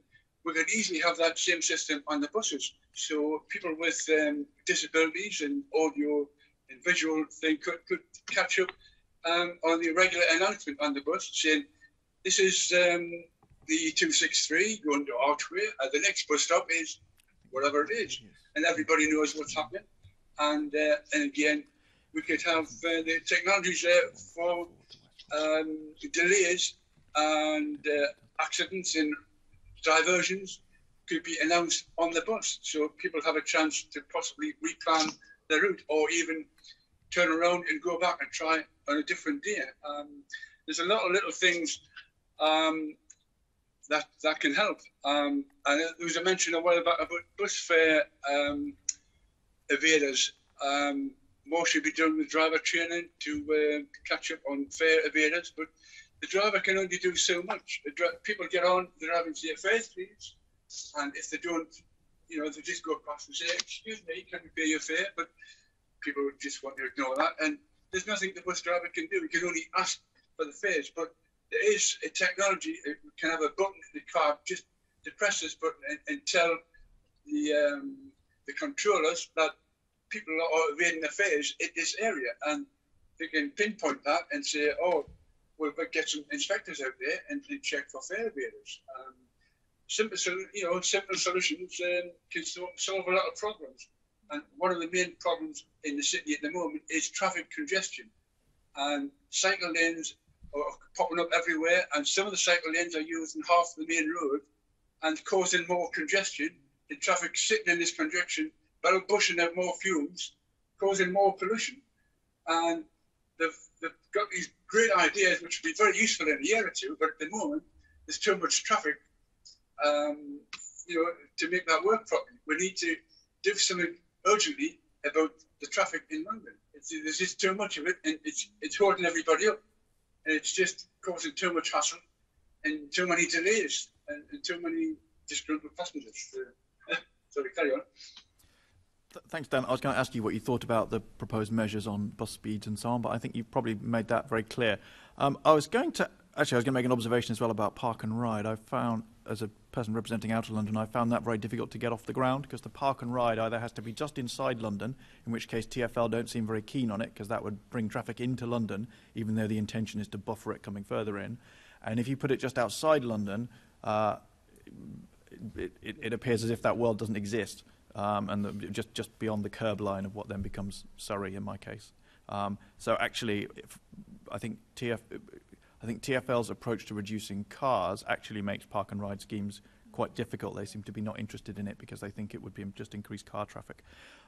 we could easily have that same system on the buses. So people with um, disabilities and audio and visual thing could, could catch up um, on the regular announcement on the bus saying this is um, the 263 going to Archway. Uh, the next bus stop is whatever it is, and everybody knows what's happening. And uh, and again, we could have uh, the technologies there for um, delays and uh, accidents and diversions could be announced on the bus, so people have a chance to possibly replan their route or even turn around and go back and try on a different day. Um, there's a lot of little things um, that that can help. Um, and there was a mention a while back about bus fare um, evaders. Um, more should be done with driver training to uh, catch up on fare evaders, but the driver can only do so much. People get on, they're having to say fares, please, and if they don't, you know, they just go past and say, "Excuse me, can we pay your fare?" But people just want to ignore that, and there's nothing the bus driver can do. He can only ask for the fares, but there is a technology. It can have a button in the car. Just to press this button and, and tell the um, the controllers that people are evading the fares in this area, and they can pinpoint that and say, "Oh, we'll get some inspectors out there and, and check for fare evaders." Um, simple, you know, simple solutions um, can solve a lot of problems. And one of the main problems in the city at the moment is traffic congestion. And cycle lanes are popping up everywhere, and some of the cycle lanes are using half the main road and causing more congestion the traffic sitting in this congestion, barrel pushing out more fumes, causing more pollution. And they've, they've got these great ideas which would be very useful in a year or two, but at the moment, there's too much traffic um, you know, to make that work properly. We need to do something urgently about the traffic in London. It's, there's just too much of it, and it's it's holding everybody up, and it's just causing too much hassle and too many delays and, and too many disgruntled passengers. (laughs) sorry, carry on. Thanks, Dan. I was going to ask you what you thought about the proposed measures on bus speeds and so on, but I think you've probably made that very clear. Um, I was going to actually, I was going to make an observation as well about park and ride. I found, as a person representing Outer London, I found that very difficult to get off the ground because the park and ride either has to be just inside London, in which case TFL don't seem very keen on it because that would bring traffic into London, even though the intention is to buffer it coming further in. And if you put it just outside London, uh, it, it, it appears as if that world doesn't exist um, and the, just, just beyond the curb line of what then becomes Surrey in my case. Um, so actually, if, I think TF, I think TFL's approach to reducing cars actually makes park and ride schemes quite difficult. They seem to be not interested in it because they think it would be just increase car traffic.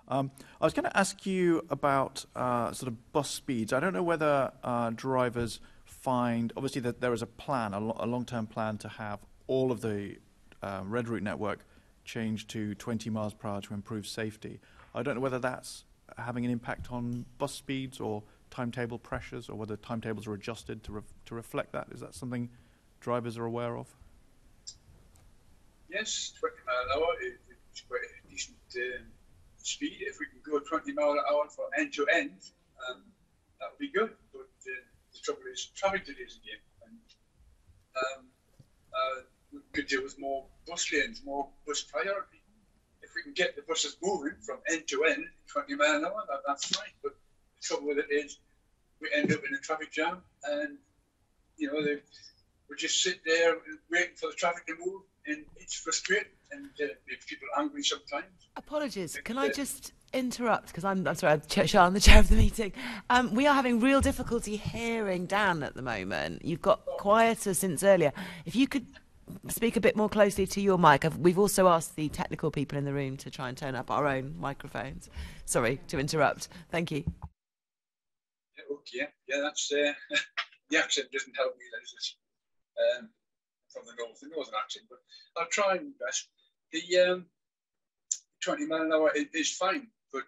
Um, I was going to ask you about uh, sort of bus speeds. I don't know whether uh, drivers find, obviously, that there is a plan, a, lo a long-term plan to have all of the uh, red route network changed to 20 miles per hour to improve safety. I don't know whether that's having an impact on bus speeds or timetable pressures or whether timetables are adjusted to, re to reflect that. Is that something drivers are aware of? Yes, 20 mile an hour is quite a decent um, speed. If we can go 20 mile an hour from end to end, um, that would be good. But uh, the trouble is traffic delays again. And, um, uh, could deal with more bus lanes, more bus priority. If we can get the buses moving from end to end, 20 mile an hour, that, that's fine. But the trouble with it is we end up in a traffic jam and, you know, they, we just sit there waiting for the traffic to move and it's frustrating and uh, makes people angry sometimes. Apologies, can I just interrupt because I'm, I'm sorry, I'm Sean, the chair of the meeting. Um, we are having real difficulty hearing Dan at the moment. You've got quieter since earlier. If you could speak a bit more closely to your mic. I've, we've also asked the technical people in the room to try and turn up our own microphones. Sorry to interrupt. Thank you. Yeah, okay, yeah, that's uh, (laughs) the accent doesn't help me. That is um, from the north, the northern accent, but I'll try my best. The um, 20 mile an hour is, is fine, but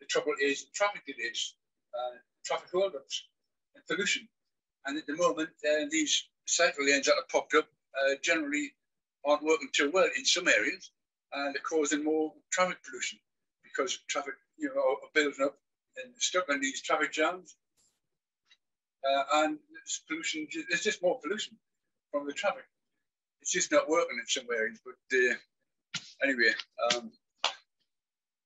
the trouble is traffic delays, uh, traffic holdups, and pollution. And at the moment, uh, these cycle lanes that have popped up uh, generally aren't working too well in some areas, and they're causing more traffic pollution because traffic, you know, are building up and stuck in these traffic jams. Uh, and pollution, there's just more pollution from the traffic. It's just not working in some areas. But uh, anyway, um,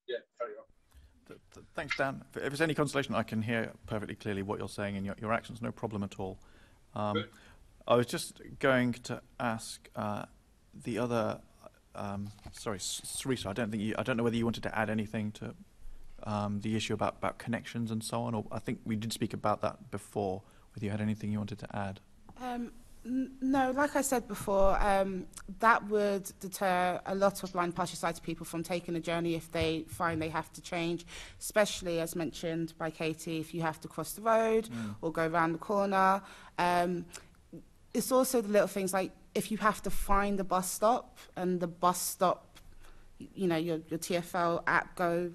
yeah, carry on. Thanks, Dan. If there's any consolation, I can hear perfectly clearly what you're saying in your, your actions, no problem at all. Um, I was just going to ask uh, the other. Um, sorry, Cyreeta. I don't think you, I don't know whether you wanted to add anything to um, the issue about, about connections and so on. Or I think we did speak about that before. Whether you had anything you wanted to add. Um, no, like I said before, um, that would deter a lot of blind partially sighted people from taking a journey if they find they have to change, especially as mentioned by Katie, if you have to cross the road mm. or go around the corner. It's also the little things like if you have to find the bus stop and the bus stop, you know, your, your TFL app go,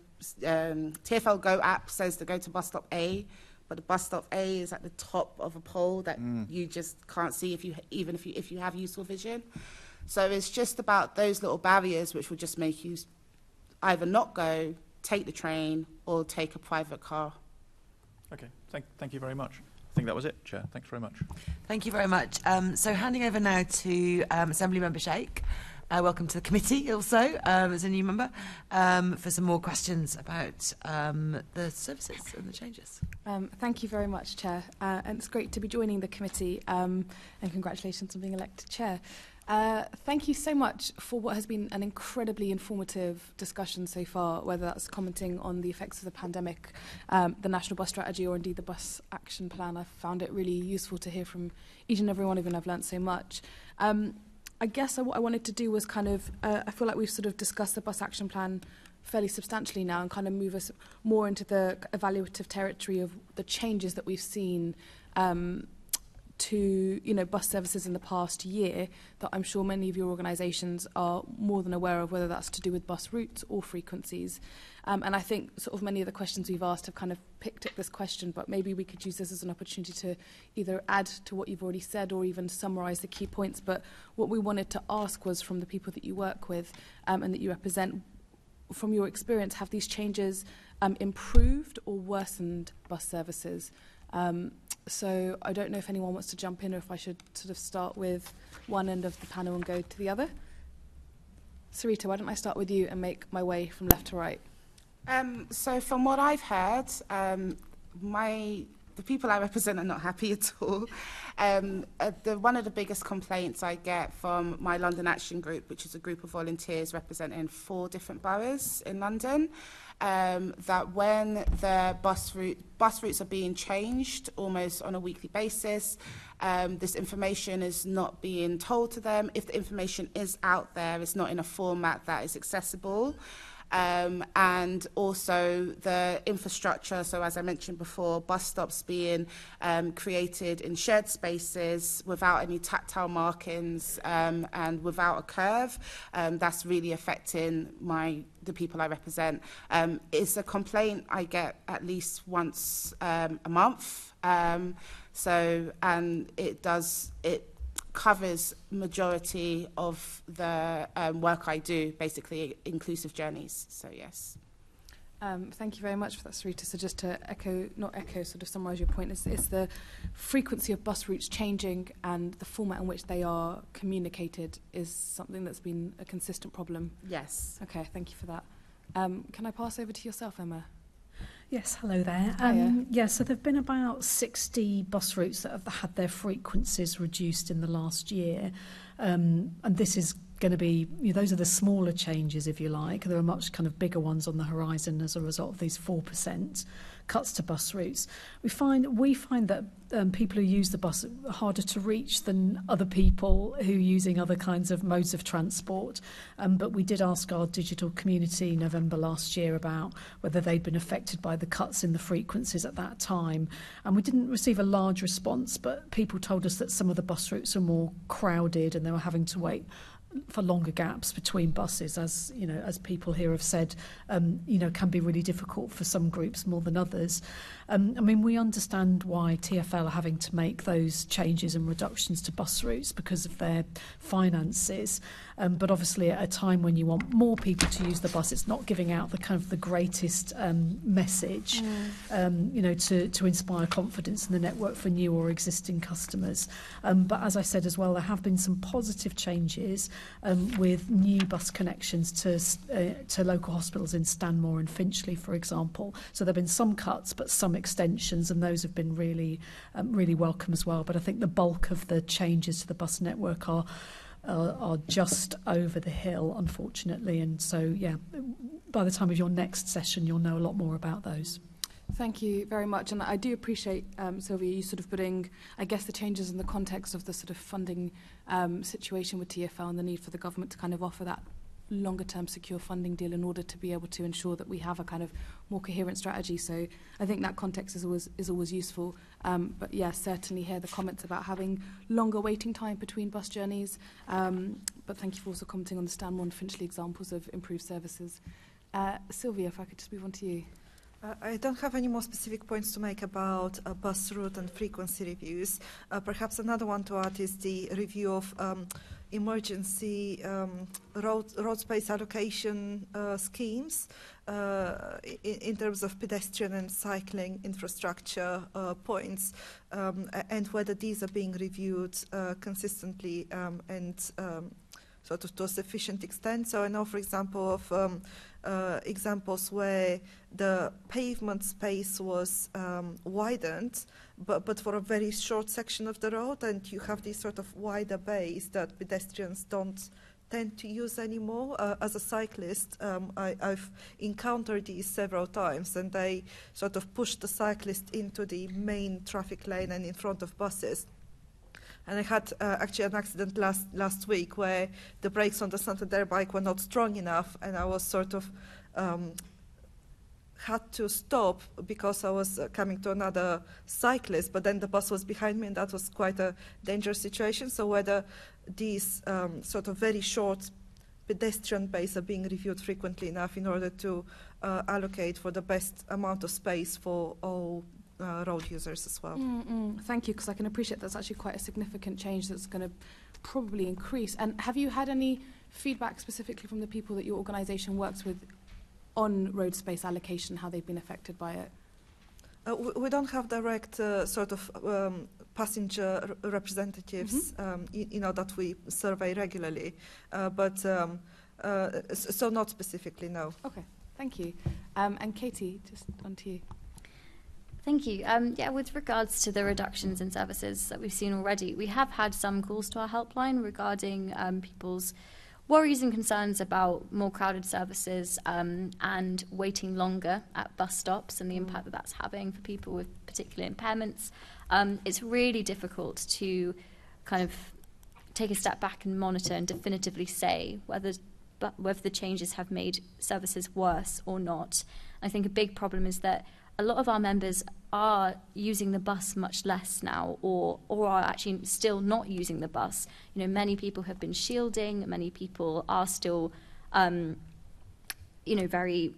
um, TFL Go app says to go to bus stop A, but the bus stop A is at the top of a pole that mm. you just can't see if you even if you if you have useful vision. So it's just about those little barriers which will just make you either not go, take the train, or take a private car. Okay, thank, thank you very much think that was it, Chair. Thanks very much. Thank you very much. Um, so handing over now to um, Assembly Member Sheikh. Uh, welcome to the committee also um, as a new member um, for some more questions about um, the services and the changes. Um, thank you very much, Chair. Uh, and it's great to be joining the committee um, and congratulations on being elected Chair. Uh, thank you so much for what has been an incredibly informative discussion so far, whether that's commenting on the effects of the pandemic, um, the National Bus Strategy, or indeed the Bus Action Plan. I've found it really useful to hear from each and every one of you, and I've learned so much. Um, I guess what I wanted to do was kind of, uh, I feel like we've sort of discussed the bus action plan fairly substantially now and kind of move us more into the evaluative territory of the changes that we've seen um, to you know bus services in the past year that I'm sure many of your organisations are more than aware of, whether that's to do with bus routes or frequencies. Um, and I think sort of many of the questions we've asked have kind of picked up this question, but maybe we could use this as an opportunity to either add to what you've already said or even summarise the key points. But what we wanted to ask was from the people that you work with um, and that you represent, from your experience, have these changes um, improved or worsened bus services? Um, so I don't know if anyone wants to jump in or if I should sort of start with one end of the panel and go to the other. Cyreeta, why don't I start with you and make my way from left to right? Um, so from what I've heard, um, my the people I represent are not happy (laughs) at all. Um, uh, the, one of the biggest complaints I get from my London Action Group, which is a group of volunteers representing four different boroughs in London, um, that when the bus route bus routes are being changed almost on a weekly basis, um, this information is not being told to them. If the information is out there, it's not in a format that is accessible um, and also the infrastructure. So as I mentioned before, bus stops being um, created in shared spaces without any tactile markings um, and without a curve. Um, that's really affecting my the people I represent. Um, it's a complaint I get at least once um, a month. Um, so and it does it covers majority of the um, work I do, basically inclusive journeys. So yes. Um, thank you very much for that, Cyreeta. So just to echo, not echo, sort of summarise your point, is, is the frequency of bus routes changing and the format in which they are communicated is something that's been a consistent problem? Yes. Okay, thank you for that. Um, can I pass over to yourself, Emma? Yes, hello there. Um, yeah, so there have been about 60 bus routes that have had their frequencies reduced in the last year. Um, and this is going to be, you know, those are the smaller changes, if you like. There are much kind of bigger ones on the horizon as a result of these 4% cuts to bus routes. We find we find that um, people who use the bus are harder to reach than other people who are using other kinds of modes of transport. Um, but we did ask our digital community in November last year about whether they'd been affected by the cuts in the frequencies at that time. And we didn't receive a large response, but people told us that some of the bus routes are more crowded and they were having to wait for longer gaps between buses, as you know, as people here have said, um, you know, can be really difficult for some groups more than others. Um, I mean, we understand why TFL are having to make those changes and reductions to bus routes because of their finances. Um, but obviously, at a time when you want more people to use the bus, it's not giving out the kind of the greatest um, message, mm. um, you know, to, to inspire confidence in the network for new or existing customers. Um, but as I said as well, there have been some positive changes um, with new bus connections to uh, to local hospitals in Stanmore and Finchley, for example. So there have been some cuts, but some extensions, and those have been really, um, really welcome as well. But I think the bulk of the changes to the bus network are are just over the hill, unfortunately. And so, yeah, by the time of your next session, you'll know a lot more about those. Thank you very much. And I do appreciate, um, Silviya, you sort of putting, I guess, the changes in the context of the sort of funding um, situation with TFL and the need for the government to kind of offer that longer term secure funding deal in order to be able to ensure that we have a kind of more coherent strategy. So I think that context is always is always useful. Um, but yeah, certainly hear the comments about having longer waiting time between bus journeys. Um, but thank you for also commenting on the Stanmore and Finchley examples of improved services. Uh, Silviya, if I could just move on to you. Uh, I don't have any more specific points to make about uh, bus route and frequency reviews. Uh, perhaps another one to add is the review of um, emergency um, road, road space allocation uh, schemes uh, in, in, terms of pedestrian and cycling infrastructure uh, points um, and whether these are being reviewed uh, consistently um, and um, sort of to a sufficient extent. So I know, for example, of um, uh, examples where the pavement space was um, widened, but, but for a very short section of the road, and you have this sort of wider base that pedestrians don't tend to use anymore. Uh, as a cyclist, um, I, have encountered these several times, and they sort of push the cyclist into the main traffic lane and in front of buses And I had uh, actually an accident last last week where the brakes on the Santander bike were not strong enough, and I was sort of um, had to stop because I was uh, coming to another cyclist, but then the bus was behind me, and that was quite a dangerous situation. So whether these um, sort of very short pedestrian bays are being reviewed frequently enough in order to uh, allocate for the best amount of space for all uh, road users as well. Mm -mm. Thank you, because I can appreciate that's actually quite a significant change that's going to probably increase. And have you had any feedback specifically from the people that your organisation works with on road space allocation, how they've been affected by it? Uh, we, we don't have direct uh, sort of um, passenger representatives, mm -hmm. um, you know, that we survey regularly, uh, but um, uh, so not specifically, no. Okay, thank you. Um, and Katie, just on to you. Thank you. Um, yeah, with regards to the reductions in services that we've seen already, we have had some calls to our helpline regarding um, people's worries and concerns about more crowded services um, and waiting longer at bus stops and the impact that that's having for people with particular impairments. Um, it's really difficult to kind of take a step back and monitor and definitively say whether whether the changes have made services worse or not. I think a big problem is that a lot of our members are using the bus much less now or or are actually still not using the bus. You know many people have been shielding many people are still um you know very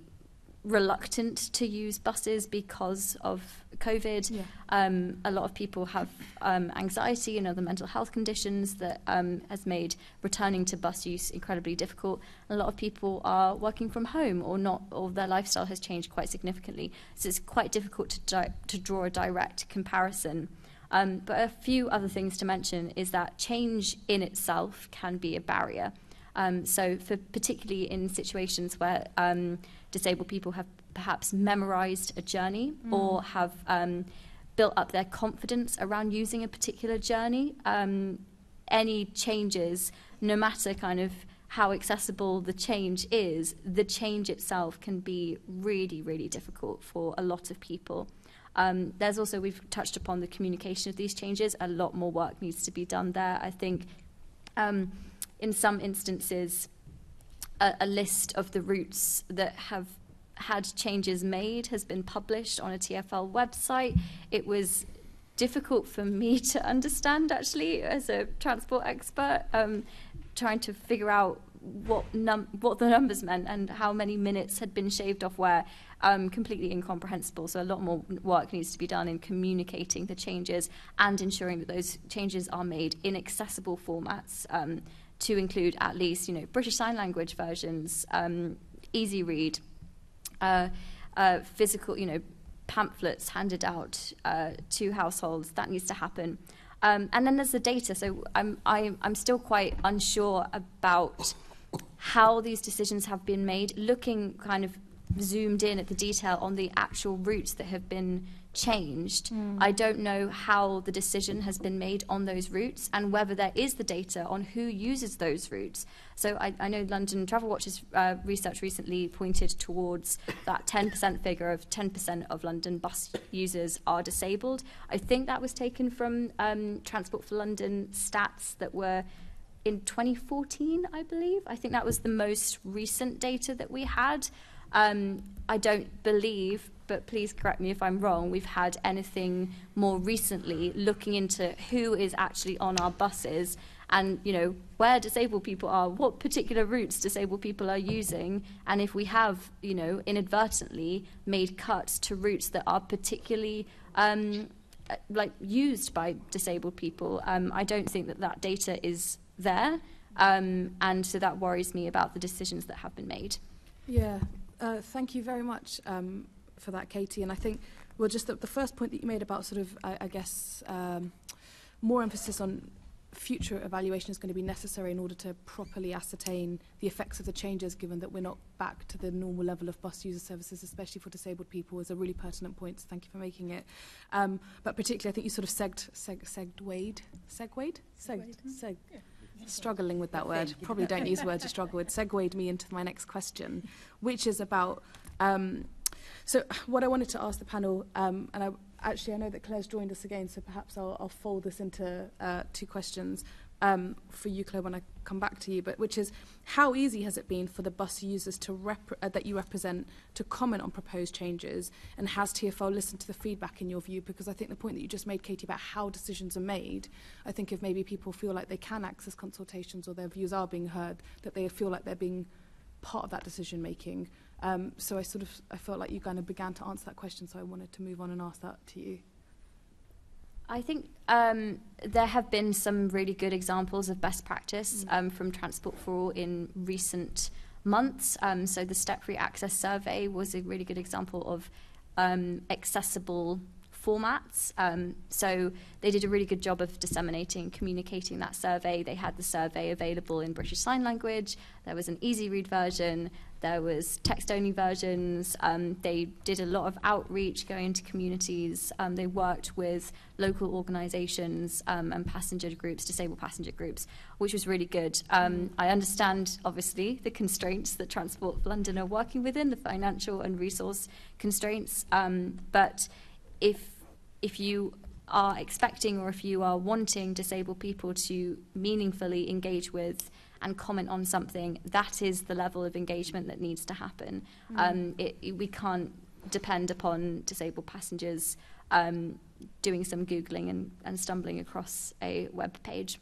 reluctant to use buses because of COVID. Yeah. Um, a lot of people have um, anxiety and other mental health conditions that um, has made returning to bus use incredibly difficult. A lot of people are working from home or not, or their lifestyle has changed quite significantly. So it's quite difficult to, di- to draw a direct comparison. Um, but a few other things to mention is that change in itself can be a barrier. Um, so, for particularly in situations where um, disabled people have perhaps memorized a journey mm. or have um, built up their confidence around using a particular journey. Um, any changes, no matter kind of how accessible the change is, the change itself can be really, really difficult for a lot of people. Um, there's also, we've touched upon the communication of these changes. A lot more work needs to be done there. I think um, in some instances, a, a list of the routes that have had changes made has been published on a TFL website. It was difficult for me (laughs) to understand actually as a transport expert, um, trying to figure out what what the numbers meant and how many minutes had been shaved off where. Um, completely incomprehensible. So a lot more work needs to be done in communicating the changes and ensuring that those changes are made in accessible formats. Um, to include at least, you know, British Sign Language versions, um, easy read, uh, uh, physical, you know, pamphlets handed out uh, to households. That needs to happen. Um, and then there's the data. So I'm, I'm, I'm still quite unsure about how these decisions have been made, looking kind of zoomed in at the detail on the actual routes that have been changed. Mm. I don't know how the decision has been made on those routes and whether there is the data on who uses those routes. So I, I know London TravelWatch's uh, research recently pointed towards that 10% figure of 10% of London bus users are disabled. I think that was taken from um, Transport for London stats that were in 2014, I believe. I think that was the most recent data that we had. Um, I don't believe, but please correct me if I'm wrong, we've had anything more recently looking into who is actually on our buses and you know where disabled people are, what particular routes disabled people are using, and if we have you know inadvertently made cuts to routes that are particularly um, like used by disabled people. Um, I don't think that that data is there, um, and so that worries me about the decisions that have been made. Yeah, uh, thank you very much um, for that, Katie. And I think, well, just the, the first point that you made about sort of, I, I guess, um, more emphasis on future evaluation is going to be necessary in order to properly ascertain the effects of the changes, given that we're not back to the normal level of bus user services, especially for disabled people, is a really pertinent point. So thank you for making it. Um, but particularly, I think you sort of segged, seg, segued, segued, segued, segued. Yeah struggling with that word. Probably don't use words you struggle with. Segued me into my next question, which is about. Um, so, (sighs) what I wanted to ask the panel, um, and I actually, I know that Claire's joined us again, so perhaps I'll, I'll fold this into uh, two questions um, for you, Claire, when I come back to you. But which is, how easy has it been for the bus users to rep- uh, that you represent to comment on proposed changes, and has TFL listened to the feedback in your view? Because I think the point that you just made, Katie, about how decisions are made, I think if maybe people feel like they can access consultations or their views are being heard, that they feel like they're being part of that decision making. Um, so I sort of I felt like you kind of began to answer that question, so I wanted to move on and ask that to you. I think um, there have been some really good examples of best practice Mm. um, from Transport for All in recent months. Um, so the Step Free Access Survey was a really good example of um, accessible formats. Um, so they did a really good job of disseminating, communicating that survey. They had the survey available in British Sign Language. There was an easy read version. There was text-only versions. Um, they did a lot of outreach, going to communities. Um, they worked with local organisations um, and passenger groups, disabled passenger groups, which was really good. Um, I understand, obviously, the constraints that Transport for London are working within, the financial and resource constraints. Um, but if if you are expecting or if you are wanting disabled people to meaningfully engage with and comment on something, that is the level of engagement that needs to happen. Mm. Um, it, it- we can't depend upon disabled passengers um, doing some Googling and, and stumbling across a web page.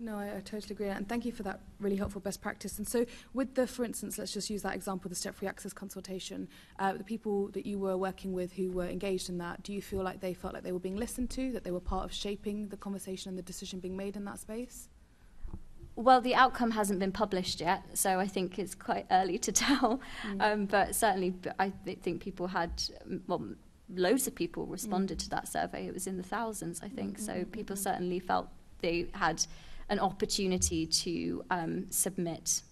No, I, I totally agree, and thank you for that really helpful best practice. And so, with the, for instance, let's just use that example, the step-free access consultation. Uh, the people that you were working with who were engaged in that, do you feel like they felt like they were being listened to, that they were part of shaping the conversation and the decision being made in that space? Well, the outcome hasn't been published yet, so I think it's quite early to (laughs) tell. Mm. Um, but certainly, I th- think people had, well, loads of people responded to that survey. It was in the thousands, I think. So people certainly felt they had an opportunity to um, submit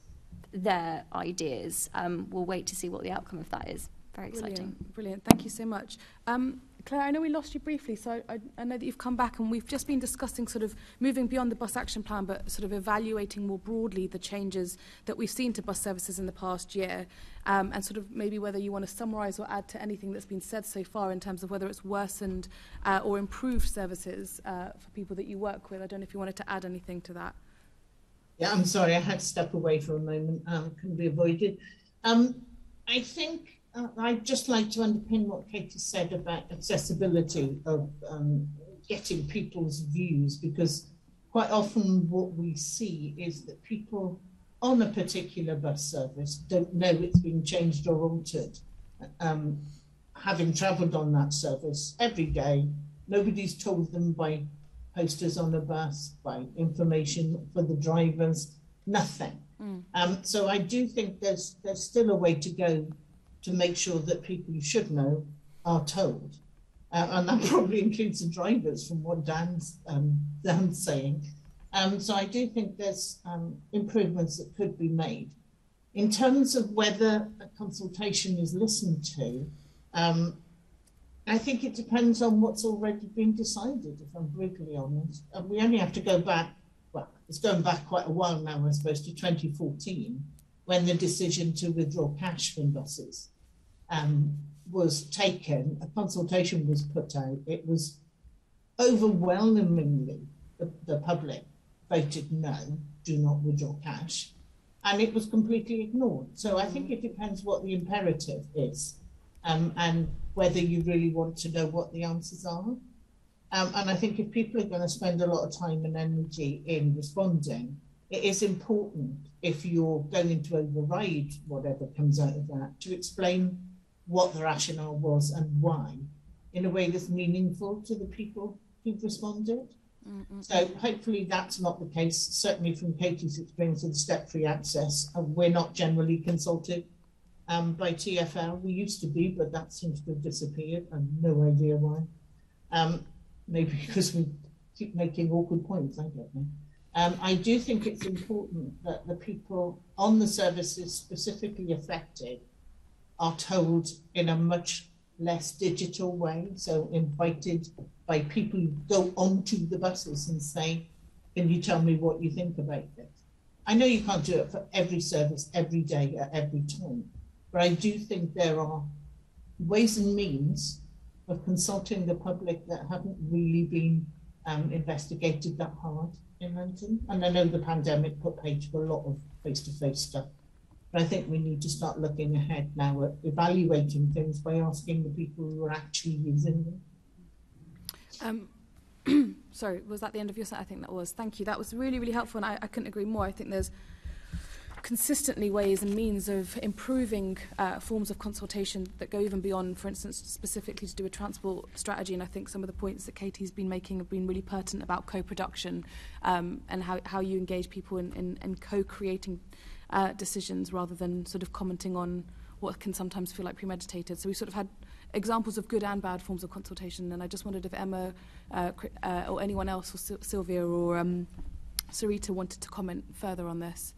their ideas. Um, we'll wait to see what the outcome of that is. Very exciting. Brilliant, brilliant. Thank you so much. Um, Claire, I know we lost you briefly, so I, I know that you've come back and we've just been discussing sort of moving beyond the bus action plan, but sort of evaluating more broadly the changes that we've seen to bus services in the past year, um, and sort of maybe whether you want to summarise or add to anything that's been said so far in terms of whether it's worsened uh, or improved services uh, for people that you work with. I don't know if you wanted to add anything to that. Yeah, I'm sorry, I had to step away for a moment. Um, couldn't be avoided. Um, I think I'd just like to underpin what Katie said about accessibility of um, getting people's views, because quite often what we see is that people on a particular bus service don't know it's been changed or altered. Um, having travelled on that service every day, nobody's told them by posters on a bus, by information for the drivers, nothing. Mm. Um, so I do think there's there's still a way to go to make sure that people who should know are told, uh, and that (laughs) probably includes the drivers, from what Dan's um, Dan's saying. Um, so I do think there's um, improvements that could be made. In terms of whether a consultation is listened to, um, I think it depends on what's already been decided, if I'm brutally honest. And we only have to go back, well, it's going back quite a while now, I suppose, to 2014, when the decision to withdraw cash from buses um, was taken. A consultation was put out. It was overwhelmingly, the, the public voted no, do not withdraw cash. And it was completely ignored. So I think it depends what the imperative is um, and whether you really want to know what the answers are. Um, and I think if people are going to spend a lot of time and energy in responding, it is important if you're going to override whatever comes out of that to explain what the rationale was and why in a way that's meaningful to the people who've responded. So hopefully that's not the case, certainly from Katie's experience with step-free access. We're not generally consulted um, by TFL. We used to be, but that seems to have disappeared. I've no idea why. Um, maybe (laughs) because we keep making awkward points, I don't know. Um, I do think it's important that the people on the services specifically affected are told in a much less digital way, so invited by people who go onto the buses and say, Can you tell me what you think about this? I know you can't do it for every service, every day, at every time, but I do think there are ways and means of consulting the public that haven't really been um, investigated that hard in London. And I know the pandemic put paid to a lot of face-to-face stuff. But I think we need to start looking ahead now at evaluating things by asking the people who are actually using them. Um, (clears throat) sorry, was that the end of your set? I think that was. Thank you. That was really, really helpful, and I, I couldn't agree more. I think there's consistently ways and means of improving uh, forms of consultation that go even beyond, for instance, specifically to do with transport strategy. And I think some of the points that Katie's been making have been really pertinent about co-production um, and how, how you engage people in, in, in co-creating uh, decisions rather than sort of commenting on what can sometimes feel like premeditated. So we sort of had examples of good and bad forms of consultation. And I just wondered if Emma uh, uh, or anyone else, or Sil Silviya or um, Cyreeta wanted to comment further on this.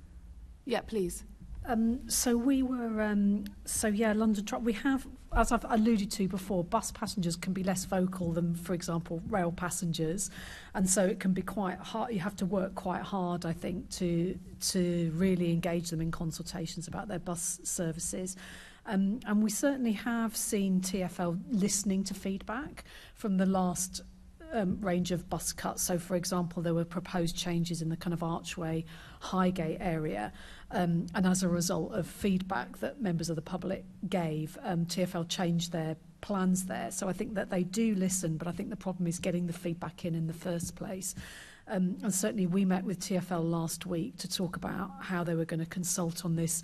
Yeah, please. Um, so we were, um, so yeah, London Truck. We have, as I've alluded to before, bus passengers can be less vocal than, for example, rail passengers, and so it can be quite hard. You have to work quite hard, I think, to to really engage them in consultations about their bus services. Um, and we certainly have seen TFL listening to feedback from the last um, range of bus cuts. So, for example, there were proposed changes in the kind of archway Highgate area. Um, and as a result of feedback that members of the public gave, um, TFL changed their plans there. So I think that they do listen, but I think the problem is getting the feedback in in the first place. Um, and certainly we met with TFL last week to talk about how they were going to consult on this,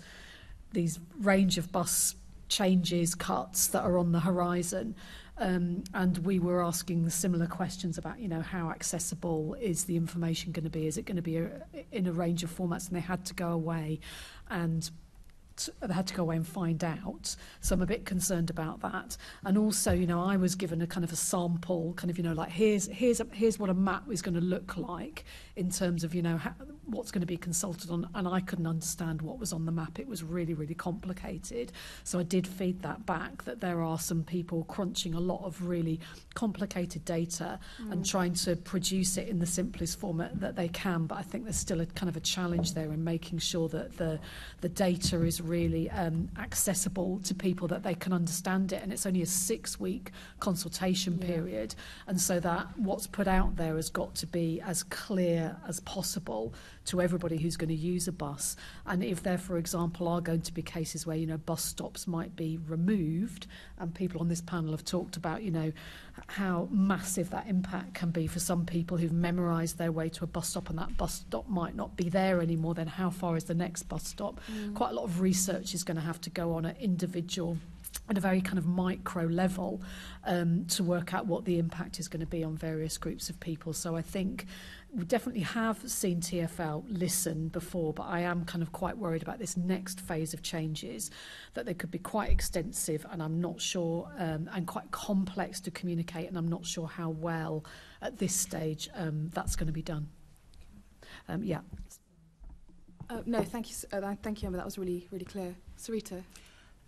these range of bus changes, cuts that are on the horizon. Um, and we were asking similar questions about, you know, how accessible is the information going to be? Is it going to be a, in a range of formats? And they had to go away and they had to go away and find out. So I'm a bit concerned about that. And also, you know, I was given a kind of a sample, kind of, you know, like here's here's a, here's what a map is going to look like in terms of, you know, how, what's going to be consulted on. And I couldn't understand what was on the map. It was really, really complicated. So I did feed that back that there are some people crunching a lot of really complicated data mm. and trying to produce it in the simplest format that they can. But I think there's still a kind of a challenge there in making sure that the the data is really um, accessible to people that they can understand it. And it's only a six week consultation yeah. period. And so that what's put out there has got to be as clear as possible to everybody who's going to use a bus. And if there, for example, are going to be cases where, you know, bus stops might be removed, and people on this panel have talked about, you know, how massive that impact can be for some people who've memorised their way to a bus stop and that bus stop might not be there anymore, then how far is the next bus stop? Mm. Quite a lot of research is going to have to go on at individual at a very kind of micro level um, to work out what the impact is going to be on various groups of people. So I think we definitely have seen TFL listen before, but I am kind of quite worried about this next phase of changes, that they could be quite extensive, and I'm not sure, um, and quite complex to communicate, and I'm not sure how well at this stage um, that's going to be done. Um, yeah. Uh, no, thank you, uh, thank you, Emma. That was really, really clear. Cyreeta.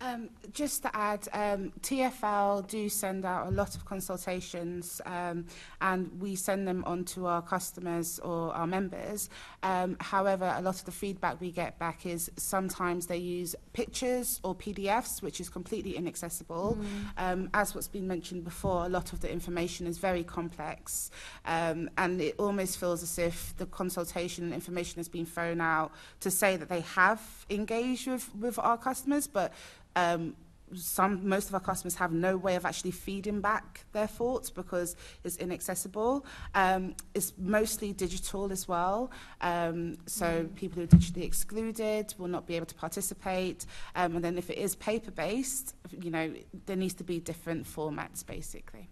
Um, just to add, um, TFL do send out a lot of consultations um, and we send them on to our customers or our members. Um, however, a lot of the feedback we get back is sometimes they use pictures or PDFs, which is completely inaccessible. Mm. Um, as what's been mentioned before, a lot of the information is very complex um, and it almost feels as if the consultation and information has been thrown out to say that they have engaged with, with our customers, but um, some most of our customers have no way of actually feeding back their thoughts because it's inaccessible. Um, it's mostly digital as well, um, so mm. people who are digitally excluded will not be able to participate. Um, and then if it is paper based, you know, there needs to be different formats basically.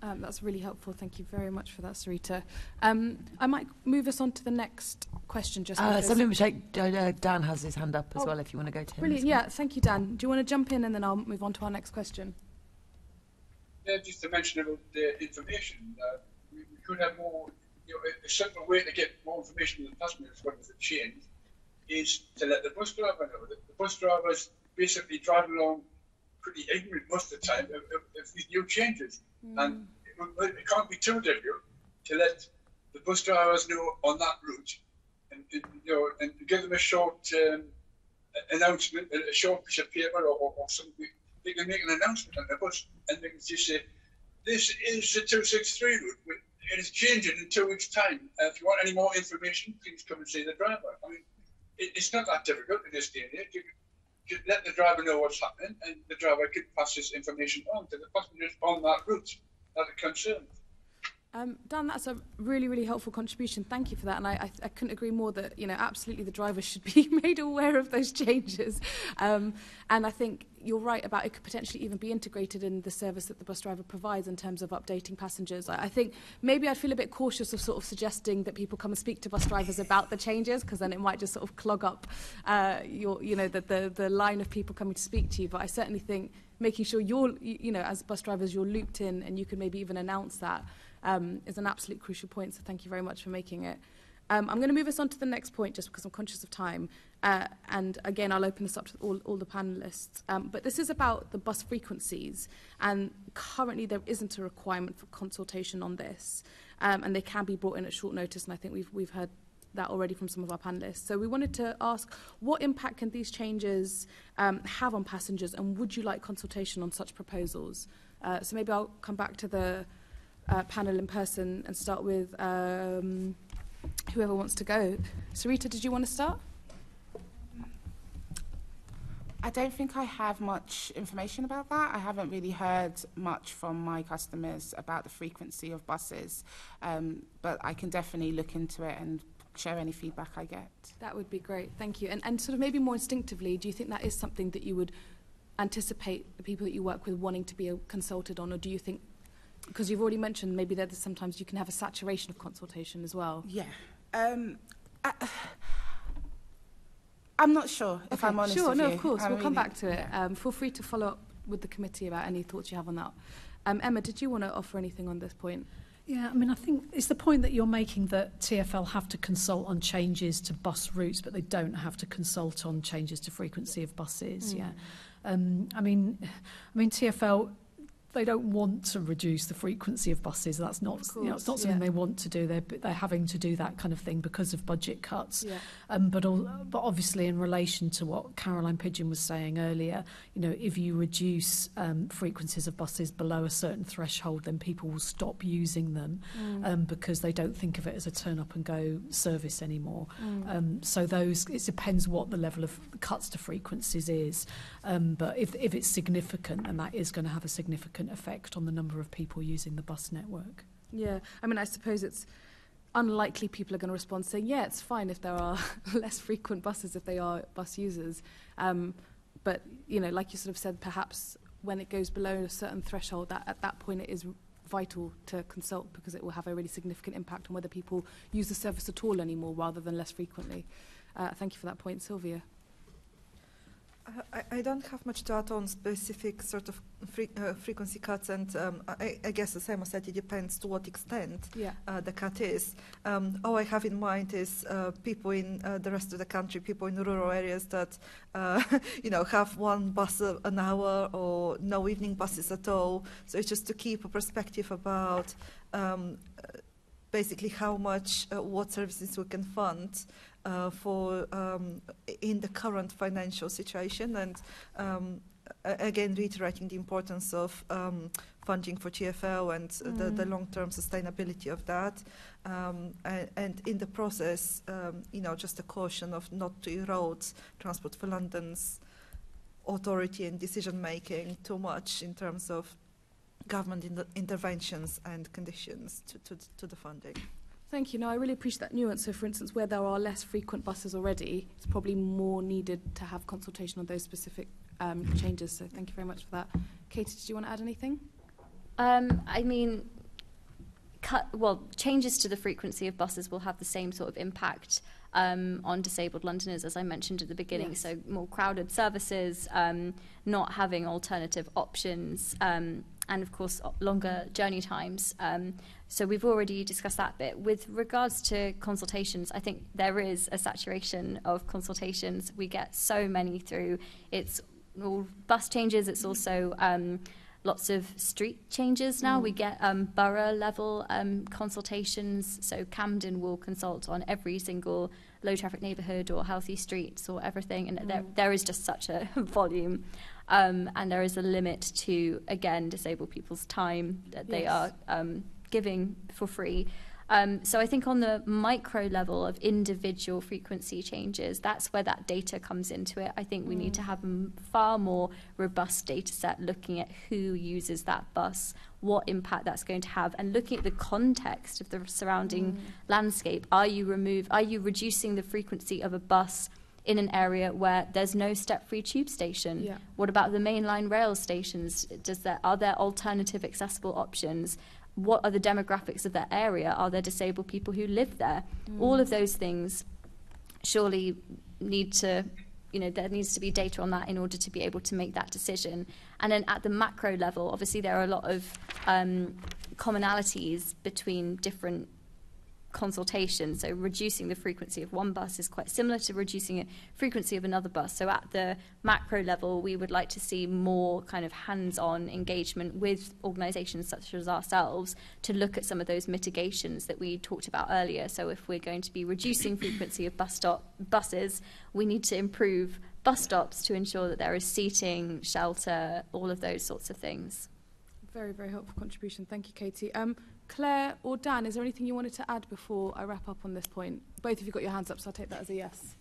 Um, that's really helpful. Thank you very much for that, Cyreeta. Um, I might move us on to the next question. Just uh, something check. Uh, Dan has his hand up as oh, well. If you want to go to him. Brilliant. Yeah. Thank you, Dan. Do you want to jump in and then I'll move on to our next question? Yeah, just to mention about the information, uh, we, we could have more. You know, a, a simple way to get more information to the customers when there's a change is to let the bus driver know. that the bus drivers basically drive along pretty ignorant most of the time of, of, of these new changes. Mm. And it, it, can't be too difficult to let the bus drivers know on that route and, and you know and give them a short um, announcement, a short piece of paper or, or, or something. They can make an announcement on the bus and they can just say, this is the 263 route. It is changing in two weeks' time. Uh, if you want any more information, please come and see the driver. I mean, it, it's not that difficult in this day and age. Let the driver know what's happening, and the driver could pass this information on to the passengers on that route that are concerned. Um, Dan, that's a really, really helpful contribution. Thank you for that. And I, I, I couldn't agree more that, you know, absolutely the driver should be (laughs) made aware of those changes. Um, and I think you're right about it could potentially even be integrated in the service that the bus driver provides in terms of updating passengers. I, I think maybe I'd feel a bit cautious of sort of suggesting that people come and speak to bus drivers about the changes because then it might just sort of clog up uh, your, you know, the, the, the line of people coming to speak to you. But I certainly think making sure you're, you, you know, as bus drivers, you're looped in and you can maybe even announce that um, is an absolute crucial point. So thank you very much for making it. Um, I'm going to move us on to the next point just because I'm conscious of time. Uh, and again, I'll open this up to all, all the panelists. Um, but this is about the bus frequencies. And currently, there isn't a requirement for consultation on this. Um, and they can be brought in at short notice. And I think we've, we've heard that already from some of our panelists. So we wanted to ask, what impact can these changes um, have on passengers? And would you like consultation on such proposals? Uh, so maybe I'll come back to the uh, panel in person and start with um, whoever wants to go. Cyreeta, did you want to start? I don't think I have much information about that. I haven't really heard much from my customers about the frequency of buses, um, but I can definitely look into it and share any feedback I get. That would be great, thank you. And, and sort of maybe more instinctively, do you think that is something that you would anticipate the people that you work with wanting to be consulted on, or do you think because you've already mentioned maybe that sometimes you can have a saturation of consultation as well. Yeah. Um, I, (sighs) I'm not sure, if okay. I'm honest Sure, with no, you. of course. I'm we'll come back to it. Um, feel free to follow up with the committee about any thoughts you have on that. Um, Emma, did you want to offer anything on this point? Yeah, I mean, I think it's the point that you're making that TFL have to consult on changes to bus routes, but they don't have to consult on changes to frequency of buses. Mm. Yeah, um, I mean, I mean TFL. They don't want to reduce the frequency of buses. That's not, Of you know, it's not something yeah. they want to do. They're they're having to do that kind of thing because of budget cuts. Yeah. Um, but all, but obviously, in relation to what Caroline Pidgeon was saying earlier, you know, if you reduce um, frequencies of buses below a certain threshold, then people will stop using them Mm. um, because they don't think of it as a turn up and go service anymore. Mm. Um, so those it depends what the level of cuts to frequencies is, um, but if if it's significant, then that is going to have a significant effect on the number of people using the bus network. Yeah, I mean, I suppose it's unlikely people are going to respond saying, yeah, it's fine if there are (laughs) less frequent buses if they are bus users. Um, but, you know, like you sort of said, perhaps when it goes below a certain threshold, that at that point it is vital to consult because it will have a really significant impact on whether people use the service at all anymore rather than less frequently. Uh, thank you for that point, Silviya. I, I don't have much to add on specific sort of fre- uh, frequency cuts, and um, I, I guess, as Emma said, it depends to what extent Yeah. uh, the cut is. Um, all I have in mind is uh, people in uh, the rest of the country, people in rural areas that, uh, (laughs) you know, have one bus an hour or no evening buses at all. So it's just to keep a perspective about um, uh, basically how much, uh, what services we can fund uh, for um, in the current financial situation and um, again reiterating the importance of um, funding for TFL and the, the Mm. long-term sustainability of that um, and, and in the process um, you know just a caution of not to erode Transport for London's authority and decision making too much in terms of government in interventions and conditions to, to, to the funding. Thank you. No, I really appreciate that nuance. So, for instance, where there are less frequent buses already, it's probably more needed to have consultation on those specific um, changes. So, thank you very much for that. Katie, did you want to add anything? Um, I mean, cut, well, changes to the frequency of buses will have the same sort of impact um, on disabled Londoners, as I mentioned at the beginning. Yes. So more crowded services, um, not having alternative options, um, and of course longer journey times. Um, so we've already discussed that bit. With regards to consultations, I think there is a saturation of consultations. We get so many through. It's all bus changes. It's also um, lots of street changes now. Mm. We get um, borough level um, consultations. So Camden will consult on every single low traffic neighbourhood or healthy streets or everything, and there, Mm. there is just such a (laughs) volume. Um, and there is a limit to, again, disabled people's time that they are um, giving for free. Um, so I think on the micro level of individual frequency changes, that's where that data comes into it. I think we need to have a far more robust data set looking at who uses that bus, what impact that's going to have, and looking at the context of the surrounding landscape. Are you remove? Are you reducing the frequency of a bus? In an area where there's no step-free tube station, Yeah. what about the mainline rail stations? Does there are there alternative accessible options? What are the demographics of that area? Are there disabled people who live there? Mm. All of those things surely need to you know there needs to be data on that in order to be able to make that decision and then at the macro level obviously there are a lot of um, commonalities between different consultation. So reducing the frequency of one bus is quite similar to reducing the frequency of another bus. So at the macro level, we would like to see more kind of hands-on engagement with organisations such as ourselves to look at some of those mitigations that we talked about earlier. So if we're going to be reducing frequency of bus stop buses, we need to improve bus stops to ensure that there is seating, shelter, all of those sorts of things. Very, very helpful contribution. Thank you, Katie. Um, Claire or Dan, is there anything you wanted to add before I wrap up on this point? Both of you got your hands up, so I'll take that as a yes.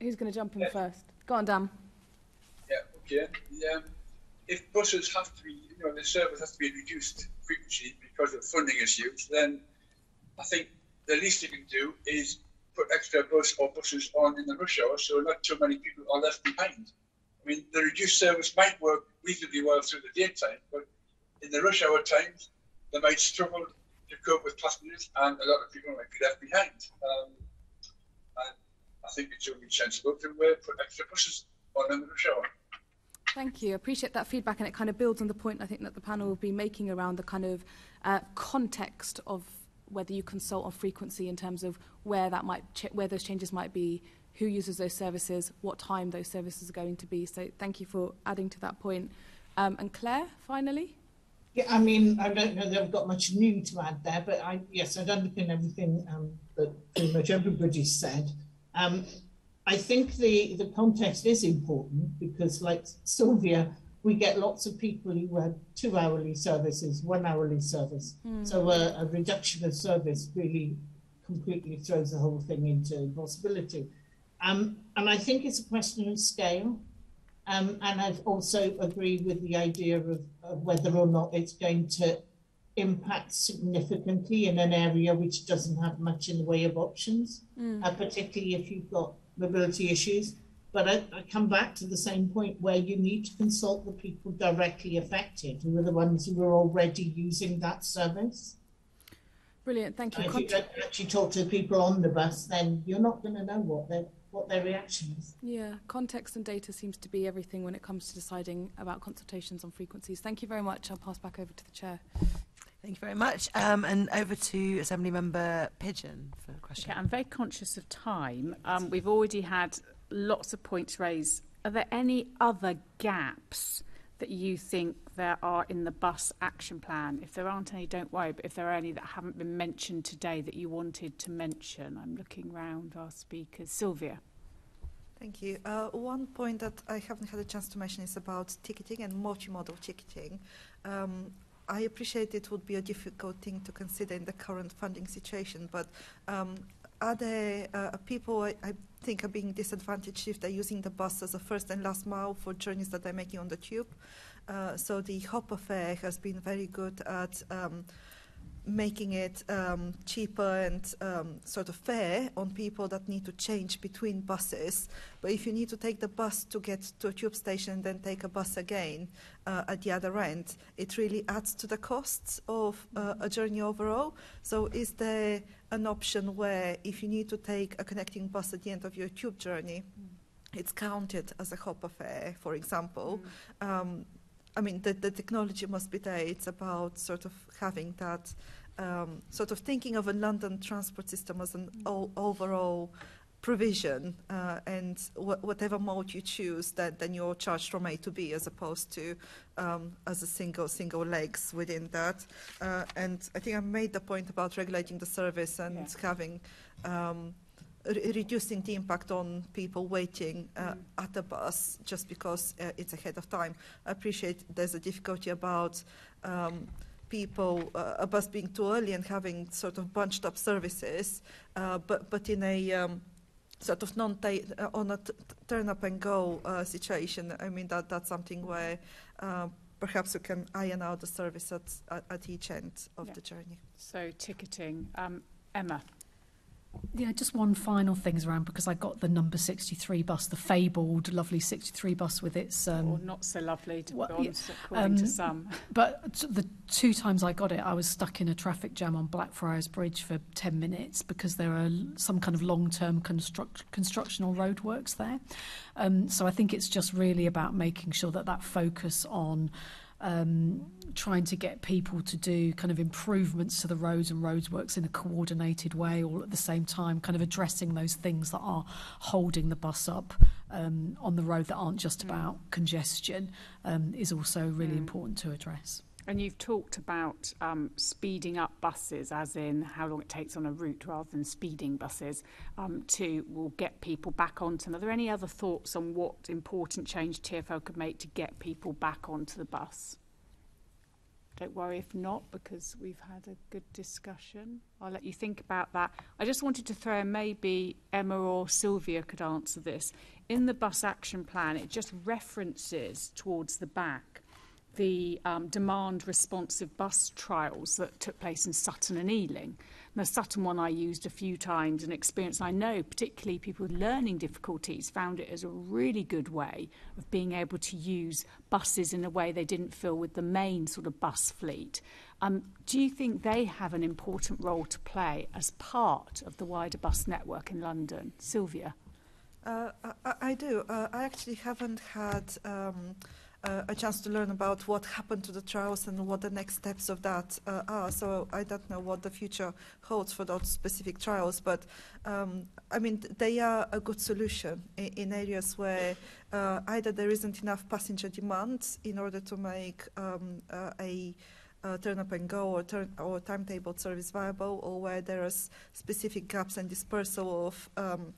Who's going to jump in first? Go on, Dan. Yeah, okay. The, um, if buses have to be, you know, the service has to be reduced frequency because of funding issues, then I think the least you can do is put extra bus or buses on in the rush hour so not too many people are left behind. I mean, the reduced service might work reasonably well through the daytime, but in the rush hour times, they might struggle to cope with passengers and a lot of people might be left behind. Um, and I think it's only sensible to uh, put extra buses on in the hour. Thank you. I appreciate that feedback, and it kind of builds on the point I think that the panel will be making around the kind of uh, context of whether you consult on frequency in terms of where that might where those changes might be, who uses those services, what time those services are going to be. So thank you for adding to that point. Um, and Claire, finally. Yeah, I mean, I don't know that I've got much new to add there, but I yes, I'd underpin everything um, that pretty much everybody said. Um, I think the the context is important because, like Silviya, we get lots of people who have two hourly services, one hourly service. Hmm. So a, a reduction of service really completely throws the whole thing into impossibility. Um, and I think it's a question of scale. Um, and I also agree with the idea of, of whether or not it's going to impact significantly in an area which doesn't have much in the way of options, Mm. uh, particularly if you've got mobility issues. But I, I come back to the same point where you need to consult the people directly affected, who are the ones who are already using that service. Brilliant. Thank you. And if you don't actually talk to the people on the bus, then you're not going to know what their what their reaction is. Yeah, context and data seems to be everything when it comes to deciding about consultations on frequencies. Thank you very much. I'll pass back over to the chair. Thank you very much. Um, and over to Assembly Member Pidgeon for a question. Okay, I'm very conscious of time. Um, we've already had lots of points raised. Are there any other gaps that you think there are in the bus action plan? If there aren't any, don't worry. But if there are any that haven't been mentioned today that you wanted to mention, I'm looking round our speakers. Silviya. Thank you. Uh, one point that I haven't had a chance to mention is about ticketing and multimodal ticketing. Um, I appreciate it would be a difficult thing to consider in the current funding situation, but um, are there uh, people I, I think are being disadvantaged if they're using the bus as a first and last mile for journeys that they're making on the tube? Uh, so the Hopper fare has been very good at um, making it um, cheaper and um, sort of fair on people that need to change between buses. But if you need to take the bus to get to a tube station and then take a bus again uh, at the other end, it really adds to the costs of uh, a journey overall. So is there an option where if you need to take a connecting bus at the end of your tube journey, it's counted as a hopper fare, for example? Um, I mean, the, the technology must be there. It's about sort of having that, um, sort of thinking of a London transport system as an o- overall provision, uh, and wh- whatever mode you choose, that then you're charged from A to B, as opposed to um, as a single single legs within that. Uh, and I think I made the point about regulating the service and Yeah. having. Um, re reducing the impact on people waiting uh, mm. at the bus just because uh, it's ahead of time. I appreciate there's a difficulty about um, people, uh, a bus being too early and having sort of bunched up services, uh, but, but in a um, sort of non uh, on a turn up and go uh, situation, I mean, that, that's something where uh, perhaps we can iron out the service at, at, at each end of yeah. the journey. So ticketing. Um, Emma. Yeah, just one final things around because I got the number 63 bus, the fabled, lovely 63 bus with its... Um, or not so lovely, to well, yeah, according um, to some. But the two times I got it, I was stuck in a traffic jam on Blackfriars Bridge for 10 minutes because there are some kind of long-term construct, construction or roadworks there. Um, so I think it's just really about making sure that that focus on um, trying to get people to do kind of improvements to the roads and roadworks in a coordinated way, all at the same time, kind of addressing those things that are holding the bus up um, on the road that aren't just mm. about congestion, um, is also really mm. important to address. And you've talked about um, speeding up buses, as in how long it takes on a route rather than speeding buses, um, to will get people back onto them. Are there any other thoughts on what important change TFL could make to get people back onto the bus? Don't worry if not, because we've had a good discussion. I'll let you think about that. I just wanted to throw in maybe Emma or Silviya could answer this. In the bus action plan, it just references towards the back the um, demand responsive bus trials that took place in Sutton and Ealing. And the Sutton one I used a few times and experience I know particularly people with learning difficulties found it as a really good way of being able to use buses in a way they didn't feel with the main sort of bus fleet. Um, do you think they have an important role to play as part of the wider bus network in London? Silviya? Uh, I, I do. Uh, I actually haven't had um, uh, a chance to learn about what happened to the trials and what the next steps of that uh, are. So I don't know what the future holds for those specific trials, but um, I mean, they are a good solution in, in areas where uh, either there isn't enough passenger demand in order to make um, uh, a uh, turn up and go or, turn, or timetable service viable, or where there are specific gaps and dispersal of um,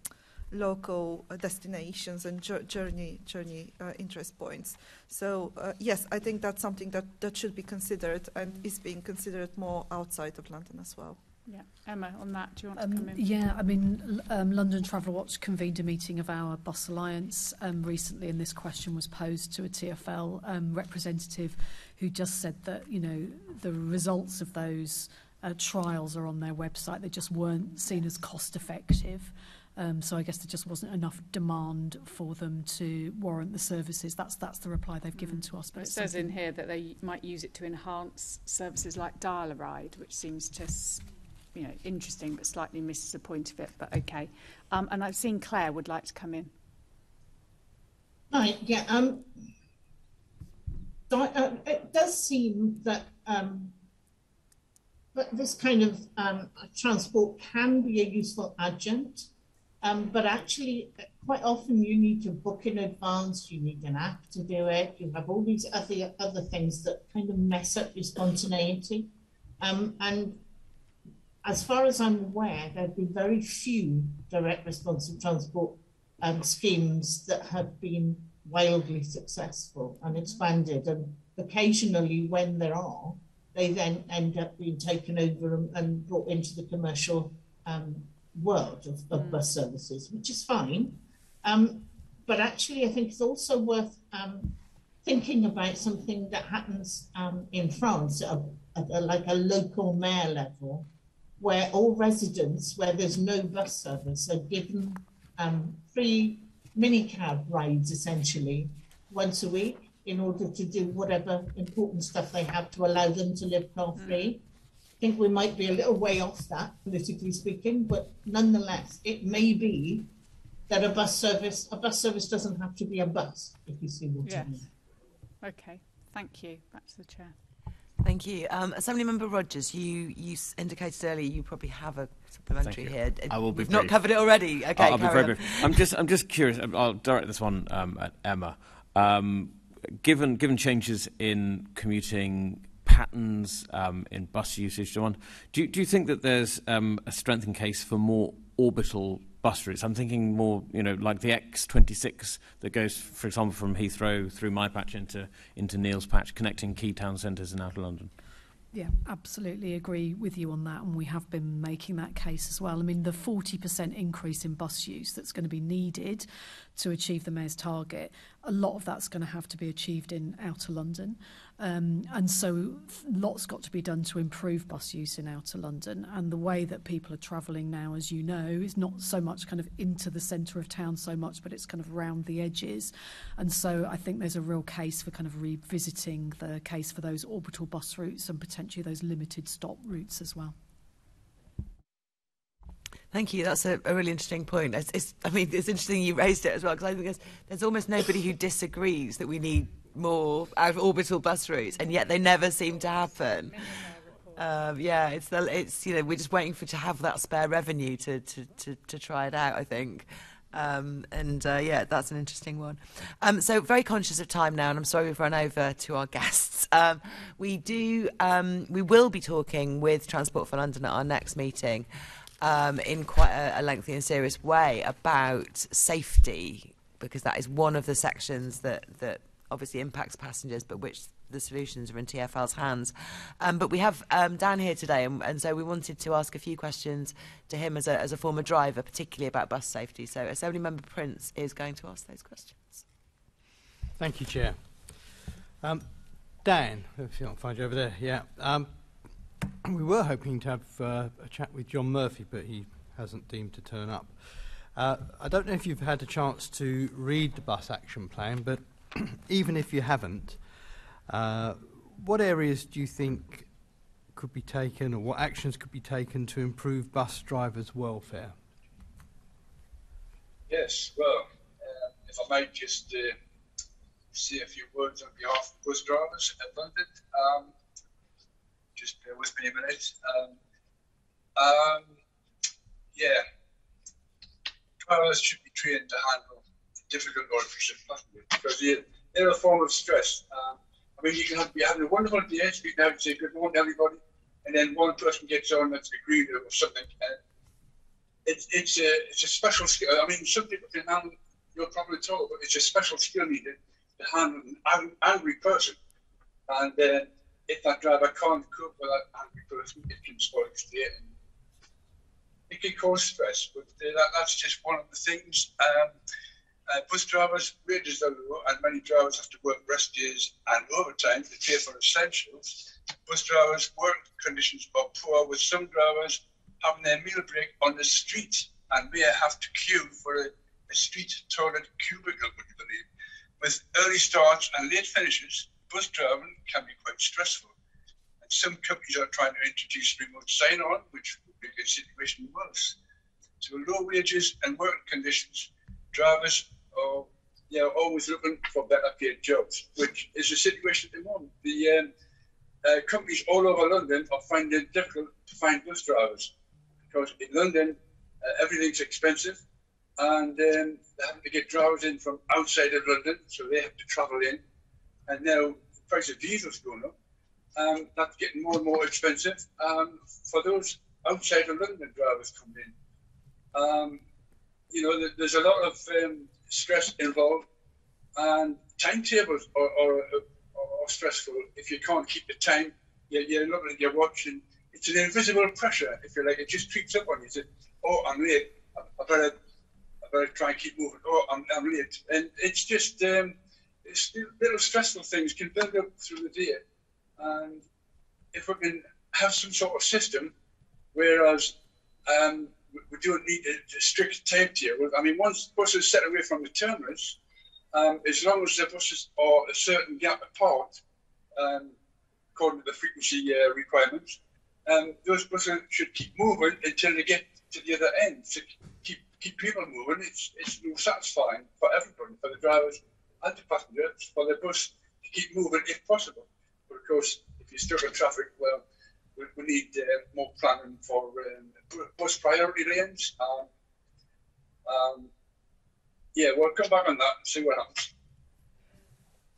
local uh, destinations and journey journey uh, interest points. So uh, yes, I think that's something that, that should be considered and is being considered more outside of London as well. Yeah, Emma, on that, do you want um, to come in? Yeah, I mean, um, London TravelWatch convened a meeting of our Bus Alliance um, recently, and this question was posed to a TFL um, representative who just said that, you know, the results of those uh, trials are on their website. They just weren't seen as cost effective. Um, so I guess there just wasn't enough demand for them to warrant the services. That's that's the reply they've given mm. to us. But it says in here that they might use it to enhance services like Dial-A-Ride, which seems to, you know, interesting but slightly misses the point of it. But okay. Um, and I've seen Claire would like to come in. Right. Yeah. Um. Uh, it does seem that um, but this kind of um, transport can be a useful adjunct um, but actually, quite often you need to book in advance. You need an app to do it. You have all these other other things that kind of mess up your spontaneity. Um, and as far as I'm aware, there have been very few direct responsive transport um, schemes that have been wildly successful and expanded. And occasionally, when there are, they then end up being taken over and, and brought into the commercial um, world of, of mm. bus services, which is fine. Um, but actually, I think it's also worth um, thinking about something that happens um, in France at, a, at a, like a local mayor level, where all residents, where there's no bus service, are given um, free minicab rides essentially once a week in order to do whatever important stuff they have to allow them to live car free. Mm think we might be a little way off that, politically speaking, but nonetheless, it may be that a bus service, a bus service doesn't have to be a bus, if you see what yes. I mean. Okay, thank you. Back to the chair. Thank you. Um, Assembly Member Rogers, you, you indicated earlier you probably have a supplementary here. I will be We've not covered it already. Okay, I'll, I'll be very brief. I'm just, I'm just curious. I'll direct this one um, at Emma. Um, given, given changes in commuting patterns um, in bus usage, John. Do, do you think that there's um, a strengthened case for more orbital bus routes. I'm thinking more, you know, like the X26 that goes, for example, from Heathrow through my patch into into Neil's patch, connecting key town centres in outer London. Yeah, absolutely agree with you on that, and we have been making that case as well. I mean, the 40% increase in bus use that's going to be needed to achieve the mayor's target, a lot of that's going to have to be achieved in outer London. Um, and so lots got to be done to improve bus use in outer London. And the way that people are travelling now, as you know, is not so much kind of into the centre of town so much, but it's kind of round the edges. And so I think there's a real case for kind of revisiting the case for those orbital bus routes and potentially those limited stop routes as well. Thank you. That's a, a really interesting point. It's, it's, I mean, it's interesting you raised it as well because I think there's, there's almost nobody who disagrees that we need more out of orbital bus routes, and yet they never seem to happen. Um, yeah, it's the, it's you know we're just waiting for to have that spare revenue to to, to, to try it out. I think. Um, and uh, yeah, that's an interesting one. Um, so very conscious of time now, and I'm sorry we've run over to our guests. (laughs) Um, we do, um, we will be talking with Transport for London at our next meeting um, in quite a, a lengthy and serious way about safety, because that is one of the sections that that obviously impacts passengers, but which the solutions are in TFL's hands. Um, but we have um, Dan here today, and, and, so we wanted to ask a few questions to him as a, as a former driver, particularly about bus safety. So Assembly Member Prince is going to ask those questions. Thank you, Chair. Um, Dan, if you don't find you over there, yeah. Um, we were hoping to have uh, a chat with John Murphy, but he hasn't deemed to turn up. Uh, I don't know if you've had a chance to read the bus action plan, but (clears throat) even if you haven't, uh, what areas do you think could be taken or what actions could be taken to improve bus drivers' welfare? Yes, well, uh, if I might just uh, say a few words on behalf of bus drivers in London. Um, just bear with me a minute. Um, um, yeah, drivers should be trained to handle difficult or efficient passengers because they, they're a form of stress. Um, I mean, you can have, be having a wonderful day, you can have say good morning everybody, and then one person gets on that's agreed or something. And it's it's a it's a special skill. I mean, some people can handle no problem at all, but it's a special skill needed to handle an angry person. And uh, if that driver can't cope with that angry person, it can spoil his day. It can cause stress, but uh, that, that's just one of the things. Um, uh, bus drivers' wages are low, and many drivers have to work rest days and overtime to pay for essentials. Bus drivers' work conditions are poor, with some drivers having their meal break on the street and may have to queue for a, a street toilet cubicle, would you believe? With early starts and late finishes, bus driving can be quite stressful. And some companies are trying to introduce remote sign on, which would make the situation worse. So, low wages and work conditions drivers are you know, always looking for better paid jobs, which is the situation at the moment. The um, uh, companies all over London are finding it difficult to find bus drivers because in London uh, everything's expensive and um, they have to get drivers in from outside of London, so they have to travel in. And now the price of diesel's going up. Um, that's getting more and more expensive um, for those outside of London drivers coming in. Um, you know, there's a lot of um, stress involved, and timetables are, are, are, stressful. If you can't keep the time, you're, you're looking at your watch, and it's an invisible pressure. If you like, it just creeps up on you. Say, "Oh, I'm late. I, I better, I better try and keep moving. Oh, I'm, I'm late." And it's just um, it's little stressful things can build up through the day, and if we can have some sort of system, whereas um, we don't need a, a strict timetable. I mean, once buses set away from the terminus, um, as long as the buses are a certain gap apart, um, according to the frequency uh, requirements, um, those buses should keep moving until they get to the other end. To keep keep people moving, it's it's more satisfying for everybody, for the drivers and the passengers, for the bus to keep moving if possible. But of course, if you're stuck in traffic, well, we, we need uh, more planning for um, bus priority lanes. Um, um, yeah, we'll come back on that and see what happens.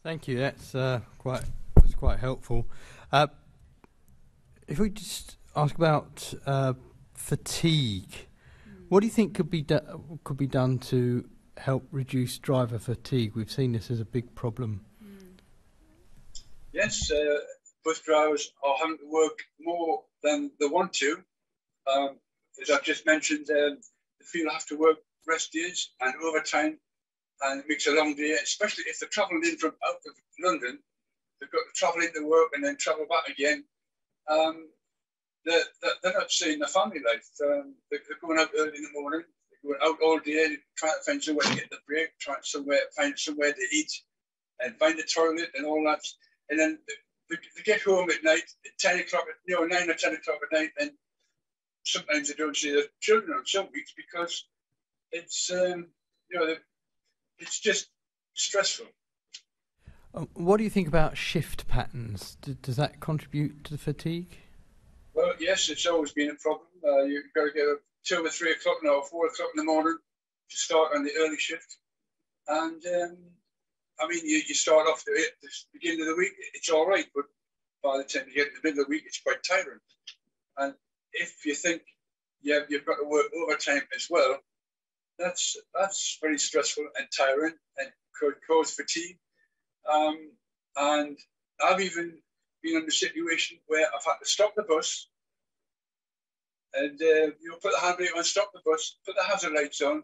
Thank you. That's uh, quite that's quite helpful. Uh, if we just ask about uh, fatigue, What do you think could be do- could be done to help reduce driver fatigue? We've seen this as a big problem. Yes, uh, bus drivers are having to work more than they want to. Um, as I've just mentioned, um, feel have to work rest days and overtime, and it makes a long day, especially if they're travelling in from out of London. They've got to travel into work and then travel back again. Um, they're, they're not seeing the family life. Um, they're, going out early in the morning, they're going out all day, trying to find somewhere to get the break, trying somewhere find somewhere to eat, and find the toilet and all that. And then they, they get home at night, at 10 o'clock, you know, 9 or 10 o'clock at night, and sometimes they don't see their children on some weeks because it's, um, you know, it's just stressful. Um, what do you think about shift patterns? Does that contribute to the fatigue? Well, yes, it's always been a problem. Uh, you've got to get up two or three o'clock now, four o'clock in the morning to start on the early shift. And um, I mean, you, you start off the, the beginning of the week, it's all right, but by the time you get to the middle of the week, it's quite tiring. And if you think yeah, you've got to work overtime as well, that's that's very stressful and tiring and could cause fatigue. Um, and I've even been in a situation where I've had to stop the bus and uh, you know put the handbrake on, stop the bus, put the hazard lights on,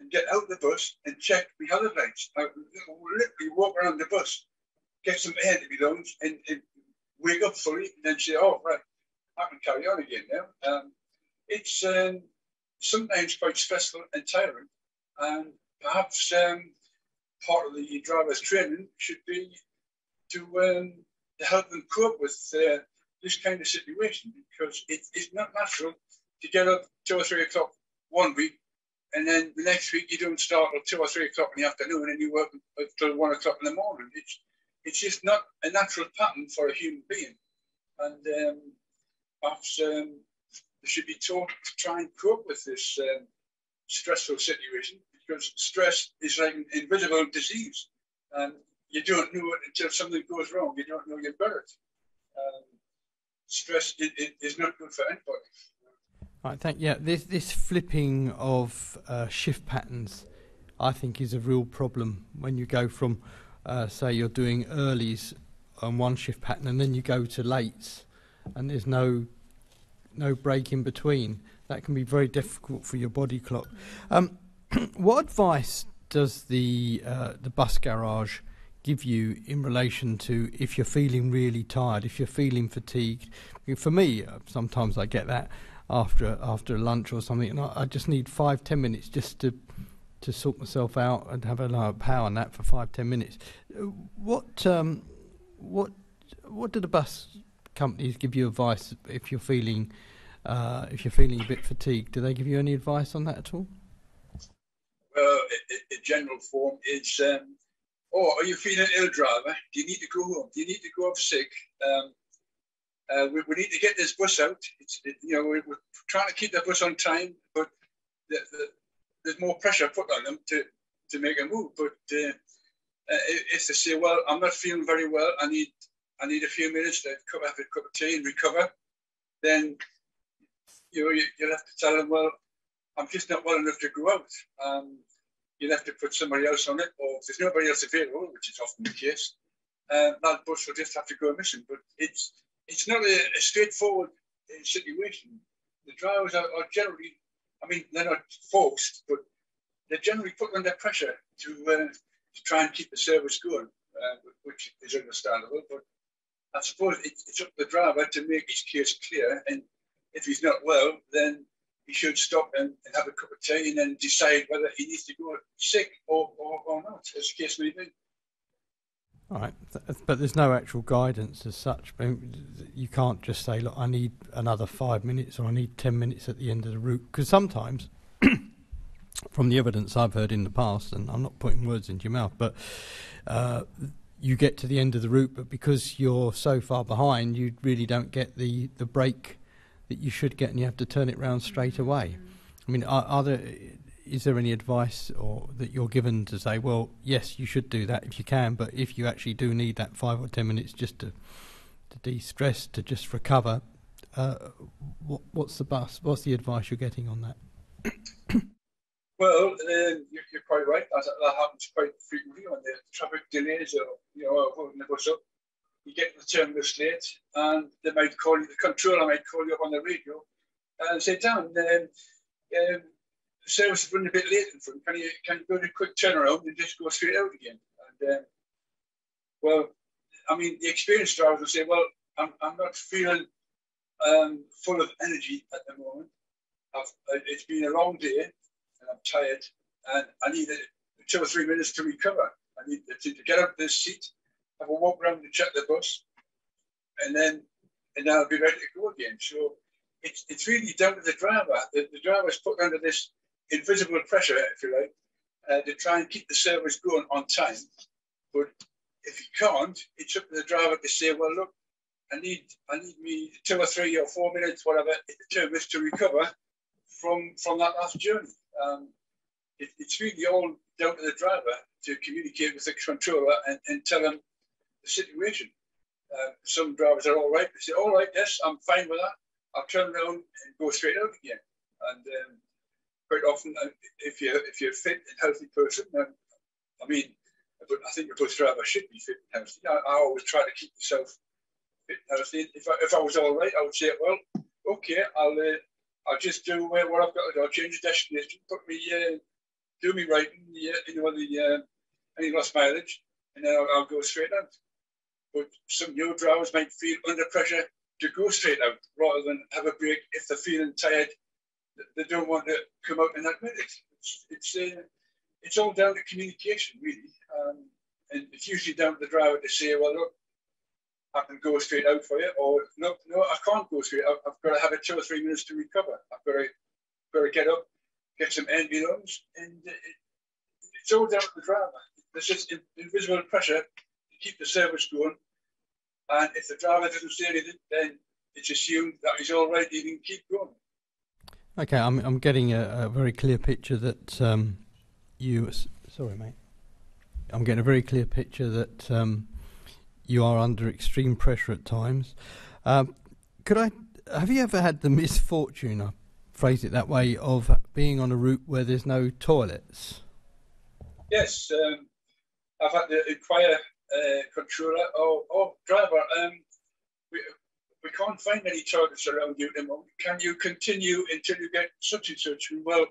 and get out the bus and check the other lights. I literally walk around the bus, get some air to be lungs, and, and, wake up fully, and then say, "Oh, right, I can carry on again now." Um, it's um, sometimes quite stressful and tiring, and perhaps um, part of the driver's training should be to, um, to help them cope with uh, this kind of situation because it, it's not natural to get up two or three o'clock one week and then the next week you don't start till two or three o'clock in the afternoon and you work until one o'clock in the morning. It's it's just not a natural pattern for a human being, and um, perhaps um, should be taught to try and cope with this um, stressful situation because stress is like an invisible disease, and you don't know it until something goes wrong. You don't know you've got. Um, stress it is not good for anybody. Right, thank yeah. This this flipping of uh, shift patterns, I think, is a real problem when you go from, uh, say, you're doing earlies on one shift pattern and then you go to lates, and there's no no break in between. That can be very difficult for your body clock. Um, (clears throat) what advice does the uh, the bus garage give you in relation to if you're feeling really tired, if you're feeling fatigued? For me, uh, sometimes I get that after after lunch or something, and I, I, just need five ten minutes just to to sort myself out and have a like, power nap for five ten minutes. What um, what what do the bus companies give you advice if you're feeling uh, if you're feeling a bit fatigued? Do they give you any advice on that at all? Well, in general form is, um, oh, are you feeling ill, driver? Do you need to go home? Do you need to go off sick? Um, uh, we, we, need to get this bus out. It, you know, we're, we're, trying to keep the bus on time, but the, the, there's more pressure put on them to, to make a move. But uh, uh, if they say, well, I'm not feeling very well, I need I need a few minutes to have a cup of tea and recover, then you know, you, will have to tell them, well, I'm just not well enough to go out. Um, you'll have to put somebody else on it, or if there's nobody else available, which is often the case, uh, that bus will just have to go missing. But it's it's not a, a straightforward uh, situation. The drivers are, are, generally, I mean, they're not forced, but they're generally put under pressure to, uh, to try and keep the service going, uh, which is understandable. But I suppose it, it's up to the driver to make his case clear. And if he's not well, then he should stop and, and have a cup of tea and then decide whether he needs to go sick or, or, or not, as the case may be. All right, but there's no actual guidance as such. You can't just say, "Look, I need another five minutes or I need ten minutes at the end of the route," because sometimes, (coughs) from the evidence I've heard in the past, and I'm not putting words into your mouth, but uh, you get to the end of the route, but because you're so far behind, you really don't get the the break that you should get, and you have to turn it round straight away. I mean, are, are there is there any advice or that you're given to say, well, yes, you should do that if you can, but if you actually do need that five or ten minutes just to to de-stress, to just recover, uh, what, what's the bus? What's the advice you're getting on that? (coughs) Well, um, you're, you're quite right. That, that happens quite frequently when the traffic delays or, you know, holding the bus up. You get the terminus late and they might call you, the controller might call you up on the radio and say, Dan, um, um, service is running a bit late in front. Can you, can you go to a quick turnaround and just go straight out again? And, um, well, I mean, the experienced drivers will say, well, I'm, I'm not feeling um, full of energy at the moment. I've, it's been a long day and I'm tired and I need two or three minutes to recover. I need to, to get up this seat, have a walk around to check the bus, and then and then I'll be ready to go again. So it's, it's really down to the driver. The, the driver is put under this invisible pressure, if you like, uh, to try and keep the service going on time. But if you can't, it's up to the driver to say, well, look, I need I need me two or three or four minutes, whatever, to recover from from that last journey. Um, it, it's really all down to the driver to communicate with the controller and, and tell them the situation. Uh, some drivers are all right. They say, all right, yes, I'm fine with that. I'll turn around and go straight out again. And um, quite often, uh, if you're if you're a fit and healthy person, then I mean, but I think a bus driver should be fit and healthy. I, I always try to keep myself fit and healthy. If I, if I was all right, I would say, well, okay, I'll uh, I'll just do uh, what I've got to do. I'll change the destination, put me, uh, do me right, in the, uh, you know, the uh, any lost mileage, and then I'll, I'll, go straight out. But some new drivers might feel under pressure to go straight out rather than have a break if they're feeling tired. They don't want to come out and admit it. It's it's, uh, it's all down to communication, really, um, and it's usually down to the driver to say, well, look, I can go straight out for you, or no, no, I can't go straight out. I've got to have a two or three minutes to recover. I've got to, got to get up, get some ambulance, and it, it's all down to the driver. There's just invisible pressure to keep the service going, and if the driver doesn't say anything, then it's assumed that he's all right. He can keep going. Okay, I'm I'm getting a, a very clear picture that um, you. Sorry, mate. I'm getting a very clear picture that. Um, you are under extreme pressure at times. Um, could I? Have you ever had the misfortune, I phrase it that way, of being on a route where there's no toilets? Yes, um, I've had to inquire uh, controller or, or driver. Um, we, we can't find any targets around you moment. Can you continue until you get such and such? Well,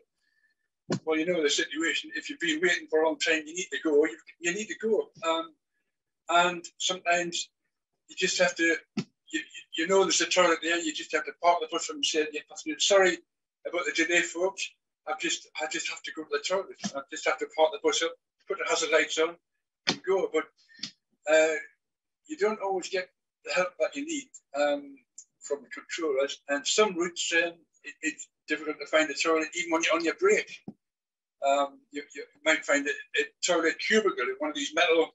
well, you know the situation. If you've been waiting for a long time, you need to go. You, you need to go. Um, and sometimes you just have to, you, you know there's a toilet there, you just have to park the bus and say, sorry about the delay, folks. I just, I just have to go to the toilet. I just have to park the bus up, put the hazard lights on, and go. But uh, you don't always get the help that you need um, from the controllers. And some routes, um, it, it's difficult to find a toilet even when you're on your break. Um, you, you, might find a, a toilet cubicle one of these metal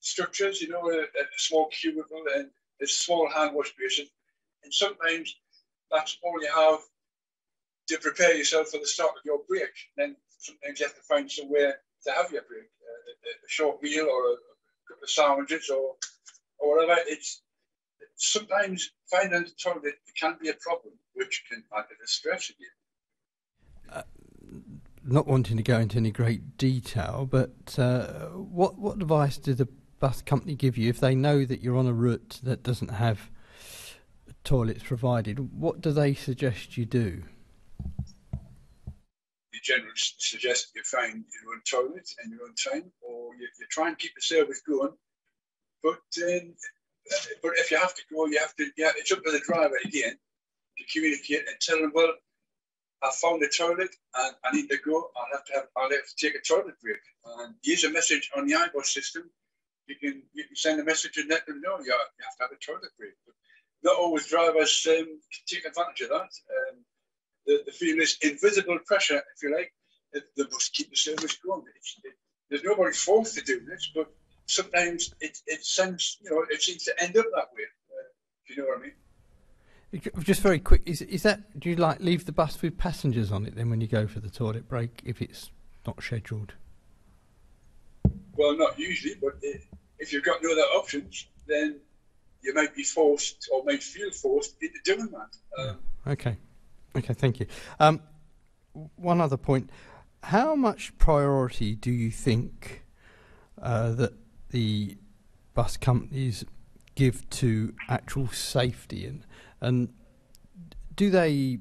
structures, you know, a, a small cubicle and a small hand wash basin. And sometimes that's all you have to prepare yourself for the start of your break. And then sometimes you have to find somewhere to have your break, uh, a, a, short meal or a, couple of sandwiches or, or whatever. It's sometimes finding the toilet can be a problem, which can add to the stress again. Uh, not wanting to go into any great detail, but uh, what what advice do the bus company give you if they know that you're on a route that doesn't have toilets provided? What do they suggest you do? You generally suggest you find your own toilet and your own time, or you, you try and keep the service going. But um, but if you have to go, you have to. Yeah, it's up to the driver again to communicate and tell them, well, I found a toilet and I need to go. I'll have to have. I'll have to take a toilet break. And use a message on the iBus system you can you can send a message and let them know you, have to have a toilet break. But not always drivers um, take advantage of that. Um, the, the feel this invisible pressure, if you like, that they must keep the service going. It, there's nobody forced to do this, but sometimes it, it sends, you know, it seems to end up that way. Uh, if you know what I mean. Just very quick, is is that do you like leave the bus with passengers on it then when you go for the toilet break if it's not scheduled? Well, not usually, but if you've got no other options, then you might be forced or may feel forced into doing that. Um, okay, okay, thank you. Um, one other point. how much priority do you think uh, that the bus companies give to actual safety and and do they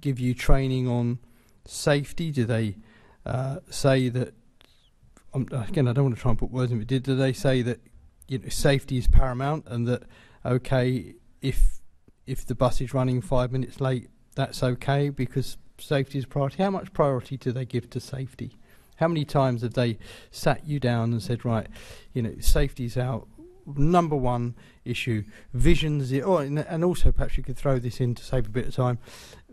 give you training on safety? Do they uh, say that? Um, again, I don't want to try and put words in, but did do they say that you know safety is paramount and that okay if if the bus is running five minutes late, that's okay because safety is priority. How much priority do they give to safety? How many times have they sat you down and said, right, you know, safety's our number one issue, vision zero, oh, and, and also perhaps you could throw this in to save a bit of time.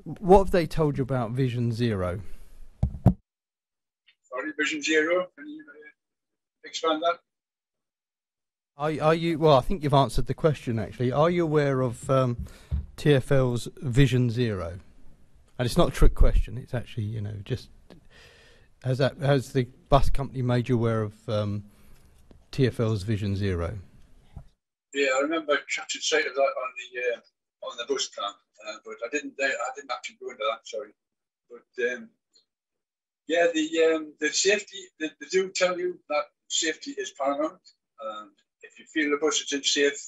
What have they told you about Vision Zero? Sorry, Vision Zero. Can you uh, expand that? Are, are you? Well, I think you've answered the question. Actually, are you aware of um, TFL's Vision Zero? And it's not a trick question. It's actually, you know, just has that has the bus company made you aware of um, TFL's Vision Zero? Yeah, I remember catching sight of that on the uh, on the bus plan, uh, but I didn't I didn't actually go into that. Sorry, but um, yeah, the um, the safety they, they, do tell you that safety is paramount. And if you feel the bus is unsafe,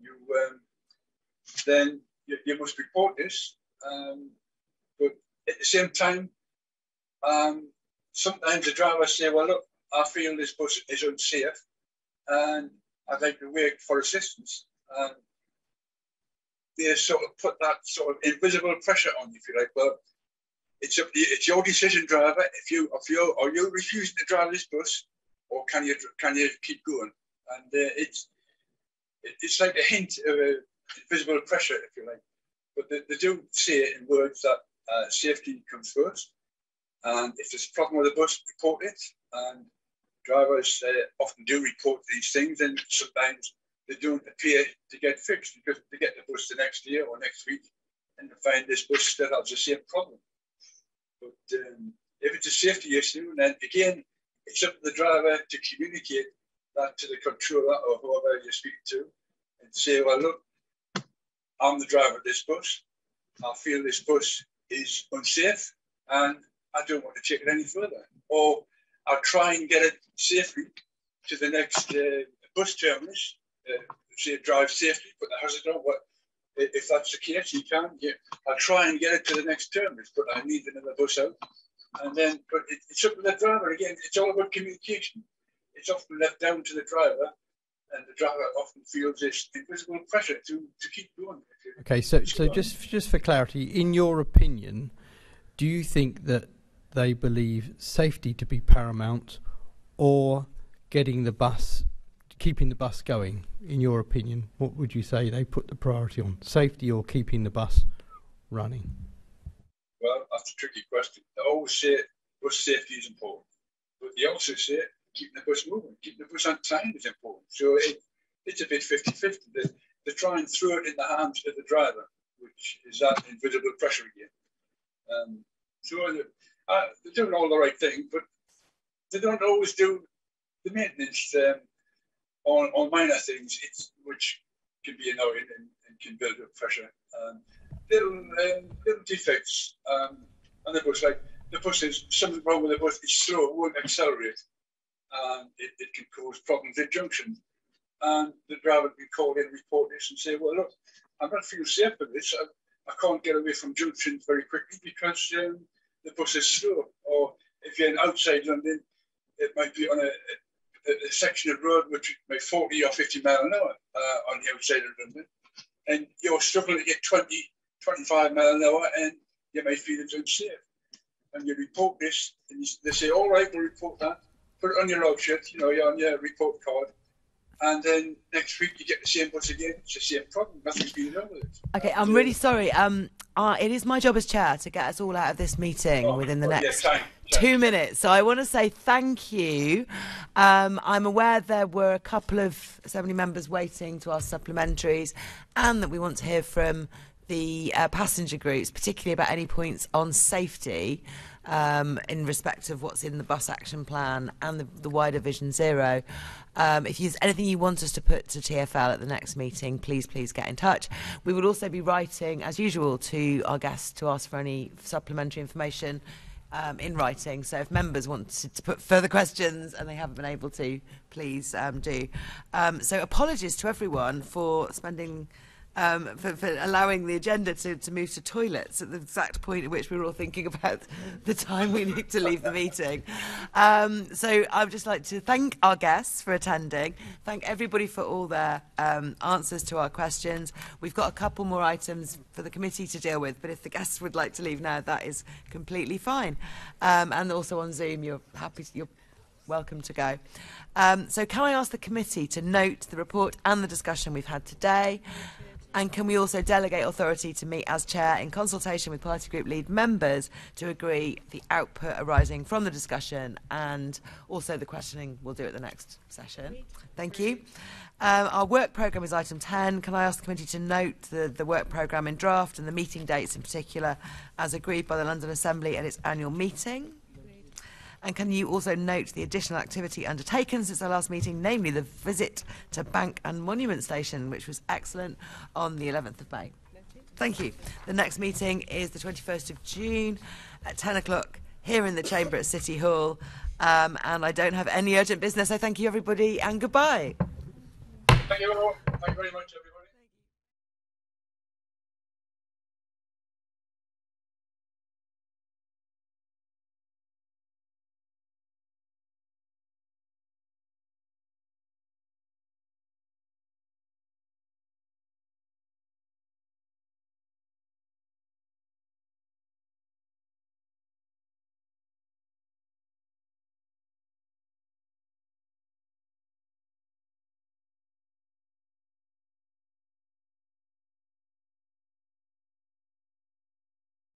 you um, then you, you, must report this. Um, but at the same time, um, sometimes the drivers say, "Well, look, I feel this bus is unsafe, and I'd like to wait for assistance." And they sort of put that sort of invisible pressure on you, if you like. Well, it's a, it's your decision, driver. If you if you are you refusing to drive this bus, or can you can you keep going? And uh, it's it's like a hint of a invisible pressure, if you like. But they, they do say it in words that uh, safety comes first. And if there's a problem with the bus, report it. And drivers uh, often do report these things, and sometimes they don't appear to get fixed because they get the bus the next year or next week and they find this bus still has the same problem. But um, if it's a safety issue, then again, it's up to the driver to communicate that to the controller or whoever you're speaking to and say, well, look, I'm the driver of this bus. I feel this bus is unsafe and I don't want to take it any further. Or I'll try and get it safely to the next uh, bus terminus, uh, say drive safely, put the hazard on. But if that's the case, you can. Yeah, I'll try and get it to the next terminus, but I need another bus out. And then, but it, it's up to the driver again. It's all about communication. It's often left down to the driver and the driver often feels this invisible pressure to, to keep going. Okay, so so just just for clarity, in your opinion, do you think that they believe safety to be paramount, or getting the bus, keeping the bus going? In your opinion, what would you say they put the priority on, safety or keeping the bus running? Well, that's a tricky question. They always say bus safety is important, but they also say keeping the bus moving, keeping the bus on time is important. So it, it's a bit 50 50. They, they try and throw it in the hands of the driver, which is that invisible pressure again. Um, so uh, they're doing all the right thing, but they don't always do the maintenance um, on, on minor things, it's, which can be annoying and, and can build up pressure. Um, little, um, little defects um, on the bus, like the bus is something wrong with the bus, it's slow, it won't accelerate and it, it can cause problems at junctions. And the driver can call in, report this, and say, "Well, look, I'm not feeling safe with this. I, I can't get away from junctions very quickly because um, the bus is slow." Or if you're in outside London, it might be on a, a, a section of road which may 40 or 50 mile an hour uh, on the outside of London, and you're struggling to get 20, 25 mile an hour, and you may feel it's unsafe. And you report this, and you, they say, "All right, we'll report that." put it on your log sheet, you know, on your report card. And then next week you get the same bus again. It's the same problem. Nothing's been done with it. Okay, I'm really sorry. Um, uh, it is my job as chair to get us all out of this meeting oh, within the oh, next yeah, time, time. two minutes. So I want to say thank you. Um, I'm aware there were a couple of assembly members waiting to ask supplementaries, and that we want to hear from the uh, passenger groups, particularly about any points on safety um, in respect of what's in the bus action plan and the, the wider Vision Zero. Um, if there's anything you want us to put to TFL at the next meeting, please, please get in touch. We will also be writing, as usual, to our guests to ask for any supplementary information um, in writing. So if members want to, to put further questions and they haven't been able to, please um, do. Um, so apologies to everyone for spending um, for, for allowing the agenda to, to move to toilets at the exact point at which we were all thinking about (laughs) the time we need to leave the meeting. Um, so I would just like to thank our guests for attending, thank everybody for all their um, answers to our questions. We've got a couple more items for the committee to deal with, but if the guests would like to leave now, that is completely fine. Um, and also on Zoom, you're happy, you're welcome to go. Um, so can I ask the committee to note the report and the discussion we've had today? And can we also delegate authority to meet as chair in consultation with party group lead members to agree the output arising from the discussion and also the questioning we'll do at the next session? Thank you. Um, our work programme is item 10. Can I ask the committee to note the, the work programme in draft and the meeting dates in particular as agreed by the London Assembly at its annual meeting? And can you also note the additional activity undertaken since our last meeting, namely the visit to Bank and Monument Station, which was excellent on the 11th of May? Thank you. The next meeting is the 21st of June at 10 o'clock here in the chamber at City Hall. Um, and I don't have any urgent business. I thank you, everybody, and goodbye. Thank you. Thank you very much, everybody.